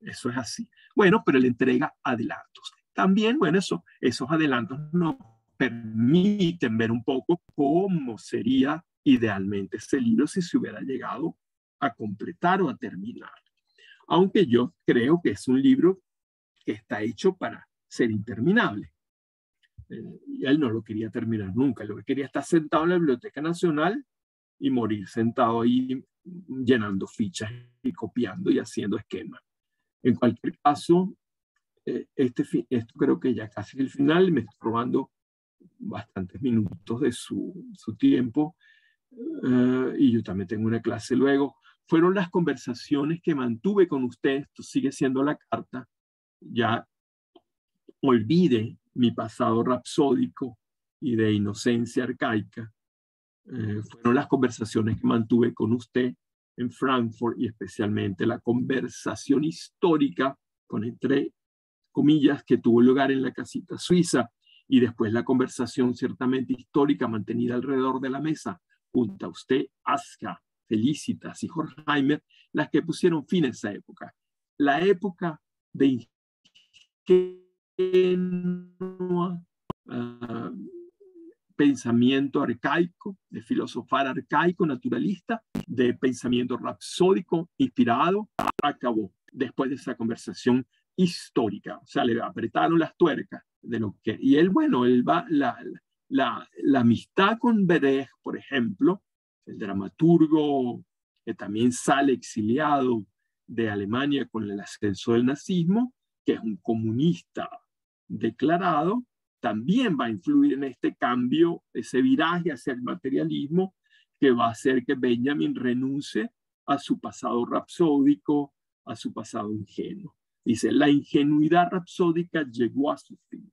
Eso es así. Bueno, pero él entrega adelantos. También, bueno, eso, esos adelantos nos permiten ver un poco cómo sería idealmente ese libro si se hubiera llegado a completar o a terminar. Aunque yo creo que es un libro que está hecho para ser interminable. Eh, y él no lo quería terminar nunca, lo que quería estar sentado en la Biblioteca Nacional y morir sentado ahí llenando fichas y copiando y haciendo esquemas. En cualquier caso, eh, este, esto creo que ya casi el final, me estoy robando bastantes minutos de su, su tiempo eh, y yo también tengo una clase luego. Fueron las conversaciones que mantuve con usted, esto sigue siendo la carta, ya olvide mi pasado rapsódico y de inocencia arcaica. Eh, fueron las conversaciones que mantuve con usted en Frankfurt y especialmente la conversación histórica con entre comillas que tuvo lugar en la casita suiza y después la conversación ciertamente histórica mantenida alrededor de la mesa junto a usted, Aska, Felicitas y Horkheimer, las que pusieron fin a esa época. La época de ingenua, uh, pensamiento arcaico, de filosofar arcaico, naturalista, de pensamiento rapsódico, inspirado, acabó después de esa conversación histórica. O sea, le apretaron las tuercas de lo que... Y él, bueno, él va, la, la, amistad con Berech, por ejemplo, el dramaturgo que también sale exiliado de Alemania con el ascenso del nazismo, que es un comunista declarado, también va a influir en este cambio, ese viraje hacia el materialismo que va a hacer que Benjamin renuncie a su pasado rapsódico, a su pasado ingenuo. Dice, la ingenuidad rapsódica llegó a su fin.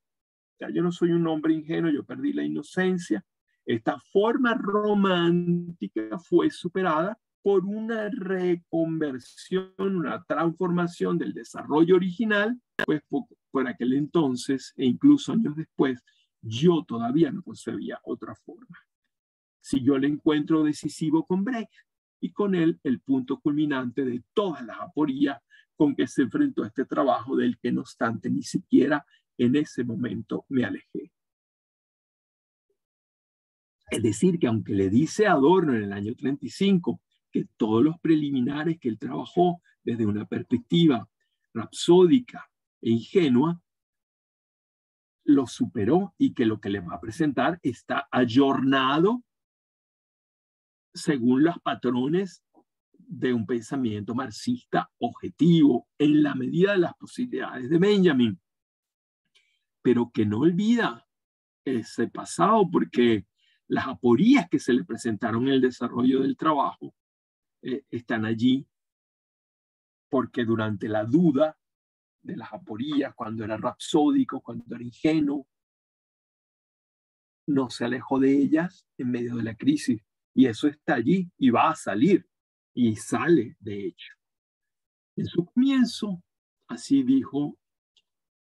O yo no soy un hombre ingenuo, yo perdí la inocencia. Esta forma romántica fue superada por una reconversión, una transformación del desarrollo original, pues por aquel entonces e incluso años después, yo todavía no concebía otra forma. Si yo le encuentro decisivo con Brecht y con él el punto culminante de todas las aporías con que se enfrentó este trabajo del que no obstante ni siquiera en ese momento me alejé. Es decir, que aunque le dice Adorno en el año 35 que todos los preliminares que él trabajó desde una perspectiva rapsódica e ingenua, lo superó y que lo que le va a presentar está ayornado según los patrones de un pensamiento marxista objetivo en la medida de las posibilidades de Benjamin, pero que no olvida ese pasado porque las aporías que se le presentaron en el desarrollo del trabajo eh, están allí porque durante la duda de las aporías, cuando era rapsódico, cuando era ingenuo. No se alejó de ellas en medio de la crisis. Y eso está allí y va a salir. Y sale, de hecho. En su comienzo, así dijo,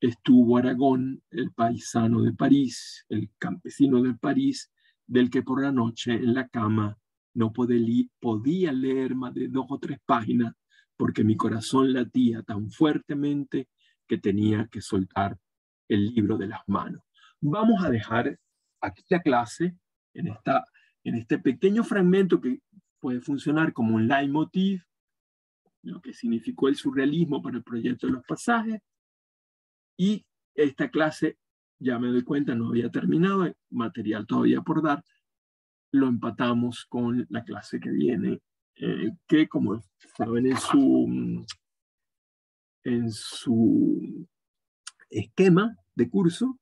estuvo Aragón, el paisano de París, el campesino de París, del que por la noche en la cama no podía leer más de dos o tres páginas porque mi corazón latía tan fuertemente que tenía que soltar el libro de las manos. Vamos a dejar aquí la clase en, esta, en este pequeño fragmento que puede funcionar como un leitmotiv, lo que significó el surrealismo para el proyecto de los pasajes. Y esta clase, ya me doy cuenta, no había terminado, material todavía por dar, lo empatamos con la clase que viene eh, que como saben en su, en su esquema de curso,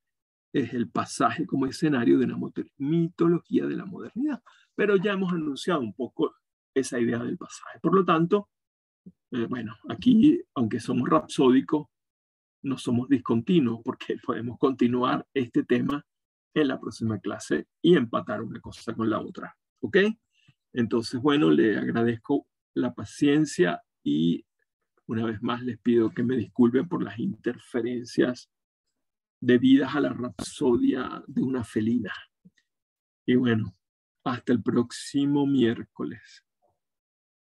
es el pasaje como escenario de una mitología de la modernidad. Pero ya hemos anunciado un poco esa idea del pasaje. Por lo tanto, eh, bueno, aquí, aunque somos rapsódicos, no somos discontinuos porque podemos continuar este tema en la próxima clase y empatar una cosa con la otra. ¿Ok? Entonces, bueno, le agradezco la paciencia y una vez más les pido que me disculpen por las interferencias debidas a la rapsodia de una felina. Y bueno, hasta el próximo miércoles.